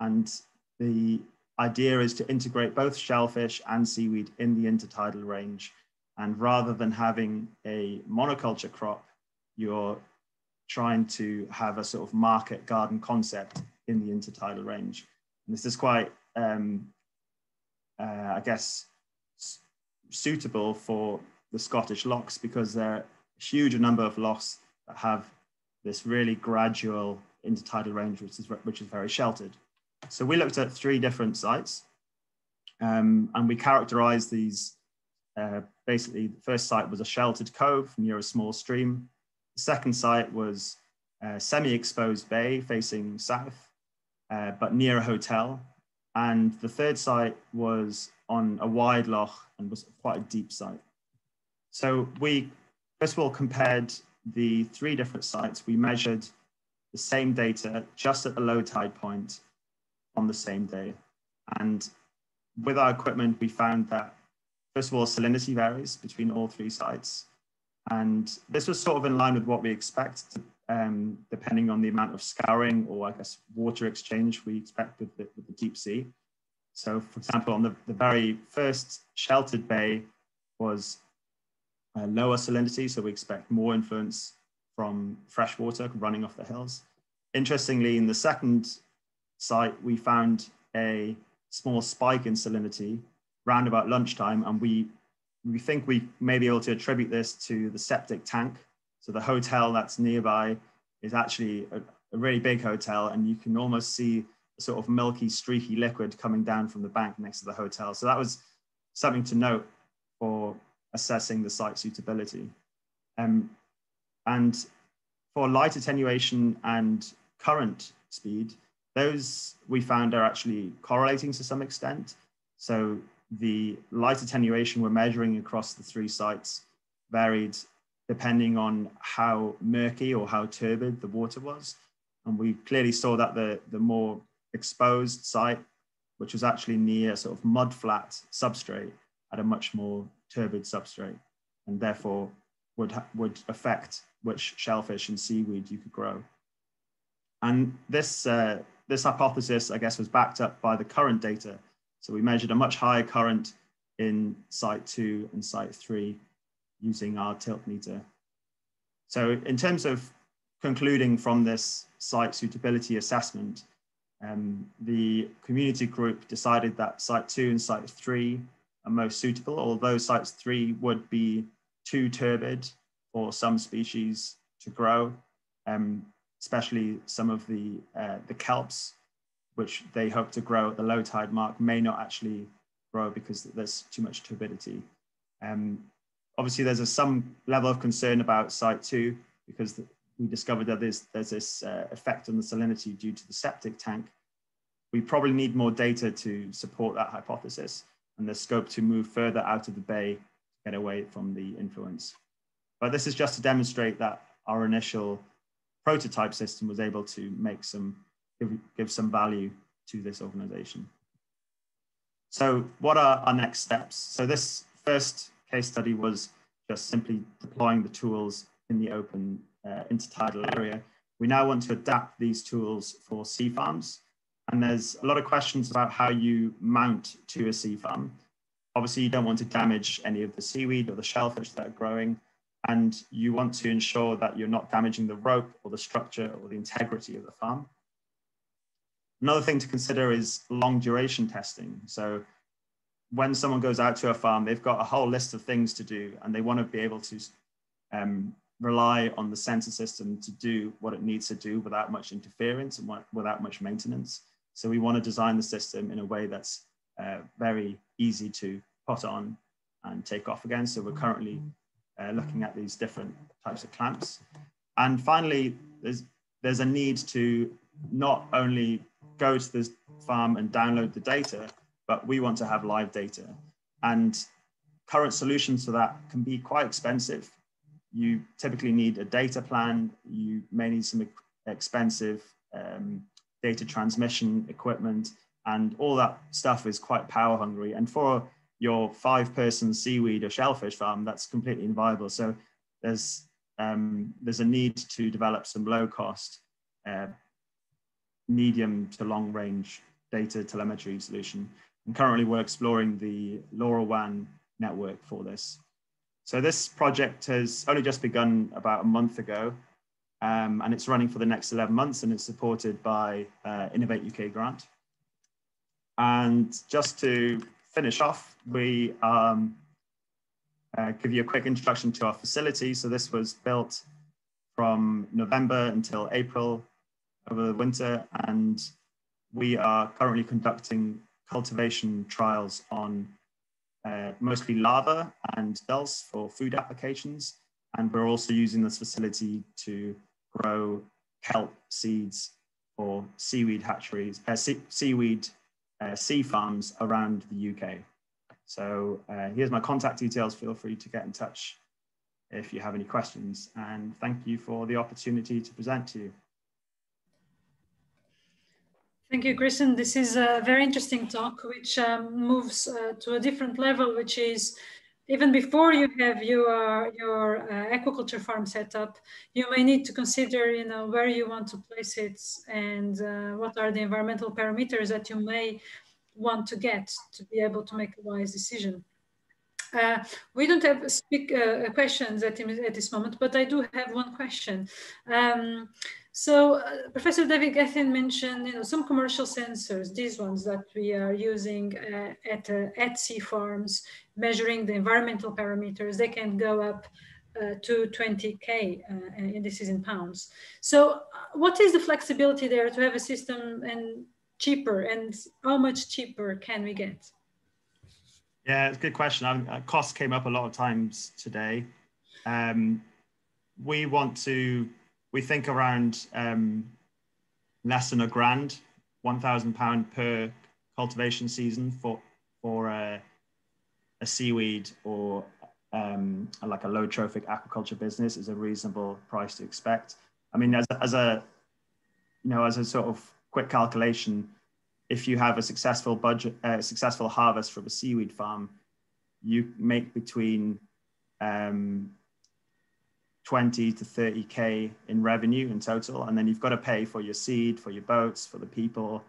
And the idea is to integrate both shellfish and seaweed in the intertidal range. And rather than having a monoculture crop, you're trying to have a sort of market garden concept in the intertidal range. And this is quite, um, uh, I guess, suitable for the Scottish lochs because there are a huge number of lochs that have this really gradual intertidal range, which is, which is very sheltered. So we looked at three different sites um, and we characterized these. Uh, basically, the first site was a sheltered cove near a small stream. The second site was a semi-exposed bay facing south, uh, but near a hotel. And the third site was on a wide loch and was quite a deep site. So we, first of all, compared the three different sites. We measured the same data just at the low tide point on the same day. And with our equipment, we found that, first of all, salinity varies between all three sites. And this was sort of in line with what we expect, to, um, depending on the amount of scouring or I guess water exchange we expect with the, with the deep sea. So for example, on the, the very first sheltered bay was lower salinity, so we expect more influence from fresh water running off the hills. Interestingly, in the second site, we found a small spike in salinity round about lunchtime, and we we think we may be able to attribute this to the septic tank. So the hotel that's nearby is actually a, a really big hotel, and you can almost see a sort of milky, streaky liquid coming down from the bank next to the hotel. So that was something to note for assessing the site suitability. Um, and for light attenuation and current speed, those we found are actually correlating to some extent. So the light attenuation we're measuring across the three sites varied depending on how murky or how turbid the water was. And we clearly saw that the, the more exposed site, which was actually near sort of mud flat substrate, had a much more turbid substrate and therefore would, would affect which shellfish and seaweed you could grow. And this, uh, this hypothesis, I guess, was backed up by the current data So we measured a much higher current in site two and site three using our tilt meter. So in terms of concluding from this site suitability assessment, um, the community group decided that site two and site three are most suitable, although site three would be too turbid for some species to grow, um, especially some of the, uh, the kelps, which they hope to grow at the low tide mark, may not actually grow because there's too much turbidity. Um, obviously, there's a, some level of concern about site two because the, we discovered that there's, there's this uh, effect on the salinity due to the septic tank. We probably need more data to support that hypothesis and the scope to move further out of the bay to get away from the influence. But this is just to demonstrate that our initial prototype system was able to make some, give, give some value to this organization. So what are our next steps? So this first case study was just simply deploying the tools in the open uh, intertidal area. We now want to adapt these tools for sea farms. And there's a lot of questions about how you mount to a sea farm. Obviously, you don't want to damage any of the seaweed or the shellfish that are growing. And you want to ensure that you're not damaging the rope or the structure or the integrity of the farm. Another thing to consider is long duration testing. So when someone goes out to a farm, they've got a whole list of things to do and they want to be able to um, rely on the sensor system to do what it needs to do without much interference and without much maintenance. So we want to design the system in a way that's uh, very easy to put on and take off again. So we're currently uh, looking at these different types of clamps. And finally, there's, there's a need to not only go to this farm and download the data, but we want to have live data. And current solutions to that can be quite expensive you typically need a data plan. You may need some expensive um, data transmission equipment, and all that stuff is quite power hungry. And for your five person seaweed or shellfish farm, that's completely inviable. So there's, um, there's a need to develop some low cost, uh, medium to long range data telemetry solution. And currently we're exploring the LoRaWAN network for this. So this project has only just begun about a month ago, um, and it's running for the next 11 months, and it's supported by uh, Innovate UK grant. And just to finish off, we um, uh, give you a quick introduction to our facility. So this was built from November until April over the winter, and we are currently conducting cultivation trials on uh, mostly laver and dulse for food applications. And we're also using this facility to grow kelp seeds for seaweed hatcheries, uh, seaweed uh, sea farms around the UK. So uh, here's my contact details. Feel free to get in touch if you have any questions. And thank you for the opportunity to present to you. Thank you, Kristen. This is a very interesting talk, which um, moves uh, to a different level, which is even before you have your your uh, aquaculture farm set up, you may need to consider, you know, where you want to place it and uh, what are the environmental parameters that you may want to get to be able to make a wise decision. Uh, we don't have speak uh, questions at, at this moment, but I do have one question. Um, so uh, Professor David Gethin mentioned, you know, some commercial sensors, these ones that we are using uh, at, uh, at sea farms, measuring the environmental parameters, they can go up uh, to 20K, uh, and this is in pounds. So uh, what is the flexibility there to have a system and cheaper, and how much cheaper can we get? Yeah, it's a good question. Um, cost came up a lot of times today. Um, we want to we think around um, less than a grand, one thousand pound per cultivation season for for a, a seaweed or um, like a low trophic aquaculture business is a reasonable price to expect. I mean, as, as a you know, as a sort of quick calculation, if you have a successful budget, uh, successful harvest from a seaweed farm, you make between um, 20 to 30k in revenue in total and then you've got to pay for your seed for your boats for the people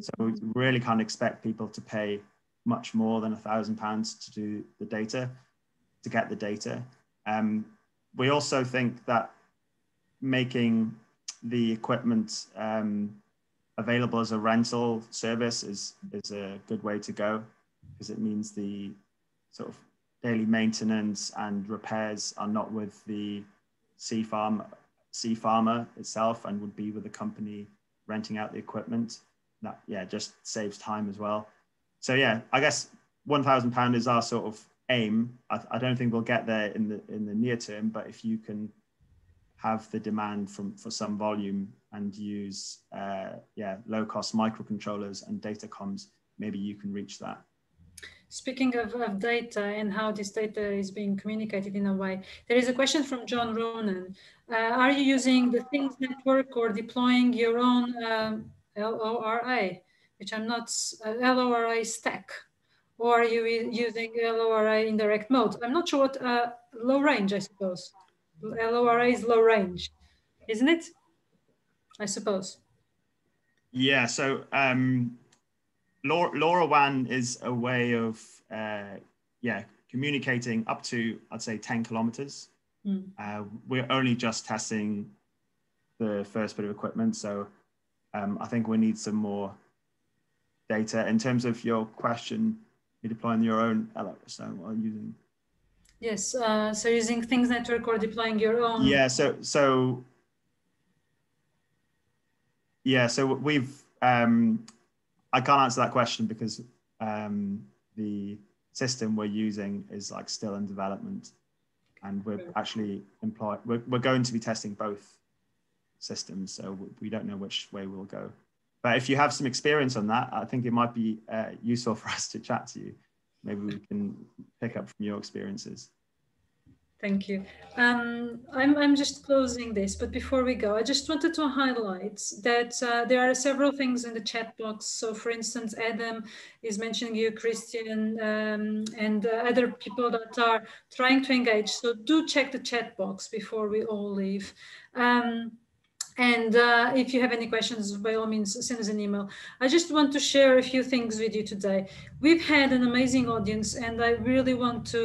so we really can't expect people to pay much more than a thousand pounds to do the data, to get the data. Um, we also think that making the equipment um, available as a rental service is, is a good way to go because it means the sort of daily maintenance and repairs are not with the sea farm sea farmer itself and would be with the company renting out the equipment. That yeah just saves time as well. So yeah i guess 1000 pound is our sort of aim. I, I don't think we'll get there in the in the near term but if you can have the demand from for some volume and use uh, yeah low cost microcontrollers and data comms, maybe you can reach that. Speaking of, of, data and how this data is being communicated in a way, there is a question from John Ronan. Uh, are you using the Things network or deploying your own um, which I'm not, uh, LoRa stack? Or are you using LoRa in direct mode? I'm not sure what uh, low range, I suppose. LoRa is low range, isn't it? I suppose. Yeah, so um, LoRaWAN is a way of, uh, yeah, communicating up to, I'd say, 10 kilometers. Mm. Uh, we're only just testing the first bit of equipment, so um, I think we need some more data. In terms of your question, you're deploying your own LRS, while using Yes, uh, so using Things Network or deploying your own. Yeah, so so yeah, so we've um, I can't answer that question because um, the system we're using is like still in development, and we're actually employ we're, we're going to be testing both systems, so we don't know which way we'll go. But if you have some experience on that, I think it might be uh, useful [laughs] for us to chat to you maybe we can pick up from your experiences. Thank you. Um, I'm, I'm just closing this, but before we go, I just wanted to highlight that uh, there are several things in the chat box. So for instance, Adam is mentioning you, Christian, um, and uh, other people that are trying to engage. So do check the chat box before we all leave. Um, and uh, if you have any questions, by all means, send us an email. I just want to share a few things with you today. We've had an amazing audience, and I really want to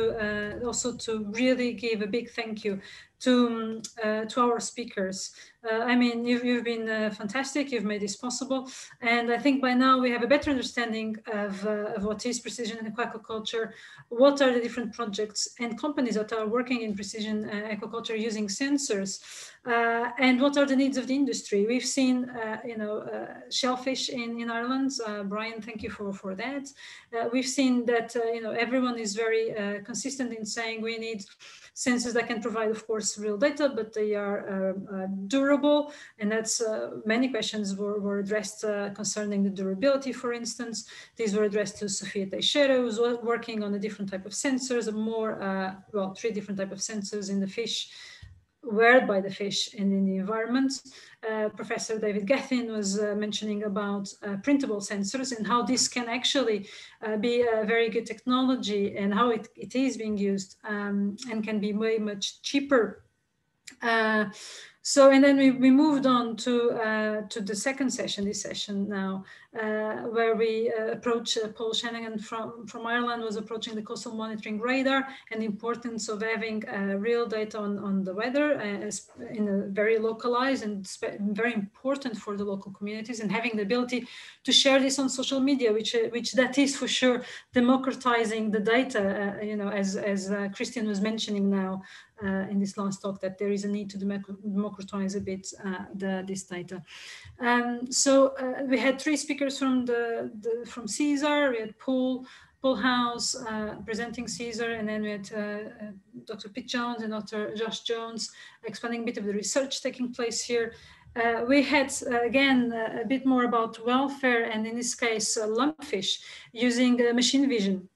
uh, also to really give a big thank you to, um, uh, to our speakers. Uh, I mean, you've, you've been uh, fantastic, you've made this possible. And I think by now we have a better understanding of, uh, of what is precision in aquaculture, what are the different projects and companies that are working in precision uh, aquaculture using sensors, uh, and what are the needs of the industry. We've seen, you know, shellfish in, in Ireland. Brian, thank you for, for that. we've seen that, you know, everyone is very consistent in saying we need sensors that can provide, of course, real data, but they are uh, uh, durable. And that's uh, many questions were, were addressed uh, concerning the durability, for instance. These were addressed to Sofia Teixeira, who's working on a different type of sensors, a more, uh, well, three different type of sensors in the fish wear by the fish and in the environment. Uh, Professor David Gethin was uh, mentioning about uh, printable sensors and how this can actually uh, be a very good technology and how it, it is being used um, and can be way much cheaper uh, so, and then we, we moved on to, uh, to the second session, this session now, where we uh, approach uh, Paul Shanahan from, from Ireland was approaching the coastal monitoring radar and the importance of having uh, real data on, on the weather uh, in a very localized and very important for the local communities and having the ability to share this on social media, which, which that is for sure democratizing the data, you know, as, as Christian was mentioning now, uh, in this last talk that there is a need to democratize a bit uh, the, this data. Um, so uh, we had three speakers from the, the, from CSAR. We had Paul Paul Howes uh, presenting CSAR, and then we had uh, Dr. Pete Jones and Dr. Josh Jones explaining a bit of the research taking place here. Uh, we had, uh, again, uh, a bit more about welfare and in this case, lumpfish using machine vision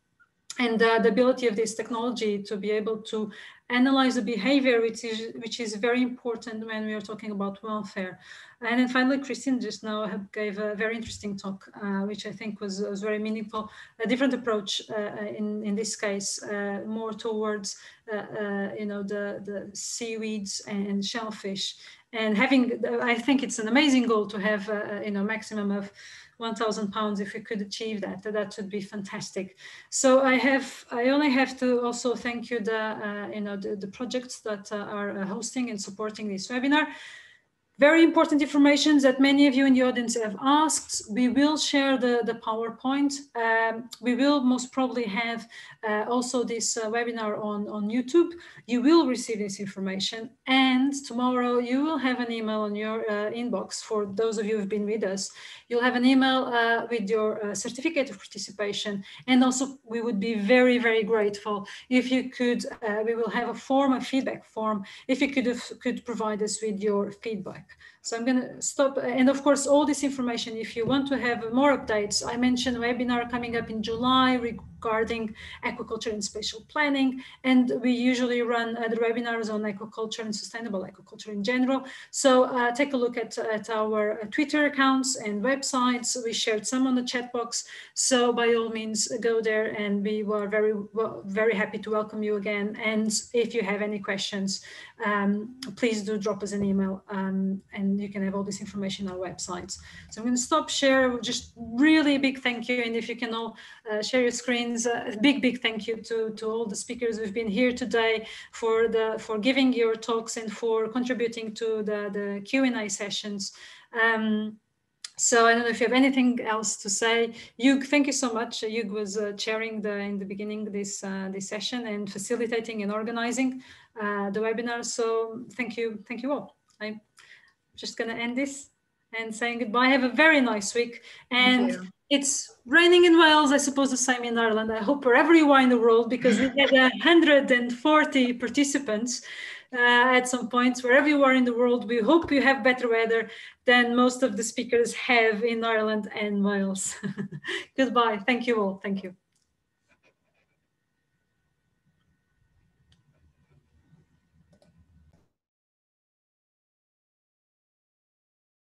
and the ability of this technology to be able to analyze the behavior, which is, which is very important when we are talking about welfare. And then finally, Christine just now gave a very interesting talk, uh, which I think was, was very meaningful, a different approach uh, in, in this case, uh, more towards, uh, uh, you know, the, the seaweeds and shellfish and having, I think it's an amazing goal to have, uh, you know, maximum of 1,000 pounds if we could achieve that, that would be fantastic. So I have, I only have to also thank you the, uh, you know, the, the projects that uh, are uh, hosting and supporting this webinar very important information that many of you in the audience have asked. We will share the, the PowerPoint. Um, we will most probably have uh, also this uh, webinar on, on YouTube. You will receive this information and tomorrow you will have an email on your uh, inbox for those of you who've been with us. You'll have an email uh, with your uh, certificate of participation. And also we would be very, very grateful if you could, uh, we will have a form, a feedback form, if you could, could provide us with your feedback. So I'm going to stop. And of course, all this information, if you want to have more updates, I mentioned webinar coming up in July regarding aquaculture and spatial planning. And we usually run other webinars on aquaculture and sustainable aquaculture in general. So uh, take a look at, at our Twitter accounts and websites. We shared some on the chat box. So by all means, go there and we were very, very happy to welcome you again. And if you have any questions, um, please do drop us an email um, and you can have all this information on our websites. So I'm going to stop share, just really big thank you. And if you can all uh, share your screens, uh, big, big thank you to, to all the speakers who've been here today for the for giving your talks and for contributing to the, the Q&A sessions. Um, so I don't know if you have anything else to say. Hugh, thank you so much. Hugh was uh, chairing the in the beginning this uh, this session and facilitating and organizing uh, the webinar. So thank you, thank you all. I'm just going to end this and saying goodbye. Have a very nice week. And it's raining in Wales, I suppose the same in Ireland. I hope wherever you are in the world, because we had 140 participants uh, at some points, wherever you are in the world, we hope you have better weather than most of the speakers have in Ireland and Wales. [laughs] Goodbye. Thank you all. Thank you.